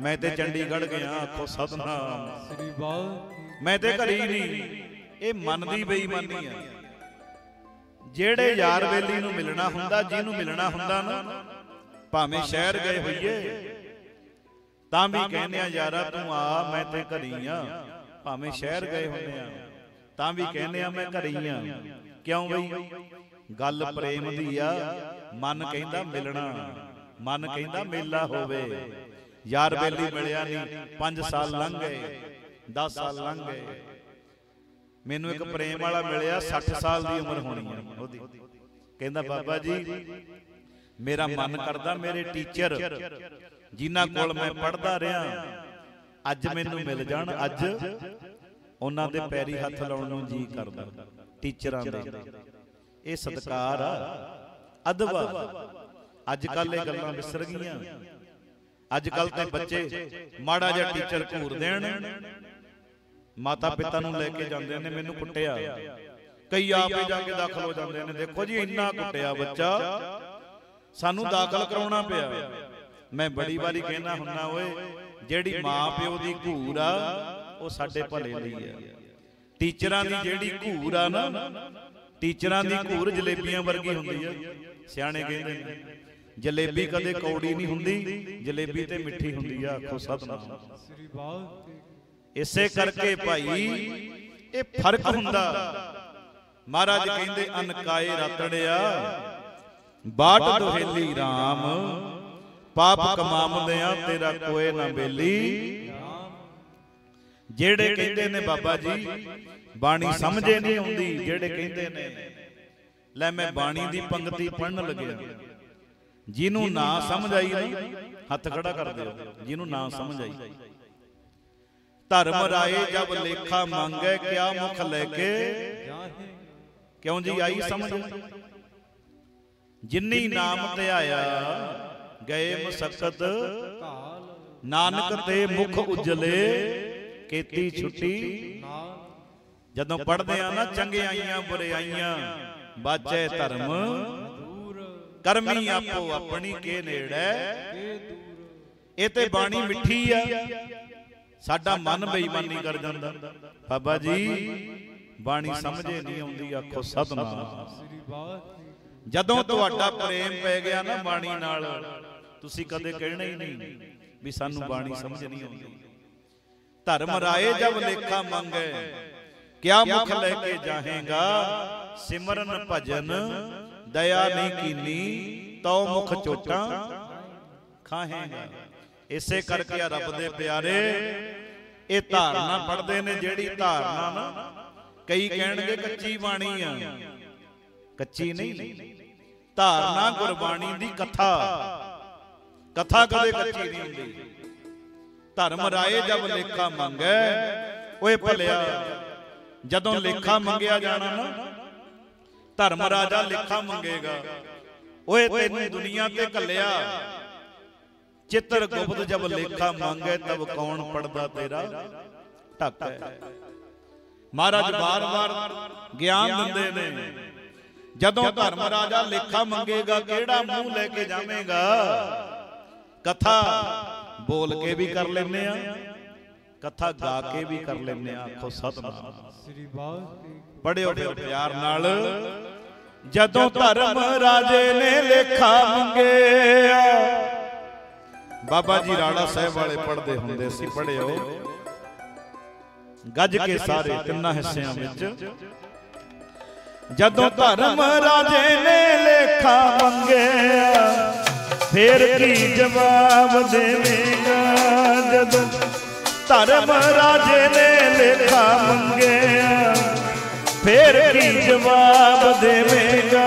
ਮੈਂ ਤੇ ਚੰਡੀਗੜ੍ਹ ਗਿਆ ਆਖੋ ਸਤਨਾਮ। ਸ੍ਰੀ ਵਾਹਿਗੁਰੂ। ਮੈਂ ਤੇ ਘਰੀ ਨਹੀਂ। ਇਹ ਮਨ ਦੀ ਬੇਈਮਾਨੀ ਆ। ਜਿਹੜੇ ਯਾਰ ਬੇਲੀ ਨੂੰ ਮਿਲਣਾ ਹੁੰਦਾ ਜਿਹਨੂੰ ਮਿਲਣਾ ਹੁੰਦਾ ਨਾ ਭਾਵੇਂ ਸ਼ਹਿਰ ਗਏ ਹੋਈਏ। ਤਾਂ ਵੀ ਕਹਿੰਦੇ ਆ ਯਾਰਾ ਤੂੰ ਆ ਮੈਂ ਤੇ ਘਰੀ ਆ। ਭਾਵੇਂ ਸ਼ਹਿਰ ਗਏ ਹੁੰਦੇ ਆ। ਤਾਂ ਵੀ ਕਹਿੰਦੇ ਆ ਮੈਂ ਘਰੀ ਆ। ਕਿਉਂ ਬਈ? ਗੱਲ ਪ੍ਰੇਮ ਦੀ ਆ। ਮਨ ਕਹਿੰਦਾ ਮਿਲਣਾ। ਮਨ ਕਹਿੰਦਾ ਮੇਲਾ ਹੋਵੇ। ਯਾਰ ਬੇਲੀ ਮਿਲਿਆ ਨਹੀਂ 5 ਸਾਲ ਲੰਘ ਗਏ। 10 ਸਾਲ ਲੰਘ ਗਏ। ਮੈਨੂੰ ਇੱਕ ਪ੍ਰੇਮ ਵਾਲਾ ਮਿਲਿਆ 60 ਸਾਲ ਦੀ ਉਮਰ ਹੋਣੀ ਆ ਉਹਦੀ। ਕਹਿੰਦਾ ਬਾਬਾ ਜੀ ਮੇਰਾ ਮਨ ਕਰਦਾ ਮੇਰੇ ਟੀਚਰ ਜਿਨ੍ਹਾਂ ਕੋਲ ਮੈਂ ਪੜਦਾ ਰਿਹਾ ਅੱਜ ਮੈਨੂੰ ਮਿਲ ਜਾਣ ਅੱਜ ਉਹਨਾਂ ਦੇ ਪੈਰੀ ਹੱਥ ਲਾਉਣ ਨੂੰ ਜੀ ਕਰਦਾ। ਟੀਚਰਾਂ ਦੇ। ਇਹ ਸਤਕਾਰ ਆ। ਅਦਬ। ਅੱਜ ਕੱਲ ਇਹ ਗੱਲਾਂ ਵਿਸਰ ਗਈਆਂ। ਅੱਜ ਕੱਲ ਤੇ ਬੱਚੇ ਮਾੜਾ ਜਿਹਾ ਟੀਚਰ ਘੂਰ ਦੇਣ ਮਾਤਾ ਪਿਤਾ ਨੂੰ ਲੈ ਕੇ ਜਾਂਦੇ ਨੇ ਮੈਨੂੰ ਕੁੱਟਿਆ। ਕਈ ਆਪੇ ਜਾ ਕੇ ਦਾਖਲ ਹੋ ਜਾਂਦੇ ਨੇ। ਦੇਖੋ ਜੀ ਇੰਨਾ ਕੁੱਟਿਆ ਬੱਚਾ। ਸਾਨੂੰ ਦਾਖਲ ਕਰਾਉਣਾ ਪਿਆ। ਮੈਂ ਬੜੀ ਵਾਰੀ ਕਹਿਣਾ ਹੁੰਨਾ ਓਏ ਜਿਹੜੀ ਮਾਂ ਪਿਓ ਦੀ ਘੂਰ ਆ ਉਹ ਸਾਡੇ ਭਲੇ ਲਈ ਆ। ਟੀਚਰਾਂ ਦੀ ਜਿਹੜੀ ਘੂਰ ਆ ਨਾ ਟੀਚਰਾਂ ਦੀ ਘੂਰ ਜਲੇਬੀਆਂ ਵਰਗੀ ਹੁੰਦੀ ਆ। ਸਿਆਣੇ ਕਹਿੰਦੇ ਨੇ ਜਲੇਬੀ ਕਦੇ ਕੌੜੀ ਨਹੀਂ ਹੁੰਦੀ ਜਲੇਬੀ ਤੇ ਮਿੱਠੀ ਹੁੰਦੀ ਆ ਆਖੋ ਸਤਨਾਮ। ਸ੍ਰੀ ਵਾਹਿਗੁਰੂ ਇਸੇ ਕਰਕੇ ਭਾਈ ਇਹ ਫ਼ਰਕ ਹੁੰਦਾ। ਮਹਾਰਾਜ ਕਹਿੰਦੇ ਅਨਕਾਏ ਰਤੜਿਆ। ਬਾਟ ਦੁਹੇਲੀ RAM ਪਾਪ ਕਮਾਮਦਿਆਂ ਤੇਰਾ ਕੋਏ ਨਾ ਬੇਲੀ। ਜਿਹੜੇ ਕਹਿੰਦੇ ਨੇ ਬਾਬਾ ਜੀ ਬਾਣੀ ਸਮਝੇ ਨਹੀਂ ਆਉਂਦੀ ਜਿਹੜੇ ਕਹਿੰਦੇ ਨੇ। ਲੈ ਮੈਂ ਬਾਣੀ ਦੀ ਪੰਕਤੀ ਪੜਨ ਲੱਗਿਆ। ਜਿਹਨੂੰ ਨਾ ਸਮਝ ਆਈ ਨਾ ਹੱਥ ਖੜਾ ਕਰ ਦਿਓ। ਜਿਹਨੂੰ ਨਾ ਸਮਝ ਆਈ। ਧਰਮ ਰਾਏ ਜਬ ਲੇਖਾ ਮੰਗੇ ਕਿਆ ਮੁਖ ਲੈ ਕੇ? ਕਿਉਂ ਜੀ ਆਈ ਸਮਝ? ਜਿਨਨੀ ਨਾਮ ਧਿਆਇਆ ਗਏ ਮਸਕਤ ਕਾਲ ਨਾਨਕ ਤੇ ਮੁਖ ਉਜਲੇ ਕੀਤੀ ਛੁੱਟੀ। ਜਦੋਂ ਪੜਦੇ ਆ ਨਾ ਚੰਗਿਆਈਆਂ ਬੁਰਿਆਈਆਂ ਬਾਜੇ ਧਰਮ ਦੂਰ ਕਰਮੀ ਆਪੋ ਆਪਣੀ ਕੇ ਨੇੜੇ। ਇਹ ਤੇ ਬਾਣੀ ਮਿੱਠੀ ਆ। ਸਾਡਾ ਮਨ ਬੇਈਮਾਨੀ ਕਰ ਜਾਂਦਾ। ਬਾਬਾ ਜੀ ਬਾਣੀ ਸਮਝੇ ਨਹੀਂ ਆਉਂਦੀ ਆਖੋ ਸਤਨਾਮ ਸ੍ਰੀ ਵਾਹਿਗੁਰੂ ਜਦੋਂ ਤੁਹਾਡਾ ਪ੍ਰੇਮ ਪੈ ਗਿਆ ਨਾ ਬਾਣੀ ਨਾਲ ਤੁਸੀਂ ਕਦੇ ਕਹਿਣਾ ਹੀ ਨਹੀਂ ਵੀ ਸਾਨੂੰ ਬਾਣੀ ਸਮਝ ਨਹੀਂ ਆਉਂਦੀ। ਧਰਮ ਰਾਏ ਜਬ ਲੇਖਾ ਮੰਗੇ ਕਿਆ ਮੁਖ ਲੈ ਕੇ ਜਾਹੇਗਾ? ਸਿਮਰਨ ਭਜਨ ਦਇਆ ਨਹੀਂ ਕੀਨੀ ਤਉ ਮੁਖ ਚੋਟਾਂ ਖਾਹੇਗਾ। ਇਸੇ ਕਰਕੇ ਆ ਰੱਬ ਦੇ ਪਿਆਰੇ ਇਹ ਧਾਰਨਾ ਪੜਦੇ ਨੇ ਜਿਹੜੀ ਧਾਰਨਾ ਨਾ ਕਈ ਕਹਿਣਗੇ ਕੱਚੀ ਬਾਣੀ ਆ। ਕੱਚੀ ਨਹੀਂ। ਧਾਰਨਾ ਗੁਰਬਾਣੀ ਦੀ ਕਥਾ। ਕਥਾ ਕਦੇ ਕੱਚੀ ਨਹੀਂ ਹੁੰਦੀ। ਧਰਮ ਰਾਏ ਜਬ ਲੇਖਾ ਮੰਗੈ ਓਏ ਭਲਿਆ ਜਦੋਂ ਲੇਖਾ ਮੰਗਿਆ ਜਾਣਾ ਨਾ ਧਰਮ ਰਾਜਾ ਲੇਖਾ ਮੰਗੇਗਾ। ਓਏ ਤੈਨੂੰ ਦੁਨੀਆ ਤੇ ਘੱਲਿਆ। ਚਿੱਤਰ ਗੁਪਤ ਜਬ ਲੇਖਾ ਮੰਗੇ ਤਬ ਕੌਣ ਪੜਦਾ ਤੇਰਾ? ਹੈ। ਮਹਾਰਾਜ ਬਾਰ-ਬਾਰ ਗਿਆਨ ਦਿੰਦੇ ਨੇ। ਜਦੋਂ ਧਰਮ ਰਾਜਾ ਲੇਖਾ ਮੰਗੇਗਾ ਕਿਹੜਾ ਮੂੰਹ ਲੈ ਕੇ ਜਾਵੇਂਗਾ? ਕਥਾ ਬੋਲ ਕੇ ਵੀ ਕਰ ਲੈਨੇ ਆ। ਕਥਾ ਗਾ ਕੇ ਵੀ ਕਰ ਲੈਨੇ ਆ। ਆਖੋ ਸਤਨਾਮ। ਸ੍ਰੀ ਵਾਹਿਗੁਰੂ ਪੜਿਓ ਫਿਰ ਪਿਆਰ ਨਾਲ। ਜਦੋਂ ਧਰਮ ਰਾਜੇ ਨੇ ਲੇਖਾ ਮੰਗਿਆ। ਬਾਬਾ ਜੀ ਰਾੜਾ ਸਾਹਿਬ ਵਾਲੇ ਪੜ੍ਹਦੇ ਹੁੰਦੇ ਸੀ ਪੜਿਓ ਗੱਜ ਕੇ ਸਾਰੇ ਤਿੰਨਾਂ ਹਿੱਸਿਆਂ ਵਿੱਚ। ਜਦੋਂ ਧਰਮ ਰਾਜੇ ਨੇ ਲੇਖਾ ਮੰਗਿਆ ਫੇਰ ਕੀ ਜਵਾਬ ਦੇਵੇਗਾ? ਜਦੋਂ ਧਰਮ ਰਾਜੇ ਨੇ ਲੇਖਾ ਮੰਗਿਆ ਫੇਰ ਕੀ ਜਵਾਬ ਦੇਵੇਗਾ?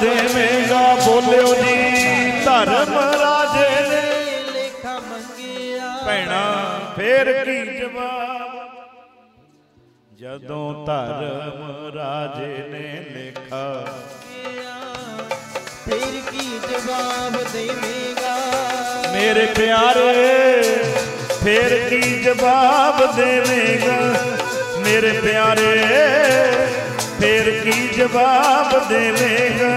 ਦੇਵੇਂਗਾ ਬੋਲਿਓ ਜੀ ਧਰਮ ਰਾਜੇ ਨੇ। ਲੇਖਾ ਮੰਗਿਆ ਭੈਣਾ ਫੇਰ ਕੀ ਜਵਾਬ? ਜਦੋਂ ਧਰਮ ਰਾਜੇ ਨੇ ਲੇਖਾ ਫਿਰ ਕੀ ਜਵਾਬ ਦੇਵੇਗਾ? ਮੇਰੇ ਪਿਆਰੇ ਫੇਰ ਕੀ ਜਵਾਬ ਦੇਵੇਂਗਾ? ਮੇਰੇ ਪਿਆਰੇ ਜਵਾਬ ਦੇਵੇਂਗਾ।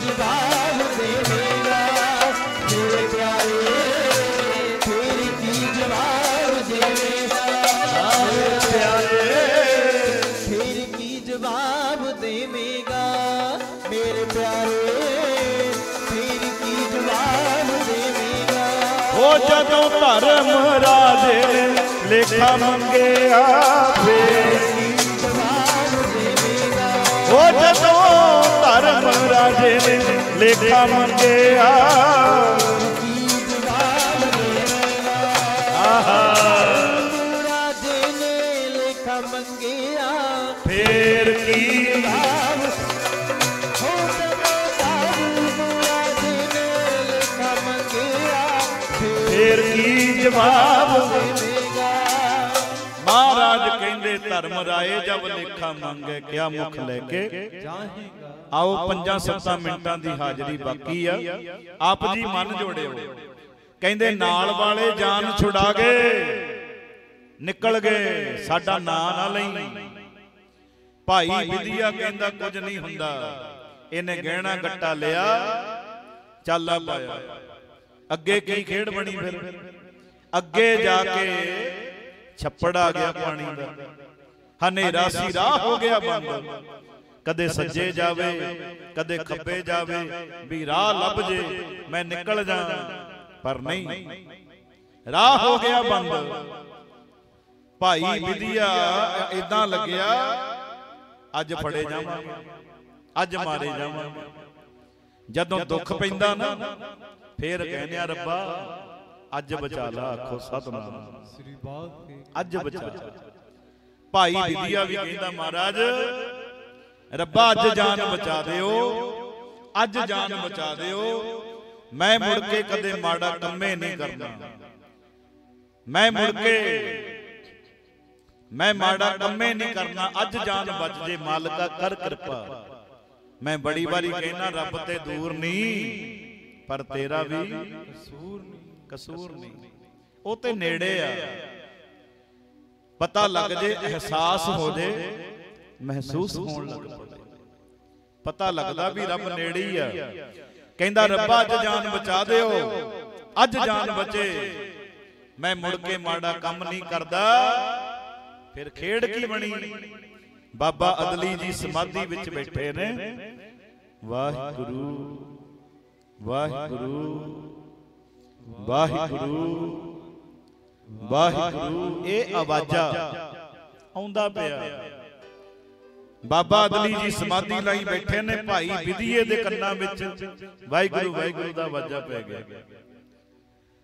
ਜਵਾਬ ਦੇਵੇਗਾ ਪਿਆਰੇ ਕੀ ਜਵਾਬ ਦੇਵੇਗਾ ਪਿਆਰੇ ਕੀ ਜਵਾਬ ਦੇਵੇਗਾ ਮੇਰੇ ਪਿਆਰੇ ਫਿਰ ਕੀ ਜਵਾਬ ਦੇਵੇਗਾ ਉਹ ਜਦੋਂ ਧਰਮ ਰਾਜੇ ਨੇ ਲੇਖਾ ਮੰਗਿਆ ਜਦੋਂ ਧਰਮ ਰਾਜੇ ਨੇ ਲੇਖਾ ਮੰਗਿਆ ਕੀ ਜਵਾਬ ਮੰਗਿਆ ਫੇਰ ਕੀ? ਰਾਜੇ ਨੇ ਲੇਖਾ ਮੰਗਿਆ ਫੇਰ ਕੀ ਜਵਾਬ? ਧਰਮ ਰਾਏ ਜਬ ਲੇਖਾ ਮੰਗੇ ਕਿਆ ਮੁਖ ਲੈ ਕੇ? ਆਓ ਪੰਜਾਂ ਸੱਤਾਂ ਮਿੰਟਾਂ ਦੀ ਹਾਜ਼ਰੀ ਬਾਕੀ ਆ। ਆਪ ਜੀ ਮਨ ਜੋੜਿਓ। ਕਹਿੰਦੇ ਨਾਲ ਵਾਲੇ ਜਾਨ ਛੁਡਾ ਗਏ ਨਿਕਲ ਗਏ। ਸਾਡਾ ਨਾਂ ਨਾ ਲਈ। ਭਾਈ ਵਿਦਿਆ ਕਹਿੰਦਾ ਕੁਝ ਨਹੀਂ ਹੁੰਦਾ। ਇਹਨੇ ਗਹਿਣਾ ਗੱਟਾ ਲਿਆ। ਚਾਲਾ ਪਾਇਆ। ਅੱਗੇ ਕੀ ਖੇਡ ਬਣੀ ਫਿਰ? ਅੱਗੇ ਜਾ ਕੇ ਛੱਪੜ ਆ ਗਿਆ ਪਾਣੀ ਦਾ। ਹਨੇਰਾ ਸੀ ਰਾਹ ਹੋ ਗਿਆ ਬੰਦ। ਕਦੇ ਸੱਜੇ ਜਾਵੇ ਕਦੇ ਖੱਬੇ ਜਾਵੇ। ਵੀ ਰਾਹ ਲੱਭ ਜੇ ਮੈਂ ਨਿਕਲ ਜਾ। ਪਰ ਨਹੀਂ। ਰਾਹ ਹੋ ਗਿਆ ਬੰਦ। ਭਾਈ ਵਿਦਿਆ ਇਦਾਂ ਲੱਗਿਆ ਅੱਜ ਫੜੇ ਜਾਵਾਂਗੇ। ਅੱਜ ਮਾਰੇ ਜਾਵਾਂਗੇ। ਜਦੋਂ ਦੁੱਖ ਪੈਂਦਾ ਨਾ ਫੇਰ ਕਹਿੰਦੇ ਆ ਰੱਬਾ ਅੱਜ ਬਚਾ ਲਾ ਆਖੋ ਸਤਨਾਮ। ਸ੍ਰੀ ਬਾਗ ਕੇ ਅੱਜ ਬਚਾ ਭਾਈ ਵਿਦਿਆ ਵੀ ਕਹਿੰਦਾ ਮਹਾਰਾਜ। ਰੱਬਾ ਅੱਜ ਜਾਨ ਬਚਾ ਦਿਓ। ਅੱਜ ਜਾਨ ਬਚਾ ਦਿਓ। ਮੈਂ ਮੁੜ ਕੇ ਕਦੇ ਮਾੜਾ ਕੰਮੇ ਨਹੀਂ ਕਰਨਾ। ਮੈਂ ਮੁੜ ਕੇ ਮੈਂ ਮਾੜਾ ਕੰਮੇ ਨਹੀਂ ਕਰਨਾ। ਅੱਜ ਜਾਨ ਬਚ ਜੇ ਮਾਲਕਾ ਕਰ ਕਿਰਪਾ। ਮੈਂ ਬੜੀ ਵਾਰੀ ਕਹਿਣਾ ਰੱਬ ਤੇ ਦੂਰ ਨਹੀਂ। ਪਰ ਤੇਰਾ ਵੀ ਕਸੂਰ ਨਹੀਂ। ਕਸੂਰ ਨਹੀਂ। ਉਹ ਤੇ ਨੇੜੇ ਆ। ਪਤਾ ਲੱਗ ਜੇ, ਅਹਿਸਾਸ ਹੋ ਜੇ, ਮਹਿਸੂਸ ਹੋਣ ਲੱਗ ਪਵੇ। ਪਤਾ ਲੱਗਦਾ ਵੀ ਰੱਬ ਨੇੜੇ ਹੀ ਆ। ਕਹਿੰਦਾ, ਰੱਬਾ, ਅੱਜ ਜਾਨ ਬਚਾ ਦਿਓ। ਅੱਜ ਜਾਨ ਬਚੇ। ਮੈਂ ਮੁੜ ਕੇ ਮਾੜਾ ਕੰਮ ਨਹੀਂ ਕਰਦਾ। ਫਿਰ ਖੇਡ ਕੀ ਬਣੀ? ਬਾਬਾ ਅਦਲੀ ਜੀ ਸਮਾਧੀ ਵਿੱਚ ਬੈਠੇ ਨੇ। ਵਾਹਿਗੁਰੂ ਵਾਹਿਗੁਰੂ ਵਾਹਿਗੁਰੂ। ਵਾਹਿਗੁਰੂ ਇਹ ਆਵਾਜ਼ਾਂ ਆਉਂਦਾ ਪਿਆ। ਬਾਬਾ ਅਦਲੀ ਜੀ ਸਮਾਧੀ ਲਈ ਬੈਠੇ ਨੇ ਭਾਈ ਵਿਧੀਏ ਦੇ ਕੰਨਾਂ ਵਿੱਚ। ਵਾਹਿਗੁਰੂ ਵਾਹਿਗੁਰੂ ਦਾ ਆਵਾਜ਼ਾਂ ਪੈ ਗਿਆ।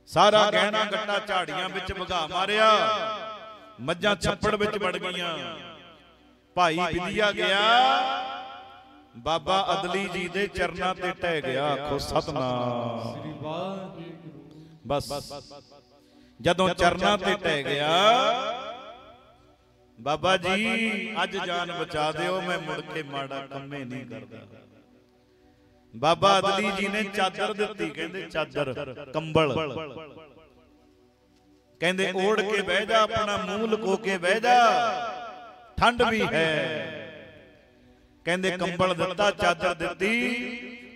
ਸਾਰਾ ਗਹਿਣਾ ਗੱਟਾ ਝਾੜੀਆਂ ਵਿੱਚ ਵਗਾ ਮਾਰਿਆ। ਮੱਝਾਂ ਛੱਪੜ ਵਿੱਚ ਵੜ ਗਈਆਂ। ਭਾਈ ਵਿਧੀਆ ਗਿਆ। ਬਾਬਾ ਅਦਲੀ ਜੀ ਦੇ ਚਰਨਾਂ ਤੇ ਟਹਿ ਗਿਆ। ਆਖੋ ਸਤਨਾਮ। ਸ੍ਰੀ ਬਾਗ ਕੇ ਗੁਰੂ ਬਸ। ਜਦੋਂ ਚਰਨਾਂ ਤੇ ਟਹਿ ਗਿਆ ਬਾਬਾ ਜੀ ਅੱਜ ਜਾਨ ਬਚਾ ਦਿਓ ਮੈਂ ਮੁੜ ਕੇ ਮਾੜਾ ਕੰਮੇ ਨਹੀਂ ਕਰਦਾ। ਬਾਬਾ ਅਦਲੀ ਜੀ ਨੇ ਚਾਦਰ ਦਿੱਤੀ ਕਹਿੰਦੇ ਚਾਦਰ ਕੰਬਲ। ਕਹਿੰਦੇ ਓੜ ਕੇ ਬਹਿ ਜਾ ਆਪਣਾ ਮੂੰਹ ਲੁਕੋ ਕੇ ਬਹਿ ਜਾ। ਠੰਡ ਵੀ ਹੈ। ਕਹਿੰਦੇ ਕੰਬਲ ਦਿੱਤਾ ਚਾਦਰ ਦਿੱਤੀ।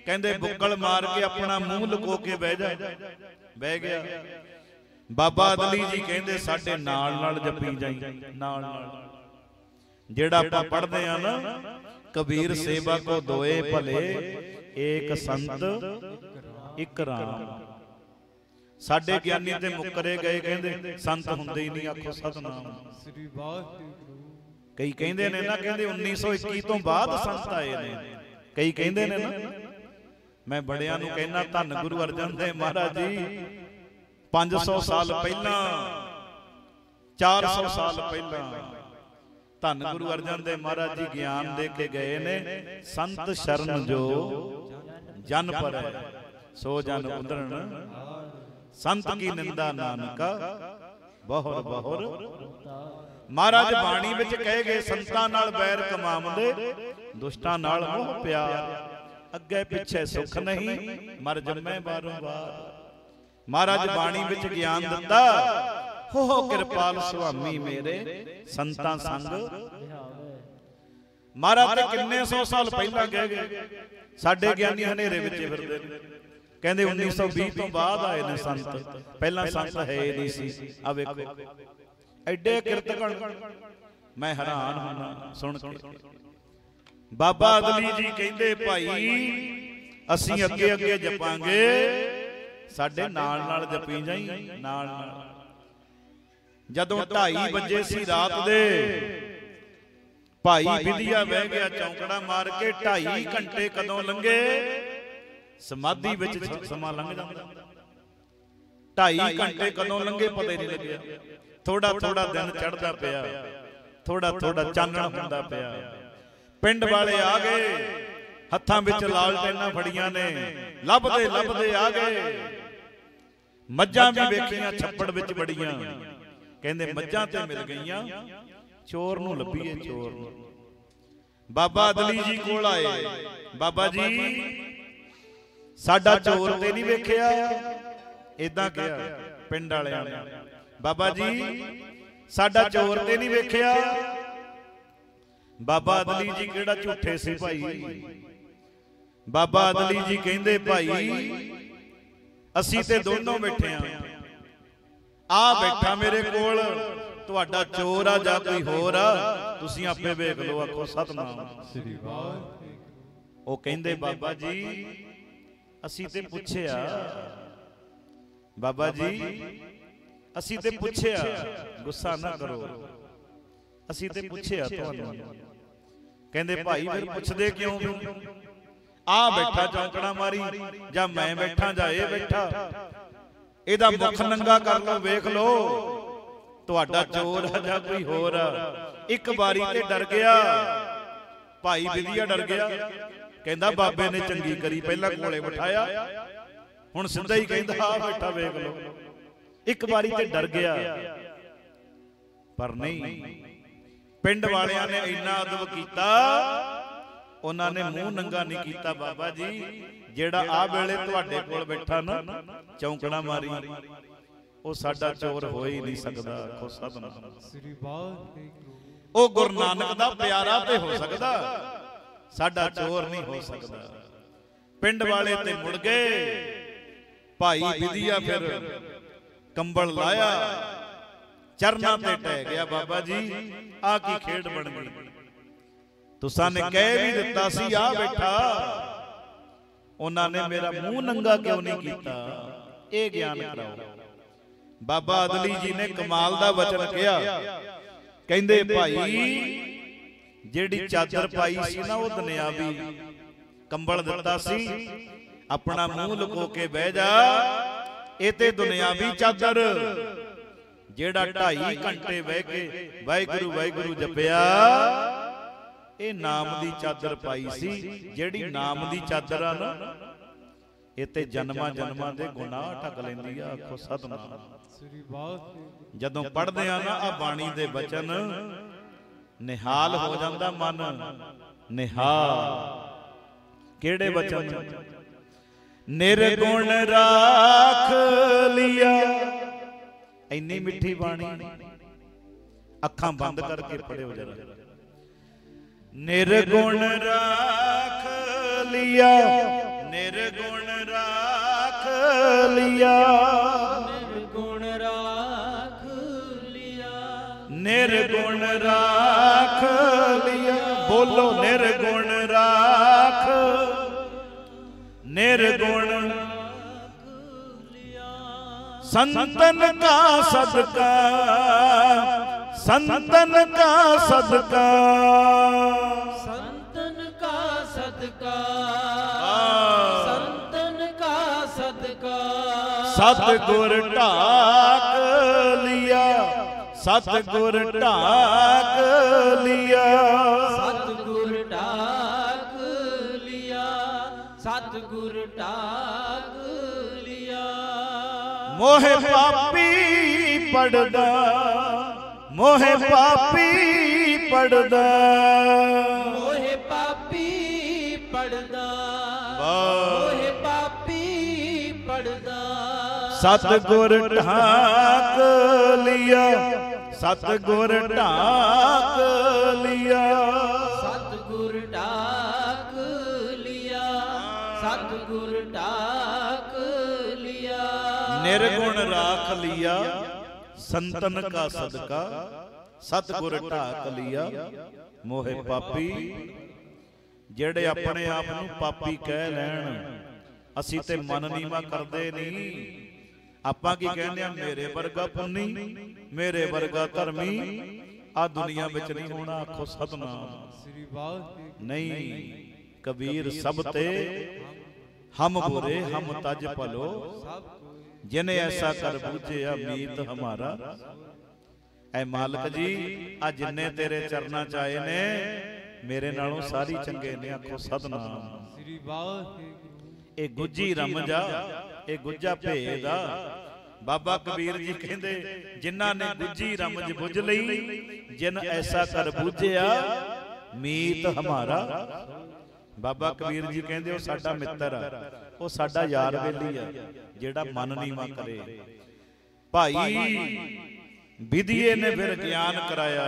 ਕਹਿੰਦੇ ਬੁੱਕਲ ਮਾਰ ਕੇ ਆਪਣਾ ਮੂੰਹ ਲੁਕੋ ਕੇ ਬਹਿ ਜਾ। ਬਹਿ ਗਿਆ। ਬਾਬਾ ਅਦਲੀ ਜੀ ਕਹਿੰਦੇ ਸਾਡੇ ਨਾਲ ਨਾਲ ਜਪੀ ਜਾਈ ਨਾਲ ਨਾਲ ਜਿਹੜਾ ਆਪਾਂ ਪੜ੍ਹਦੇ ਆ ਨਾ ਕਬੀਰ ਸੇਵਾ ਕੋ ਦੋਏ ਭਲੇ ਏਕ ਸੰਤ ਇੱਕ ਰਾਮ। ਸਾਡੇ ਗਿਆਨੀ ਤੇ ਮੁੱਕਰੇ ਗਏ ਕਹਿੰਦੇ ਸੰਤ ਹੁੰਦੇ ਹੀ ਨਹੀਂ ਆਖੋ ਸਤਨਾਮ। ਸ੍ਰੀ ਵਾਹਿਗੁਰੂ ਕਈ ਕਹਿੰਦੇ ਨੇ ਨਾ ਕਹਿੰਦੇ 1921 ਤੋਂ ਬਾਅਦ ਸੰਤ ਆਏ ਨੇ। ਕਈ ਕਹਿੰਦੇ ਨੇ ਨਾ ਮੈਂ ਬੜਿਆਂ ਨੂੰ ਕਹਿਣਾ ਧੰਨ ਗੁਰੂ ਅਰਜਨ ਦੇਵ ਮਹਾਰਾਜ ਜੀ। 500 ਸਾਲ ਪਹਿਲਾਂ। 400 ਸਾਲ ਪਹਿਲਾਂ। ਧੰਨ ਗੁਰੂ ਅਰਜਨ ਦੇਵ ਮਹਾਰਾਜ ਜੀ ਗਿਆਨ ਦੇ ਕੇ ਗਏ ਨੇ। ਸੰਤ ਸ਼ਰਨ ਜੋ ਜਨ ਪਰ। ਸੋ ਜਨ ਉਦਰਣ ਸੰਤ ਕੀ ਨਿੰਦਾ ਨਾਨਕਾ। ਬਹੁਰ ਬਹੁਰ ਮਹਾਰਾਜ ਬਾਣੀ ਵਿੱਚ ਕਹੇ ਗਏ ਸੰਤਾਂ ਨਾਲ ਬੈਰ ਕਮਾਉਂਦੇ ਦੁਸ਼ਟਾਂ ਨਾਲ ਮੋਹ ਪਿਆਰ। ਅੱਗੇ ਪਿੱਛੇ ਸੁਖ ਨਹੀਂ ਮਰ ਜੰਮੇ ਬਾਰੋਂ ਬਾਰ ਮਹਾਰਾਜ ਬਾਣੀ ਵਿੱਚ ਗਿਆਨ ਦਿੱਤਾ। ਹੋ ਹੋ ਕਿਰਪਾਲ ਸੁਆਮੀ ਮੇਰੇ ਸੰਤਾਂ ਸੰਗ ਮਹਾਰਾਜ ਤੇ ਕਿੰਨੇ ਸੌ ਸਾਲ ਪਹਿਲਾਂ ਗਏ। ਗਏ। ਸਾਡੇ ਗਿਆਨੀ ਹਨੇਰੇ ਵਿੱਚ ਫਿਰਦੇ ਨੇ। ਕਹਿੰਦੇ 1920 ਤੋਂ ਬਾਅਦ ਆਏ ਨੇ ਸੰਤ। ਪਹਿਲਾਂ ਸੰਤ ਹੈ ਹੀ ਨਹੀਂ ਸੀ। ਆ ਵੇਖੋ। ਐਡੇ ਕਿਰਤਗਣ ਮੈਂ ਹੈਰਾਨ ਹੁੰਨਾ ਸੁਣ ਕੇ। ਬਾਬਾ ਅਦਲੀ ਜੀ ਕਹਿੰਦੇ ਭਾਈ ਅਸੀਂ ਅੱਗੇ ਅੱਗੇ ਜਪਾਂਗੇ। ਸਾਡੇ ਨਾਲ ਨਾਲ ਜਪੀ ਜਾਈ ਨਾਲ ਨਾਲ ਜਦੋਂ 2:30 ਵਜੇ ਸੀ ਰਾਤ ਦੇ ਭਾਈ ਵਿਧਿਆ ਬਹਿ ਗਿਆ ਚੌਂਕੜਾ ਮਾਰ ਕੇ 2.5 ਘੰਟੇ ਕਦੋਂ ਲੰਘੇ? ਸਮਾਧੀ ਵਿੱਚ ਸਮਾਂ ਲੰਘ ਜਾਂਦਾ। 2.5 ਘੰਟੇ ਕਦੋਂ ਲੰਘੇ? ਪਤਾ ਹੀ ਨਹੀਂ ਲੱਗਿਆ। ਥੋੜਾ ਥੋੜਾ ਦਿਨ ਚੜਦਾ ਪਿਆ। ਥੋੜਾ ਥੋੜਾ ਚਾਨਣ ਹੁੰਦਾ ਪਿਆ। ਪਿੰਡ ਵਾਲੇ ਆ ਗਏ। ਹੱਥਾਂ ਵਿੱਚ ਲਾਲਟੈਨਾਂ ਫੜੀਆਂ ਨੇ। ਲੱਭਦੇ ਲੱਭਦੇ ਆ ਗਏ। ਮੱਝਾਂ ਵੀ ਵੇਖੀਆਂ ਛੱਪੜ ਵਿੱਚ ਬੜੀਆਂ ਕਹਿੰਦੇ ਮੱਝਾਂ ਤੇ ਮਿਲ ਗਈਆਂ ਚੋਰ ਨੂੰ ਲੱਭੀਏ ਚੋਰ। ਨੂੰ ਬਾਬਾ ਅਦਲੀ ਜੀ ਕੋਲ ਆਏ। ਬਾਬਾ ਜੀ ਸਾਡਾ ਚੋਰ ਤੇ ਨਹੀਂ ਵੇਖਿਆ। ਇਦਾਂ ਕਿਹਾ ਪਿੰਡ ਵਾਲਿਆਂ ਨੇ। ਬਾਬਾ ਜੀ ਸਾਡਾ ਚੋਰ ਤੇ ਨਹੀਂ ਵੇਖਿਆ। ਬਾਬਾ ਅਦਲੀ ਜੀ ਕਿਹੜਾ ਝੂਠੇ ਸੀ ਭਾਈ ਬਾਬਾ ਅਦਲੀ ਜੀ ਕਹਿੰਦੇ ਭਾਈ ਅਸੀਂ ਤੇ ਦੋਨੋਂ ਬੈਠੇ ਆ। ਆ ਬੈਠਾ ਮੇਰੇ ਕੋਲ। ਤੁਹਾਡਾ ਚੋਰ ਆ ਜਾਂ ਕੋਈ ਹੋਰ ਆ? ਤੁਸੀਂ ਆਪੇ ਵੇਖ ਲਓ ਆਖੋ ਸਤਨਾਮ। ਸ੍ਰੀ ਵਾਹਿਗੁਰੂ ਉਹ ਕਹਿੰਦੇ ਬਾਬਾ ਜੀ ਅਸੀਂ ਤੇ ਪੁੱਛਿਆ। ਬਾਬਾ ਜੀ ਅਸੀਂ ਤੇ ਪੁੱਛਿਆ। ਗੁੱਸਾ ਨਾ ਕਰੋ। ਅਸੀਂ ਤੇ ਪੁੱਛਿਆ ਤੁਹਾਨੂੰ। ਕਹਿੰਦੇ ਭਾਈ ਫਿਰ ਪੁੱਛਦੇ ਕਿਉਂ ਆ ਬੈਠਾ ਚੌਂਕੜਾ ਮਾਰੀ ਜਾਂ ਮੈਂ ਬੈਠਾ ਜਾਂ ਇਹ ਬੈਠਾ। ਇਹਦਾ ਮੁਖ ਨੰਗਾ ਕਰ ਲਓ ਵੇਖ ਲਓ। ਤੁਹਾਡਾ ਚੋਰ ਆ ਜਾਂ ਕੋਈ ਹੋਰ ਆ। ਇੱਕ ਵਾਰੀ ਤੇ ਡਰ ਗਿਆ। ਭਾਈ ਵਿਧੀਆ ਡਰ ਗਿਆ। ਕਹਿੰਦਾ ਬਾਬੇ ਨੇ ਚੰਗੀ ਕਰੀ ਪਹਿਲਾਂ ਕੋਲੇ ਬਿਠਾਇਆ। ਹੁਣ ਸਿੱਧਾ ਹੀ ਕਹਿੰਦਾ ਆ ਬੈਠਾ ਵੇਖ ਲਓ। ਇੱਕ ਵਾਰੀ ਤੇ ਡਰ ਗਿਆ। ਪਰ ਨਹੀਂ। ਪਿੰਡ ਵਾਲਿਆਂ ਨੇ ਇੰਨਾ ਅਦਬ ਕੀਤਾ। ਉਹਨਾਂ ਨੇ ਮੂੰਹ ਨੰਗਾ ਨਹੀਂ ਕੀਤਾ ਬਾਬਾ ਜੀ। ਜਿਹੜਾ ਆ ਵੇਲੇ ਤੁਹਾਡੇ ਕੋਲ ਬੈਠਾ ਨਾ ਚੌਂਕੜਾ ਮਾਰੀ ਉਹ ਸਾਡਾ ਚੋਰ ਹੋ ਹੀ ਨਹੀਂ ਸਕਦਾ ਆਖੋ ਸਤਨਾਮ ਸ੍ਰੀ ਵਾਹਿਗੁਰੂ। ਉਹ ਗੁਰੂ ਨਾਨਕ ਦਾ ਪਿਆਰਾ ਤੇ ਹੋ ਸਕਦਾ। ਸਾਡਾ ਚੋਰ ਨਹੀਂ ਹੋ ਸਕਦਾ। ਪਿੰਡ ਵਾਲੇ ਤੇ ਮੁੜ ਗਏ। ਭਾਈ ਵਿਧਿਆ ਫਿਰ ਕੰਬਲ ਲਾਇਆ। ਚਰਨਾਂ ਤੇ ਟਹਿ ਗਿਆ ਬਾਬਾ ਜੀ। ਆ ਕੀ ਖੇਡ ਬਣ ਗਈ ਤੁਸਾਂ ਨੇ ਕਹਿ ਵੀ ਦਿੱਤਾ ਸੀ ਆ ਬੈਠਾ। ਉਹਨਾਂ ਨੇ ਮੇਰਾ ਮੂੰਹ ਨੰਗਾ ਕਿਉਂ ਨਹੀਂ ਕੀਤਾ? ਇਹ ਗਿਆਨ ਕਰਾਓ। ਬਾਬਾ ਅਦਲੀ ਜੀ ਨੇ ਕਮਾਲ ਦਾ ਵਚਨ ਕਿਹਾ। ਕਹਿੰਦੇ ਭਾਈ ਜਿਹੜੀ ਚਾਦਰ ਪਾਈ ਸੀ ਨਾ ਉਹ ਦੁਨਿਆਵੀ। ਕੰਬਲ ਦਿੱਤਾ ਸੀ। ਆਪਣਾ ਮੂੰਹ ਲੁਕੋ ਕੇ ਬਹਿ ਜਾ। ਇਹ ਤੇ ਦੁਨਿਆਵੀ ਚਾਦਰ। ਜਿਹੜਾ 2.5 ਘੰਟੇ ਬਹਿ ਕੇ ਵਾਹਿਗੁਰੂ ਵਾਹਿਗੁਰੂ ਜਪਿਆ। ਇਹ ਨਾਮ ਦੀ ਚਾਦਰ ਪਾਈ ਸੀ, ਜਿਹੜੀ ਨਾਮ ਦੀ ਚਾਦਰ ਆ ਨਾ, ਇਹ ਤੇ ਜਨਮਾਂ ਜਨਮਾਂ ਦੇ ਗੁਨਾਹ ਢੱਕ ਲੈਂਦੀ ਆ, ਆਖੋ ਸਤਨਾਮ। ਸ੍ਰੀ ਵਾਹਿਗੁਰੂ ਜਦੋਂ ਪੜ੍ਹਦੇ ਆ ਨਾ ਆ ਬਾਣੀ ਦੇ ਬਚਨ ਨਿਹਾਲ ਹੋ ਜਾਂਦਾ ਮਨ, ਨਿਹਾਲ। ਕਿਹੜੇ ਬਚਨ ਨਿਰਗੁਣ ਰਾਖ ਲਿਆ। ਇੰਨੀ ਮਿੱਠੀ ਬਾਣੀ। ਅੱਖਾਂ ਬੰਦ ਕਰਕੇ ਪੜਿਓ ਜਰਾ। ਨਿਰਗੁਣ ਰਾਖ ਲਿਆ। ਨਿਰਗੁਣ ਰਾਖ ਲਿਆ। ਨਿਰਗੁਣ ਰਾਖ ਲਿਆ। ਨਿਰਗੁਣ ਰਾਖ ਲਿਆ। ਬੋਲੋ ਨਿਰਗੁਣ ਰਾਖ। ਨਿਰਗੁਣ ਸੰਤਨ ਕਾ ਸਦਕਾ। ਸੰਤਨ ਕਾ ਸਦਕਾ। ਸੰਤਨ ਕਾ ਸਦਕਾ। ਸੰਤਨ ਕਾ ਸਦਕਾ। ਸਤਿਗੁਰ ਢਾਕ ਲਿਆ। ਸਤਿਗੁਰ ਢਾਕ ਲਿਆ। ਸਤਿਗੁਰ ਢਾਕ ਲਿਆ। ਸਤਿਗੁਰ ਢਾਕ ਲਿਆ। ਮੋਹਿ ਪਾਪੀ ਪੜਦਾ। ਮੋਹਿ ਪਾਪੀ ਪੜਦਾ। ਮੋਹਿ ਪਾਪੀ ਪੜਦਾ। ਮੋਹਿ ਪਾਪੀ ਪੜਦਾ। ਸਤਿਗੁਰ ਢਾਕ ਲਿਆ। ਸਤਿਗੁਰ ਢਾਕ ਲਿਆ। ਸਤਿਗੁਰ ਢਾਕ ਲਿਆ। ਸਤਿਗੁਰ ਢਾਕ ਲਿਆ। ਨਿਰਗੁਣ ਰਾਖ ਲਿਆ। ਸੰਤਨ ਕਾ ਸਦਕਾ, ਸਤਿਗੁਰ ਢਾਕ ਲਿਆ, ਮੋਹਿ ਪਾਪੀ। ਜਿਹੜੇ ਆਪਣੇ ਆਪ ਨੂੰ ਪਾਪੀ ਕਹਿ ਲੈਣ, ਅਸੀਂ ਤੇ ਮਨ ਨੀਵਾ ਕਰਦੇ ਨਹੀਂ। ਆਪਾਂ ਕੀ ਕਹਿੰਦੇ ਆ? ਮੇਰੇ ਵਰਗਾ ਪੁੰਨੀ, ਮੇਰੇ ਵਰਗਾ ਧਰਮੀ। ਆ ਦੁਨੀਆ ਵਿੱਚ ਨਹੀਂ ਹੋਣਾ, ਆਖੋ ਸਤਨਾਮ। ਸ੍ਰੀ ਵਾਹਿਗੁਰੂ ਨਹੀਂ, ਕਬੀਰ ਸਭ ਤੇ, ਹਮ ਬੁਰੇ, ਹਮ ਤਜ ਭਲੋ। ਸਭ ਜਿਨੇ ਐਸਾ ਕਰ ਬੂਝਿਆ ਮੀਤ ਹਮਾਰਾ। ਐ ਮਾਲਕ ਜੀ, ਆ ਜਿੰਨੇ ਤੇਰੇ ਚਰਨਾਂ ਚ ਆਏ ਨੇ, ਮੇਰੇ ਨਾਲੋਂ ਸਾਰੀ ਚੰਗੇ ਨੇ, ਆਖੋ ਸਤਨਾਮ। ਸ੍ਰੀ ਵਾਹਿਗੁਰੂ ਇਹ ਗੁੱਜੀ ਰਮਜਾ, ਇਹ ਗੁੱਜਾ ਭੇਦ ਆ। ਬਾਬਾ ਕਬੀਰ ਜੀ ਕਹਿੰਦੇ, ਜਿਨ੍ਹਾਂ ਨੇ ਗੁੱਜੀ ਰਮਜ ਬੁੱਝ ਲਈ, ਜਿਨ ਐਸਾ ਕਰ ਬੂਝਿਆ ਮੀਤ ਹਮਾਰਾ। ਬਾਬਾ ਕਬੀਰ ਜੀ ਕਹਿੰਦੇ, ਉਹ ਸਾਡਾ ਮਿੱਤਰ ਆ। ਉਹ ਸਾਡਾ ਯਾਰ ਵੇਲੀ ਆ, ਜਿਹੜਾ ਮਨ ਨੀਵਾ ਕਰੇ। ਭਾਈ, ਵਿਧੀਏ ਨੇ ਫਿਰ ਗਿਆਨ ਕਰਾਇਆ।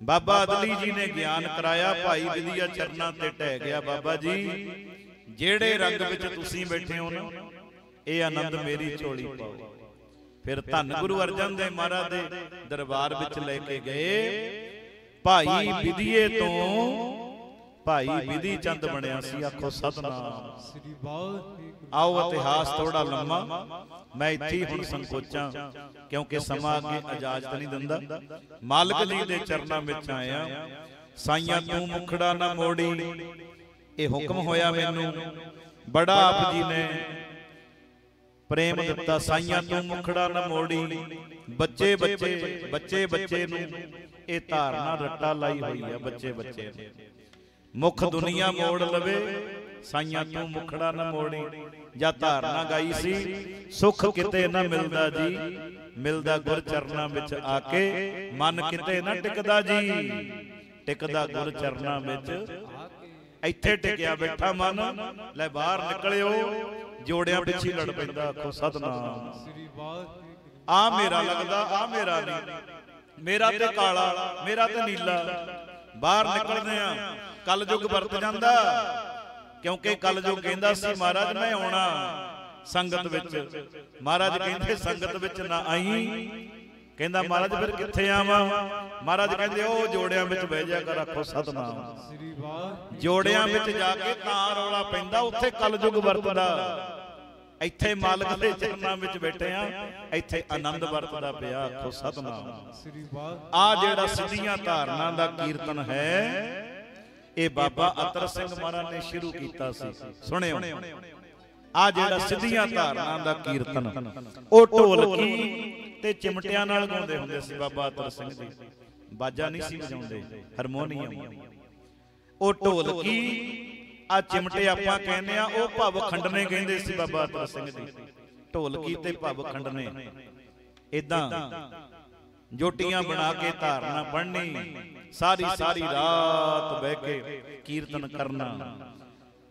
ਬਾਬਾ ਅਦਲੀ ਜੀ ਨੇ ਗਿਆਨ ਕਰਾਇਆ, ਭਾਈ ਵਿਧੀਆ ਚਰਨਾਂ ਤੇ ਟਹਿ ਗਿਆ। ਬਾਬਾ ਜੀ, ਜਿਹੜੇ ਰੰਗ ਵਿੱਚ ਤੁਸੀਂ ਬੈਠੇ ਹੋ ਨਾ, ਇਹ ਆਨੰਦ ਮੇਰੀ ਝੋਲੀ ਪਾਓ। ਫਿਰ ਧੰਨ ਗੁਰੂ ਅਰਜਨ ਦੇਵ ਮਹਾਰਾਜ ਦੇ ਦਰਬਾਰ ਵਿੱਚ ਲੈ ਕੇ ਗਏ। ਭਾਈ ਵਿਧੀਏ ਤੋਂ ਭਾਈ ਵਿਧੀ ਚੰਦ ਬਣਿਆ ਸੀ ਆਖੋ ਸਤਨਾਮ। ਸ੍ਰੀ ਵਾਹਿਗੁਰੂ ਆਓ ਇਤਿਹਾਸ ਥੋੜਾ ਲੰਮਾ। ਮੈਂ ਇੱਥੇ ਹੀ ਹੁਣ ਸੰਕੋਚਾਂ ਕਿਉਂਕਿ ਸਮਾਂ ਅੱਗੇ ਇਜਾਜ਼ਤ ਨਹੀਂ ਦਿੰਦਾ। ਮਾਲਕ ਜੀ ਦੇ ਚਰਨਾਂ ਵਿੱਚ ਆਇਆ। ਸਾਈਆਂ ਤੂੰ ਮੁਖੜਾ ਨਾ ਮੋੜੀ। ਇਹ ਹੁਕਮ ਹੋਇਆ ਮੈਨੂੰ। ਬੜਾ ਆਪ ਜੀ ਨੇ ਪ੍ਰੇਮ ਦਿੱਤਾ ਸਾਈਆਂ ਤੂੰ ਮੁਖੜਾ ਨਾ ਮੋੜੀ। ਬੱਚੇ ਬੱਚੇ ਬੱਚੇ ਬੱਚੇ ਨੂੰ ਇਹ ਧਾਰਨਾ ਰੱਟਾ ਲਾਈ ਹੋਈ ਆ ਬੱਚੇ ਬੱਚੇ। ਨੂੰ ਮੁਖ ਦੁਨੀਆ ਮੋੜ ਲਵੇ ਸਾਈਆਂ ਤੂੰ ਮੁਖੜਾ ਨਾ ਮੋੜੀ ਜਾਂ ਧਾਰਨਾ ਗਾਈ ਸੀ ਸੁਖ ਕਿਤੇ ਨਾ ਮਿਲਦਾ ਜੀ ਮਿਲਦਾ ਗੁਰ ਚਰਨਾਂ ਵਿੱਚ ਆ ਕੇ ਮਨ ਕਿਤੇ ਨਾ ਟਿਕਦਾ ਜੀ ਟਿਕਦਾ ਗੁਰ ਚਰਨਾਂ ਵਿੱਚ ਇੱਥੇ ਟਿਕਿਆ ਬੈਠਾ ਮਨ ਲੈ ਬਾਹਰ ਨਿਕਲਿਓ ਜੋੜਿਆਂ ਪਿੱਛੇ ਲੜ ਪੈਂਦਾ ਆਖੋ ਸਤਨਾਮ। ਆ ਮੇਰਾ ਲੱਗਦਾ ਆ ਮੇਰਾ ਨਹੀਂ ਮੇਰਾ ਤੇ ਕਾਲਾ ਮੇਰਾ ਤੇ ਨੀਲਾ। ਬਾਹਰ ਨਿਕਲਦੇ ਆ। ਕਲਯੁਗ ਵਰਤ ਜਾਂਦਾ ਕਿਉਂਕਿ ਕਲਯੁਗ ਕਹਿੰਦਾ ਸੀ ਮਹਾਰਾਜ ਮੈਂ ਆਉਣਾ ਸੰਗਤ ਵਿੱਚ। ਮਹਾਰਾਜ ਕਹਿੰਦੇ ਸੰਗਤ ਵਿੱਚ ਨਾ ਆਈ। ਕਹਿੰਦਾ ਮਹਾਰਾਜ ਫਿਰ ਕਿੱਥੇ ਆਵਾਂ? ਮਹਾਰਾਜ ਕਹਿੰਦੇ ਉਹ ਜੋੜਿਆਂ ਵਿੱਚ ਬਹਿ ਜਾ ਕਰ ਆਖੋ ਸਤਨਾਮ। ਜੋੜਿਆਂ ਵਿੱਚ ਜਾ ਕੇ ਤਾਂ ਰੌਲਾ ਪੈਂਦਾ ਉੱਥੇ ਕਲਯੁਗ ਵਰਤਦਾ। ਇੱਥੇ ਮਾਲਕ ਦੇ ਚਰਨਾਂ ਵਿੱਚ ਬੈਠੇ ਆ ਇੱਥੇ ਆਨੰਦ ਵਰਤਦਾ ਪਿਆ ਆਖੋ ਸਤਨਾਮ। ਆ ਜਿਹੜਾ ਸਿੱਧੀਆਂ ਧਾਰਨਾ ਦਾ ਕੀਰਤਨ ਹੈ ਇਹ ਬਾਬਾ ਅਤਰ ਸਿੰਘ ਮਹਾਰਾਜ ਨੇ ਸ਼ੁਰੂ ਕੀਤਾ ਸੀ। ਸੁਣਿਓ। ਆ ਜਿਹੜਾ ਸਿੱਧੀਆਂ ਧਾਰਨਾ ਦਾ ਕੀਰਤਨ ਉਹ ਢੋਲਕੀ ਤੇ ਚਿਮਟਿਆਂ ਨਾਲ ਗਾਉਂਦੇ ਹੁੰਦੇ ਸੀ ਬਾਬਾ ਅਤਰ ਸਿੰਘ ਜੀ। ਬਾਜਾ ਨਹੀਂ ਸੀ ਵਜਾਉਂਦੇ ਹਾਰਮੋਨੀਅਮ। ਉਹ ਢੋਲਕੀ ਆ ਚਿਮਟੇ ਆਪਾਂ ਕਹਿੰਦੇ ਆ ਉਹ ਭਵ ਖੰਡਨੇ ਕਹਿੰਦੇ ਸੀ ਬਾਬਾ ਅਤਰ ਸਿੰਘ ਜੀ। ਢੋਲਕੀ ਤੇ ਭਵ ਖੰਡਨੇ। ਇਦਾਂ ਜੋਟੀਆਂ ਬਣਾ ਕੇ ਧਾਰਨਾ ਪੜ੍ਹਨੀ ਸਾਰੀ ਸਾਰੀ ਰਾਤ ਬਹਿ ਕੇ ਕੀਰਤਨ ਕਰਨਾ।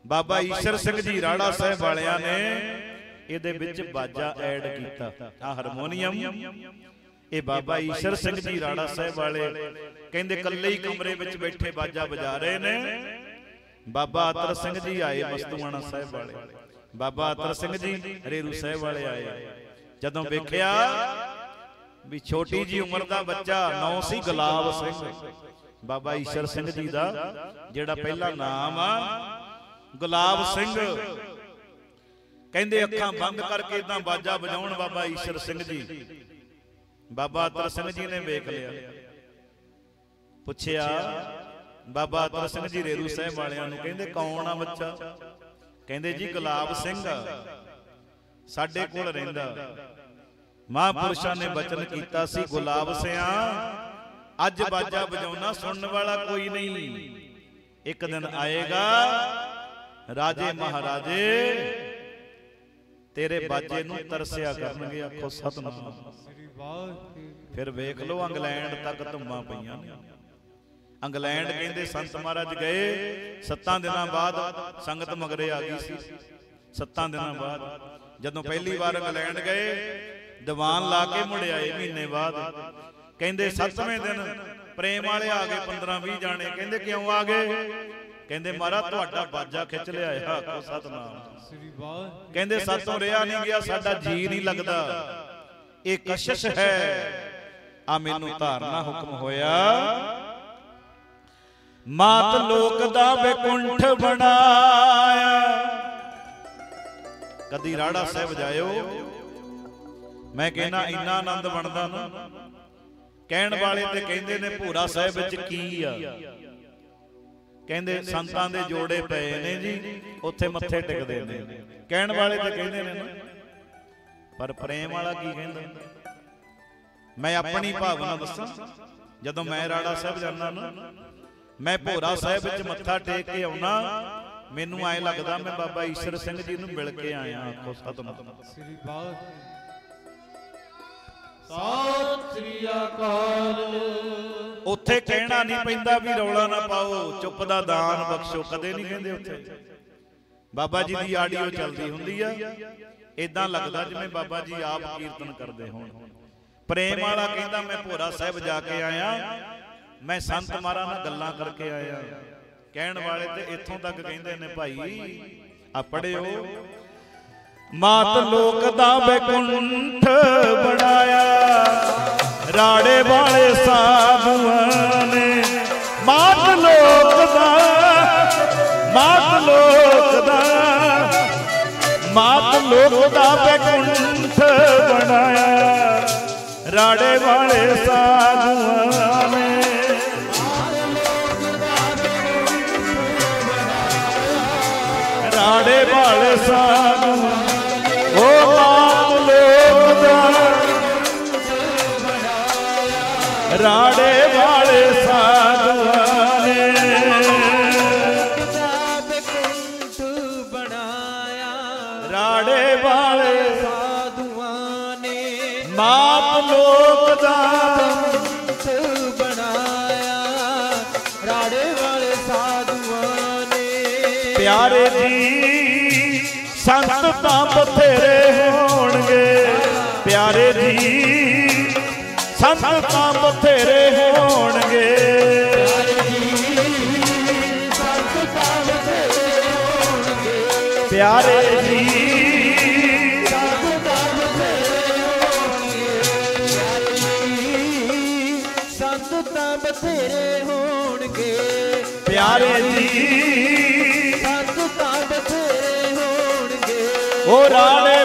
ਬਾਬਾ ਈਸ਼ਰ ਸਿੰਘ ਜੀ ਰਾੜਾ ਸਾਹਿਬ ਵਾਲਿਆਂ ਨੇ ਇਹਦੇ ਵਿੱਚ ਬਾਜਾ ਐਡ ਕੀਤਾ। ਆ ਹਾਰਮੋਨੀਅਮ। ਇਹ ਬਾਬਾ ਈਸ਼ਰ ਸਿੰਘ ਜੀ ਰਾੜਾ ਸਾਹਿਬ ਵਾਲੇ ਕਹਿੰਦੇ ਇਕੱਲੇ ਹੀ ਕਮਰੇ ਵਿੱਚ ਬੈਠੇ ਬਾਜਾ ਵਜਾ ਰਹੇ ਨੇ। ਬਾਬਾ ਅਤਰ ਸਿੰਘ ਜੀ ਆਏ ਮਸਤੂਆਣਾ ਸਾਹਿਬ ਵਾਲੇ। ਬਾਬਾ ਅਤਰ ਸਿੰਘ ਜੀ ਰੇਰੂ ਸਾਹਿਬ ਵਾਲੇ ਆਏ। ਜਦੋਂ ਵੇਖਿਆ ਵੀ ਛੋਟੀ ਜੀ ਉਮਰ ਦਾ ਬੱਚਾ ਨਾਂ ਸੀ ਗੁਲਾਬ ਸਿੰਘ। ਬਾਬਾ ਈਸ਼ਰ ਸਿੰਘ ਜੀ ਦਾ ਜਿਹੜਾ ਪਹਿਲਾ ਨਾਮ ਆ ਗੁਲਾਬ ਸਿੰਘ। ਕਹਿੰਦੇ ਅੱਖਾਂ ਬੰਦ ਕਰਕੇ ਇਦਾਂ ਬਾਜਾ ਵਜਾਉਣ ਬਾਬਾ ਈਸ਼ਰ ਸਿੰਘ ਜੀ। ਬਾਬਾ ਅਤਰ ਸਿੰਘ ਜੀ ਨੇ ਵੇਖ ਲਿਆ। ਪੁੱਛਿਆ ਬਾਬਾ ਅਤਰ ਸਿੰਘ ਜੀ ਰੇਰੂ ਸਾਹਿਬ ਵਾਲਿਆਂ ਨੂੰ ਕਹਿੰਦੇ ਕੌਣ ਆ ਬੱਚਾ? ਕਹਿੰਦੇ ਜੀ ਗੁਲਾਬ ਸਿੰਘ ਸਾਡੇ ਕੋਲ ਰਹਿੰਦਾ। ਮਹਾਂਪੁਰਸ਼ਾਂ ਨੇ ਬਚਨ ਕੀਤਾ ਸੀ ਗੁਲਾਬ ਸਿਆ। ਅੱਜ ਬਾਜਾ ਵਜਾਉਣਾ ਸੁਣਨ ਵਾਲਾ ਕੋਈ ਨਹੀਂ। ਇੱਕ ਦਿਨ ਆਏਗਾ ਰਾਜੇ ਮਹਾਰਾਜੇ। ਤੇਰੇ ਬਾਜੇ ਨੂੰ ਤਰਸਿਆ ਕਰਨਗੇ ਆਖੋ ਸਤਨਾਮ। ਸ੍ਰੀ ਵਾਹਿਗੁਰੂ। ਫਿਰ ਵੇਖ ਲਓ ਇੰਗਲੈਂਡ ਤੱਕ ਧੁੰਮਾਂ ਪਈਆਂ ਨੇ। ਇੰਗਲੈਂਡ ਕਹਿੰਦੇ ਸੰਤ ਮਹਾਰਾਜ ਗਏ ਸੱਤਾਂ ਦਿਨਾਂ ਬਾਅਦ ਸੰਗਤ ਮਗਰੇ ਆ ਗਈ ਸੀ। ਸੱਤਾਂ ਦਿਨਾਂ ਬਾਅਦ ਜਦੋਂ ਪਹਿਲੀ ਵਾਰ ਇੰਗਲੈਂਡ ਗਏ ਦੀਵਾਨ ਲਾ ਕੇ ਮੁੜ ਆਏ ਮਹੀਨੇ ਬਾਅਦ। ਕਹਿੰਦੇ ਸੱਤਵੇਂ ਦਿਨ ਪ੍ਰੇਮ ਵਾਲੇ ਆ ਗਏ 15 20 ਜਾਣੇ। ਕਹਿੰਦੇ ਕਿਉਂ ਆ ਗਏ? ਕਹਿੰਦੇ ਮਹਾਰਾਜ ਤੁਹਾਡਾ ਬਾਜਾ ਖਿੱਚ ਲਿਆ ਆਖੋ ਸਤਨਾਮ। ਸ੍ਰੀ ਵਾਹਿਗੁਰੂ ਕਹਿੰਦੇ ਸਾਤੋਂ ਰਿਆ ਨਹੀਂ ਗਿਆ ਸਾਡਾ ਜੀ ਨਹੀਂ ਲੱਗਦਾ। ਇਹ ਕਸ਼ਿਸ਼ ਹੈ। ਆ ਮੈਨੂੰ ਧਾਰਨਾ ਹੁਕਮ ਹੋਇਆ। ਮਾਤ ਲੋਕ ਦਾ ਵਿਕੁੰਠ ਬਣਾਇਆ। ਕਦੀ ਰਾੜਾ ਸਾਹਿਬ ਜਾਇਓ। ਮੈਂ ਕਹਿੰਦਾ ਇੰਨਾ ਆਨੰਦ ਬਣਦਾ ਨਾ। ਕਹਿਣ ਵਾਲੇ ਤੇ ਕਹਿੰਦੇ ਨੇ ਭੂਰਾ ਸਾਹਿਬ ਵਿੱਚ ਕੀ ਆ? ਕਹਿੰਦੇ ਸੰਤਾਂ ਦੇ ਜੋੜੇ ਪਏ ਨੇ ਜੀ ਉੱਥੇ ਮੱਥੇ ਟਿਕਦੇ ਨੇ। ਕਹਿਣ ਵਾਲੇ ਤੇ ਕਹਿੰਦੇ ਨੇ ਨਾ ਪਰ ਪ੍ਰੇਮ ਵਾਲਾ ਕੀ ਕਹਿੰਦਾ? ਮੈਂ ਆਪਣੀ ਭਾਵਨਾ ਦੱਸਾਂ ਜਦੋਂ ਮੈਂ ਰਾੜਾ ਸਾਹਿਬ ਜਾਂਦਾ ਨਾ ਮੈਂ ਭੋਰਾ ਸਾਹਿਬ ਵਿੱਚ ਮੱਥਾ ਟੇਕ ਕੇ ਆਉਣਾ ਮੈਨੂੰ ਐ ਲੱਗਦਾ ਮੈਂ ਬਾਬਾ ਈਸ਼ਰ ਸਿੰਘ ਜੀ ਨੂੰ ਮਿਲ ਕੇ ਆਇਆ ਆਖੋ ਸਤਨਾਮ। ਸ੍ਰੀ ਵਾਹਿਗੁਰੂ ਸਤਿ ਸ੍ਰੀ ਅਕਾਲ। ਉੱਥੇ ਕਹਿਣਾ ਨਹੀਂ ਪੈਂਦਾ ਵੀ ਰੌਲਾ ਨਾ ਪਾਓ ਚੁੱਪ ਦਾ ਦਾਨ ਬਖਸ਼ੋ ਕਦੇ ਨਹੀਂ ਕਹਿੰਦੇ ਉੱਥੇ। ਬਾਬਾ ਜੀ ਦੀ ਆਡੀਓ ਚੱਲਦੀ ਹੁੰਦੀ ਆ। ਇਦਾਂ ਲੱਗਦਾ ਜਿਵੇਂ ਬਾਬਾ ਜੀ ਆਪ ਕੀਰਤਨ ਕਰਦੇ ਹੋਣ। ਪ੍ਰੇਮ ਵਾਲਾ ਕਹਿੰਦਾ ਮੈਂ ਭੋਰਾ ਸਾਹਿਬ ਜਾ ਕੇ ਆਇਆ। ਮੈਂ ਸੰਤ ਮਾਰਾ ਨਾਲ ਗੱਲਾਂ ਕਰਕੇ ਆਇਆ। ਕਹਿਣ ਵਾਲੇ ਤੇ ਇੱਥੋਂ ਤੱਕ ਕਹਿੰਦੇ ਨੇ ਭਾਈ ਆ ਪੜਿਓ ਮਾਤ ਲੋਕ ਦਾ ਬੇਕੁੰਠ ਬਣਾਇਆ। ਰਾੜੇ ਵਾਲੇ ਸਾਧੂਆਂ ਨੇ ਮਾਤ ਲੋਕ ਦਾ, ਮਾਤ ਲੋਕ ਦਾ, ਮਾਤ ਲੋਕ ਦਾ ਬੇਕੁੰਠ ਬਣਾਇਆ। ਰਾੜੇ ਵਾਲੇ ਸਾਧੂਆਂ ਨੇ ਰਾੜੇ ਵਾਲੇ ਸਾਧੂ ਰਾੜੇ ਵਾਲੇ ਸਾਧੂਆਂ ਨੇ। ਕਿਤਾਬ ਬਣਾਇਆ। ਰਾੜੇ ਵਾਲੇ ਸਾਧੂਆਂ ਨੇ। ਮਾਪ ਲੋਕ ਦਾ ਕੁੰਠ ਬਣਾਇਆ। ਰਾੜੇ ਵਾਲੇ ਸਾਧੂਆਂ ਨੇ। ਪਿਆਰੇ ਜੀ ਸੰਤ ਤਾਂ ਬਥੇਰੇ ਹੋਣਗੇ। ਪਿਆਰੇ ਜੀ ਸੰਤ ਬਥੇਰੇ ਹੋਣਗੇ। ਪਿਆਰੇ ਜੀ ਬਥੇਰੇ ਹੋਣਗੇ। ਪਿਆਰੇ ਜੀ। ਸੰਤ ਤਾਂ ਬਥੇਰੇ ਹੋਣਗੇ। ਉਹ ਰਾਣੇ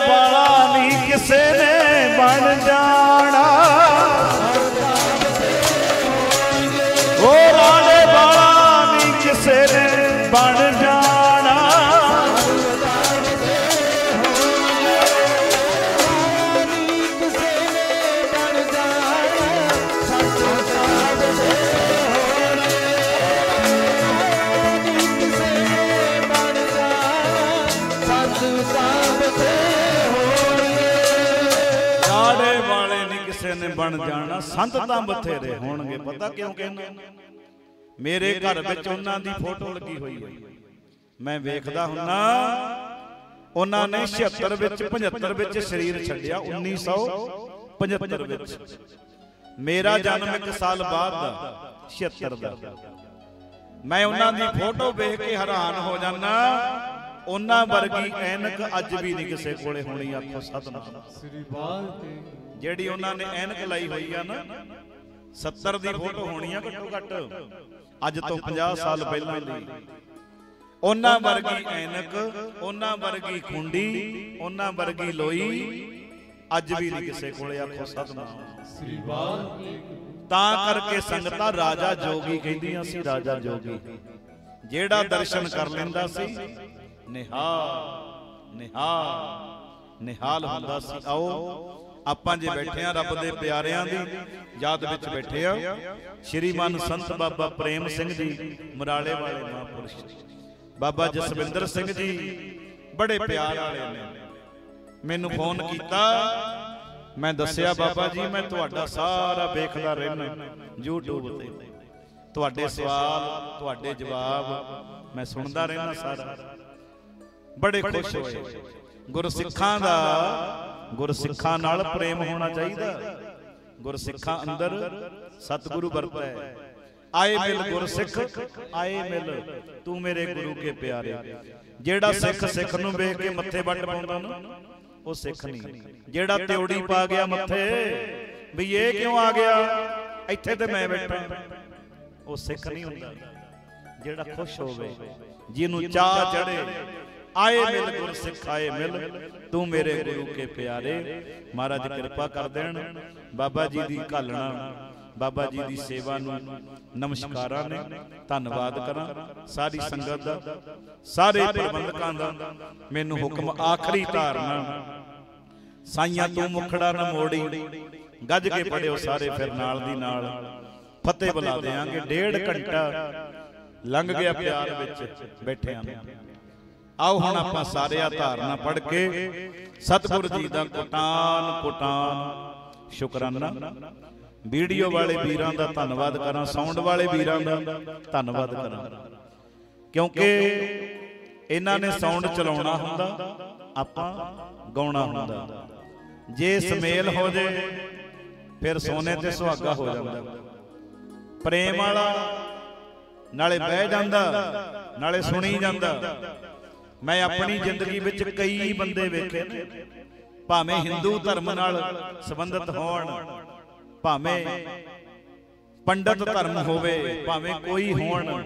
ਬਣ ਜਾਣਾ ਸੰਤ ਤਾਂ ਬਥੇਰੇ ਹੋਣਗੇ ਪਤਾ ਕਿਉਂ ਕਹਿੰਦਾ? ਮੇਰੇ ਘਰ ਵਿੱਚ ਉਹਨਾਂ ਦੀ ਫੋਟੋ ਲੱਗੀ ਹੋਈ ਹੈ। ਮੈਂ ਵੇਖਦਾ ਹੁੰਨਾ ਉਹਨਾਂ ਨੇ 76 ਵਿੱਚ 75 ਵਿੱਚ ਸਰੀਰ ਛੱਡਿਆ 1975 ਵਿੱਚ। ਮੇਰਾ ਜਨਮ ਇੱਕ ਸਾਲ ਬਾਅਦ ਦਾ। 76 ਦਾ। ਮੈਂ ਉਹਨਾਂ ਦੀ ਫੋਟੋ ਵੇਖ ਕੇ ਹੈਰਾਨ ਹੋ ਜਾਂਦਾ ਉਹਨਾਂ ਵਰਗੀ ਐਨਕ ਅੱਜ ਵੀ ਨਹੀਂ ਕਿਸੇ ਕੋਲੇ ਹੋਣੀ ਆਖੋ ਸਤਨਾਮ। ਸ੍ਰੀ ਵਾਹਿਗੁਰੂ ਜਿਹੜੀ ਉਹਨਾਂ ਨੇ ਐਨਕ ਲਾਈ ਹੋਈ ਆ ਨਾ 70 ਦੀ ਫੋਟੋ ਹੋਣੀ ਆ ਘੱਟੋ ਘੱਟ ਅੱਜ ਤੋਂ 50 ਸਾਲ ਪਹਿਲਾਂ ਦੀ। ਉਹਨਾਂ ਵਰਗੀ ਐਨਕ ਉਹਨਾਂ ਵਰਗੀ ਖੁੰਡੀ ਉਹਨਾਂ ਵਰਗੀ ਲੋਈ ਅੱਜ ਵੀ ਨਹੀਂ ਕਿਸੇ ਕੋਲੇ ਆਖੋ ਸਤਨਾਮ। ਸ੍ਰੀ ਵਾਹਿਗੁਰੂ ਤਾਂ ਕਰਕੇ ਸੰਗਤਾਂ ਰਾਜਾ ਜੋਗੀ ਕਹਿੰਦੀਆਂ ਸੀ ਰਾਜਾ ਜੋਗੀ। ਜਿਹੜਾ ਦਰਸ਼ਨ ਕਰ ਲੈਂਦਾ ਸੀ। ਨਿਹਾਲ ਨਿਹਾਲ ਨਿਹਾਲ ਹੁੰਦਾ ਸੀ ਆਓ। ਆਪਾਂ ਜੇ ਬੈਠੇ ਆ ਰੱਬ ਦੇ ਪਿਆਰਿਆਂ ਦੀ ਯਾਦ ਵਿੱਚ ਬੈਠੇ ਆ ਸ਼੍ਰੀਮਾਨ ਸੰਤ ਬਾਬਾ ਪ੍ਰੇਮ ਸਿੰਘ ਜੀ ਮਰਾਲੇ ਵਾਲੇ ਮਹਾਂਪੁਰਸ਼ ਬਾਬਾ ਜਸਵਿੰਦਰ ਸਿੰਘ ਜੀ ਬੜੇ ਪਿਆਰ ਵਾਲੇ ਨੇ। ਮੈਨੂੰ ਫੋਨ ਕੀਤਾ, ਮੈਂ ਦੱਸਿਆ, ਬਾਬਾ ਜੀ, ਮੈਂ ਤੁਹਾਡਾ ਸਾਰਾ ਵੇਖਦਾ ਰਹਿਣਾ YouTube ਤੇ। ਤੁਹਾਡੇ ਸਵਾਲ, ਤੁਹਾਡੇ ਜਵਾਬ ਮੈਂ ਸੁਣਦਾ ਰਹਿਣਾ ਸਾਰਾ। ਬੜੇ ਖੁਸ਼ ਹੋਏ। ਗੁਰਸਿੱਖਾਂ ਦਾ ਗੁਰਸਿੱਖਾਂ ਨਾਲ ਪ੍ਰੇਮ ਹੋਣਾ ਚਾਹੀਦਾ। ਗੁਰਸਿੱਖਾਂ ਅੰਦਰ ਸਤਿਗੁਰੂ ਵਰਤਦਾ ਹੈ। ਆਏ ਮਿਲ ਗੁਰਸਿੱਖ, ਆਏ ਮਿਲ ਤੂੰ ਮੇਰੇ ਗੁਰੂ ਕੇ ਪਿਆਰੇ। ਜਿਹੜਾ ਸਿੱਖ ਸਿੱਖ ਨੂੰ ਵੇਖ ਕੇ ਮੱਥੇ ਵੱਟ ਪਾਉਂਦਾ ਨਾ, ਉਹ ਸਿੱਖ ਨਹੀਂ। ਜਿਹੜਾ ਤਿਉੜੀ ਪਾ ਗਿਆ ਮੱਥੇ, ਵੀ ਇਹ ਕਿਉਂ ਆ ਗਿਆ? ਇੱਥੇ ਤੇ ਮੈਂ ਬੈਠਾ। ਉਹ ਸਿੱਖ ਨਹੀਂ ਹੁੰਦਾ। ਜਿਹੜਾ ਖੁਸ਼ ਹੋਵੇ, ਜਿਹਨੂੰ ਚਾਹ ਚੜੇ ਆਏ ਮਿਲ ਗੁਰ ਸਿੱਖ ਆਏ ਮਿਲ ਤੂੰ ਮੇਰੇ ਗੁਰੂ ਕੇ ਪਿਆਰੇ। ਮਹਾਰਾਜ ਕਿਰਪਾ ਕਰ ਦੇਣ। ਬਾਬਾ ਜੀ ਦੀ ਘਾਲਣਾ। ਬਾਬਾ ਜੀ ਦੀ ਸੇਵਾ ਨੂੰ ਨਮਸਕਾਰਾਂ ਨੇ। ਧੰਨਵਾਦ ਕਰਾਂ। ਸਾਰੀ ਸੰਗਤ ਦਾ। ਸਾਰੇ ਪ੍ਰਬੰਧਕਾਂ ਦਾ। ਮੈਨੂੰ ਹੁਕਮ ਆਖਰੀ ਧਾਰਨਾ। ਸਾਈਆਂ ਤੂੰ ਮੁਖੜਾ ਨਾ ਮੋੜੀ। ਗੱਜ ਕੇ ਪੜਿਓ ਸਾਰੇ ਫਿਰ ਨਾਲ ਦੀ ਨਾਲ ਫਤਿਹ ਬੁਲਾ ਦੇਾਂਗੇ ਡੇਢ ਘੰਟਾ ਲੰਘ ਗਿਆ ਪਿਆਰ ਵਿੱਚ। ਬੈਠਿਆਂ ਨੂੰ। ਆਓ ਹੁਣ ਆਪਾਂ ਸਾਰੇ ਆ ਧਾਰਨਾ ਪੜ ਕੇ ਸਤਿਗੁਰ ਜੀ ਦਾ ਕੋਟਾਨ ਕੋਟਾਨ। ਸ਼ੁਕਰਾਨਾ। ਵੀਡੀਓ ਵਾਲੇ ਵੀਰਾਂ ਦਾ ਧੰਨਵਾਦ ਕਰਾਂ, ਸਾਊਂਡ ਵਾਲੇ ਵੀਰਾਂ ਦਾ ਧੰਨਵਾਦ ਕਰਾਂ। ਕਿਉਂਕਿ ਇਹਨਾਂ ਨੇ ਸਾਊਂਡ ਚਲਾਉਣਾ ਹੁੰਦਾ, ਆਪਾਂ ਗਾਉਣਾ ਹੁੰਦਾ। ਜੇ ਸਮੇਲ ਹੋ ਜੇ, ਫਿਰ ਸੋਨੇ ਤੇ ਸੁਹਾਗਾ ਹੋ ਜਾਂਦਾ। ਪ੍ਰੇਮ ਵਾਲਾ ਨਾਲੇ ਬਹਿ ਜਾਂਦਾ, ਨਾਲੇ ਸੁਣੀ ਜਾਂਦਾ। ਮੈਂ ਆਪਣੀ ਜ਼ਿੰਦਗੀ ਵਿੱਚ ਕਈ ਬੰਦੇ ਵੇਖੇ ਨੇ। ਭਾਵੇਂ ਹਿੰਦੂ ਧਰਮ ਨਾਲ ਸੰਬੰਧਿਤ ਹੋਣ, ਭਾਵੇਂ ਪੰਡਤ ਧਰਮ ਹੋਵੇ, ਭਾਵੇਂ ਕੋਈ ਹੋਣ,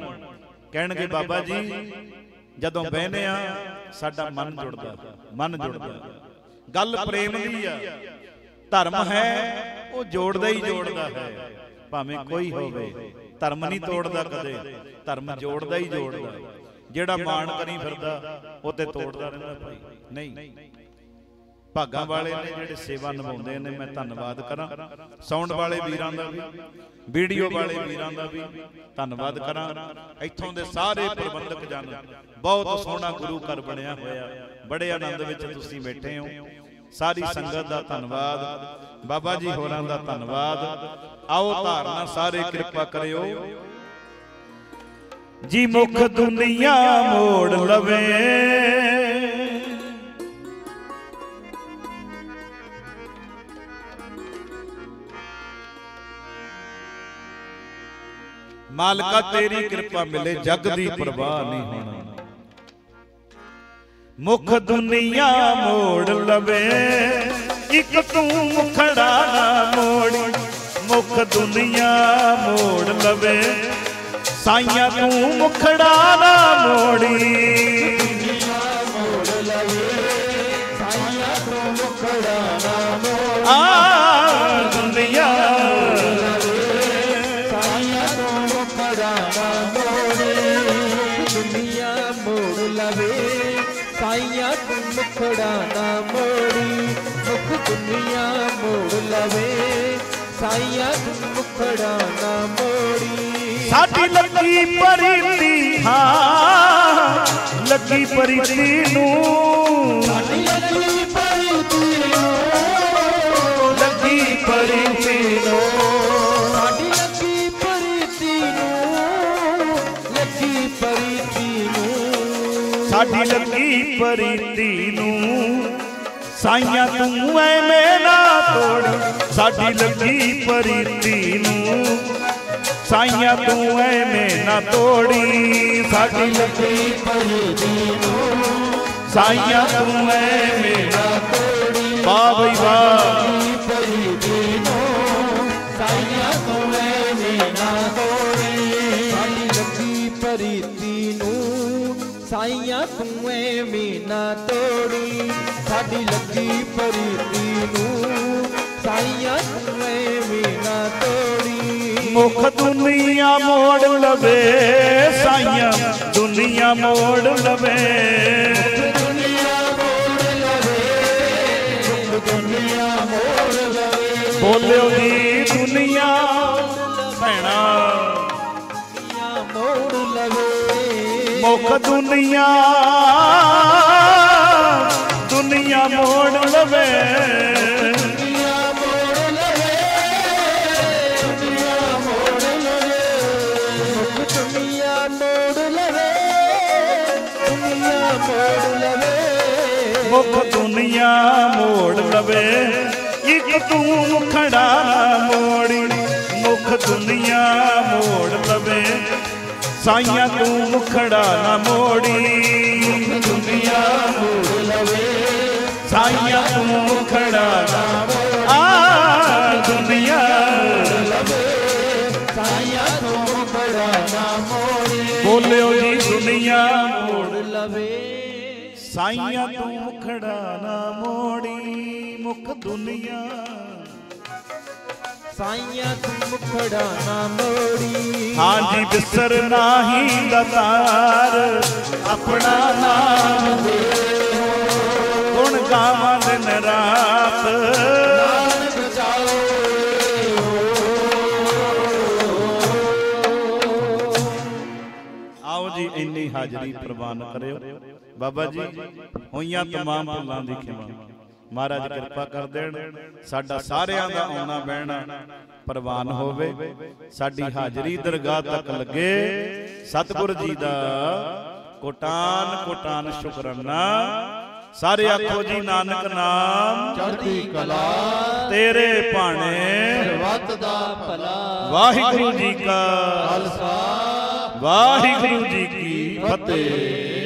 ਕਹਿਣਗੇ, ਬਾਬਾ ਜੀ, ਜਦੋਂ ਬਹਿਨੇ ਆ, ਸਾਡਾ ਮਨ ਜੁੜਦਾ ਮਨ ਜੁੜਦਾ। ਗੱਲ ਪ੍ਰੇਮ ਦੀ ਆ। ਧਰਮ ਹੈ, ਉਹ ਜੋੜਦਾ ਹੀ ਜੋੜਦਾ ਹੈ। ਭਾਵੇਂ ਕੋਈ ਹੋਵੇ, ਧਰਮ ਨਹੀਂ ਤੋੜਦਾ ਕਦੇ। ਧਰਮ ਜੋੜਦਾ ਹੀ ਜੋੜਦਾ। ਜਿਹੜਾ ਮਾਣ ਕਰੀ ਫਿਰਦਾ ਉਹ ਤੇ ਤੋੜਦਾ ਰਹਿੰਦਾ ਭਾਈ। ਨਹੀਂ। ਭਾਗਾਂ ਵਾਲੇ ਨੇ ਜਿਹੜੇ ਸੇਵਾ ਨਿਭਾਉਂਦੇ ਨੇ ਮੈਂ ਧੰਨਵਾਦ ਕਰਾਂ। ਸਾਊਂਡ ਵਾਲੇ ਵੀਰਾਂ ਦਾ ਵੀ ਵੀਡੀਓ ਵਾਲੇ ਵੀਰਾਂ ਦਾ ਵੀ ਧੰਨਵਾਦ ਕਰਾਂ। ਇੱਥੋਂ ਦੇ ਸਾਰੇ ਪ੍ਰਬੰਧਕ ਜਨ ਬਹੁਤ ਸੋਹਣਾ ਗੁਰੂ ਘਰ ਬਣਿਆ ਹੋਇਆ। ਬੜੇ ਆਨੰਦ ਵਿੱਚ ਤੁਸੀਂ ਬੈਠੇ ਹੋ। ਸਾਰੀ ਸੰਗਤ ਦਾ ਧੰਨਵਾਦ। ਬਾਬਾ ਜੀ ਹੋਰਾਂ ਦਾ ਧੰਨਵਾਦ। ਆਓ ਧਾਰਨਾ ਸਾਰੇ ਕਿਰਪਾ ਕਰਿਓ। ਜੀ ਮੁਖ ਦੁਨੀਆ ਮੋੜ ਲਵੇ। ਮਾਲਕਾ ਤੇਰੀ ਕਿਰਪਾ ਮਿਲੇ ਜਗ ਦੀ ਪਰਵਾਹ ਨਹੀਂ ਹੋਣਾ। ਮੁਖ ਦੁਨੀਆ ਮੋੜ ਲਵੇ। ਇੱਕ ਤੂੰ ਮੁਖੜਾ ਨਾ ਮੋੜੀ ਮੁਖ ਦੁਨੀਆ ਮੋੜ ਲਵੇ। ਸਾਈਆਂ ਤੂੰ ਮੁਖੜਾ ਨਾ ਮੋੜੀ। ਸਾਈਆਂ ਤੋਂ ਮੁਖੜਾ ਨਾ ਆ ਦੁਨੀਆ। ਸਾਈਆਂ ਤੂੰ ਮੁਖੜਾ ਨਾ ਮੋੜੇ ਦੁਨੀਆ ਮੋੜ ਲਵੇ, ਸਾਈਆਂ ਤੂੰ ਮੁਖੜਾ ਨਾ ਮੋੜੀ। ਮੁਖ ਦੁਨੀਆ ਮੋੜ ਲਵੇ, ਸਾਈਆਂ ਤੋਂ ਮੁਖੜਾ ਨਾ ਸਾਡੀ ਲੱਗੀ ਪਰੀਤੀ, ਹਾਂ, ਲੱਗੀ ਪਰੀਤੀ ਨੂੰ। ਸਾਡੀ ਲੱਗੀ ਪਰੀਤੀ ਨੂੰ ਲੱਗੀ ਪਰੀਤੀ ਨੂੰ ਸਾਡੀ ਲੱਗੀ ਪਰੀਤੀ ਨੂੰ ਲੱਗੀ ਪਰੀਤੀ ਨੂੰ। ਸਾਡੀ ਲੱਗੀ ਪਰੀਤੀ ਨੂੰ। ਸਾਈਆਂ ਤੂੰ ਐਵੇਂ ਨਾ ਤੋੜ, ਸਾਡੀ ਲੱਗੀ ਪਰੀਤੀ ਨੂੰ। ਸਾਈਆਂ ਤੂੰ ਐਵੇਂ ਨਾ ਤੋੜੀ, ਸਾਡੀ ਲੱਗੀ ਪਰਦੀ ਨੂੰ। ਸਾਈਆਂ ਤੂੰ ਐਵੇਂ ਨਾ ਤੋੜੀ ਵਾਹ ਬਈ ਵਾਹ ਪਰਦੀ ਨੂੰ। ਸਾਈਆਂ ਤੂੰ ਐਵੇਂ ਨਾ ਤੋੜੀ, ਸਾਡੀ ਲੱਗੀ ਪਰਦੀ ਨੂੰ। ਸਾਈਆਂ ਤੂੰ ਐਵੇਂ ਨਾ ਤੋੜੀ, ਸਾਡੀ ਲੱਗੀ ਪਰਦੀ ਨੂੰ। ਮੁਖ ਦੁਨੀਆ ਮੋੜ ਲਵੇ, ਸਾਈਆਂ ਦੁਨੀਆ ਮੋੜ ਲਵੇ। ਦੁਨੀਆ ਮੋੜ ਬੋਲਿਓ ਜੀ, ਦੁਨੀਆ ਭੈਣਾ। ਦੁਨੀਆ ਮੋੜ ਲਵੇ ਮੁਖ ਦੁਨੀਆ ਦੁਨੀਆ ਮੋੜ ਲਵੇ। ਮੁਖ ਦੁਨੀਆ ਮੋੜ ਲਵੇ। ਇੱਕ ਤੂੰ ਮੁਖੜਾ ਮੋੜੀ, ਮੁਖ ਦੁਨੀਆ ਮੋੜ ਲਵੇ। ਸਾਈਆਂ ਤੂੰ ਮੁਖੜਾ ਨਾ ਮੋੜੀ ਦੁਨੀਆ ਮੋੜ ਲਵੇ। ਸਾਈਆਂ ਤੂੰ ਮੁਖੜਾ ਨਾ ਆ ਦੁਨੀਆ ਸਾਇਆ ਤੋਂ ਬੜਾ ਨਾ ਮੋੜੀ। ਬੋਲਿਓ ਜੀ, ਦੁਨੀਆ ਮੋੜ ਮੋੜ ਲਵੇ। ਸਾਈਆਂ ਤੂੰ ਮੁਖੜਾ ਨਾ ਮੋੜੀ ਮੁਖ ਦੁਨੀਆ। ਸਾਈਆਂ ਤੂੰ ਮੁਖੜਾ ਨਾ ਮੋੜੀ। ਹਾਂਜੀ ਬਿਸਰ ਨਾਹੀ ਦਤਾਰ ਆਪਣਾ ਨਾਮ ਦੇ। ਗੁਣ ਗਾਵਾਂ ਦਿਨ ਰਾਤ ਨਾਨਕ ਆਓ ਜੀ ਇੰਨੀ ਹਾਜ਼ਰੀ ਪ੍ਰਵਾਨ ਕਰਿਓ। ਬਾਬਾ ਜੀ ਹੋਈਆਂ ਤਮਾਮ ਗੱਲਾਂ ਦੀ ਖਿਮਾ। ਮਹਾਰਾਜ ਕਿਰਪਾ ਕਰ ਦੇਣ ਸਾਡਾ ਸਾਰਿਆਂ ਦਾ ਆਉਣਾ ਬਹਿਣਾ ਪ੍ਰਵਾਨ ਹੋਵੇ ਸਾਡੀ ਹਾਜ਼ਰੀ ਦਰਗਾਹ ਤੱਕ ਲੱਗੇ। ਸਤਿਗੁਰ ਜੀ ਦਾ ਕੋਟਾਨ ਕੋਟਾਨ ਸ਼ੁਕਰਾਨਾ। ਸਾਰੇ ਆਖੋ ਜੀ ਨਾਨਕ ਨਾਮ। ਚੜ੍ਹਦੀ ਕਲਾ। ਤੇਰੇ ਭਾਣੇ। ਸਰਬੱਤ ਦਾ ਭਲਾ। ਵਾਹਿਗੁਰੂ ਜੀ ਕਾ ਖਾਲਸਾ। ਵਾਹਿਗੁਰੂ ਜੀ ਕੀ ਫਤਿਹ।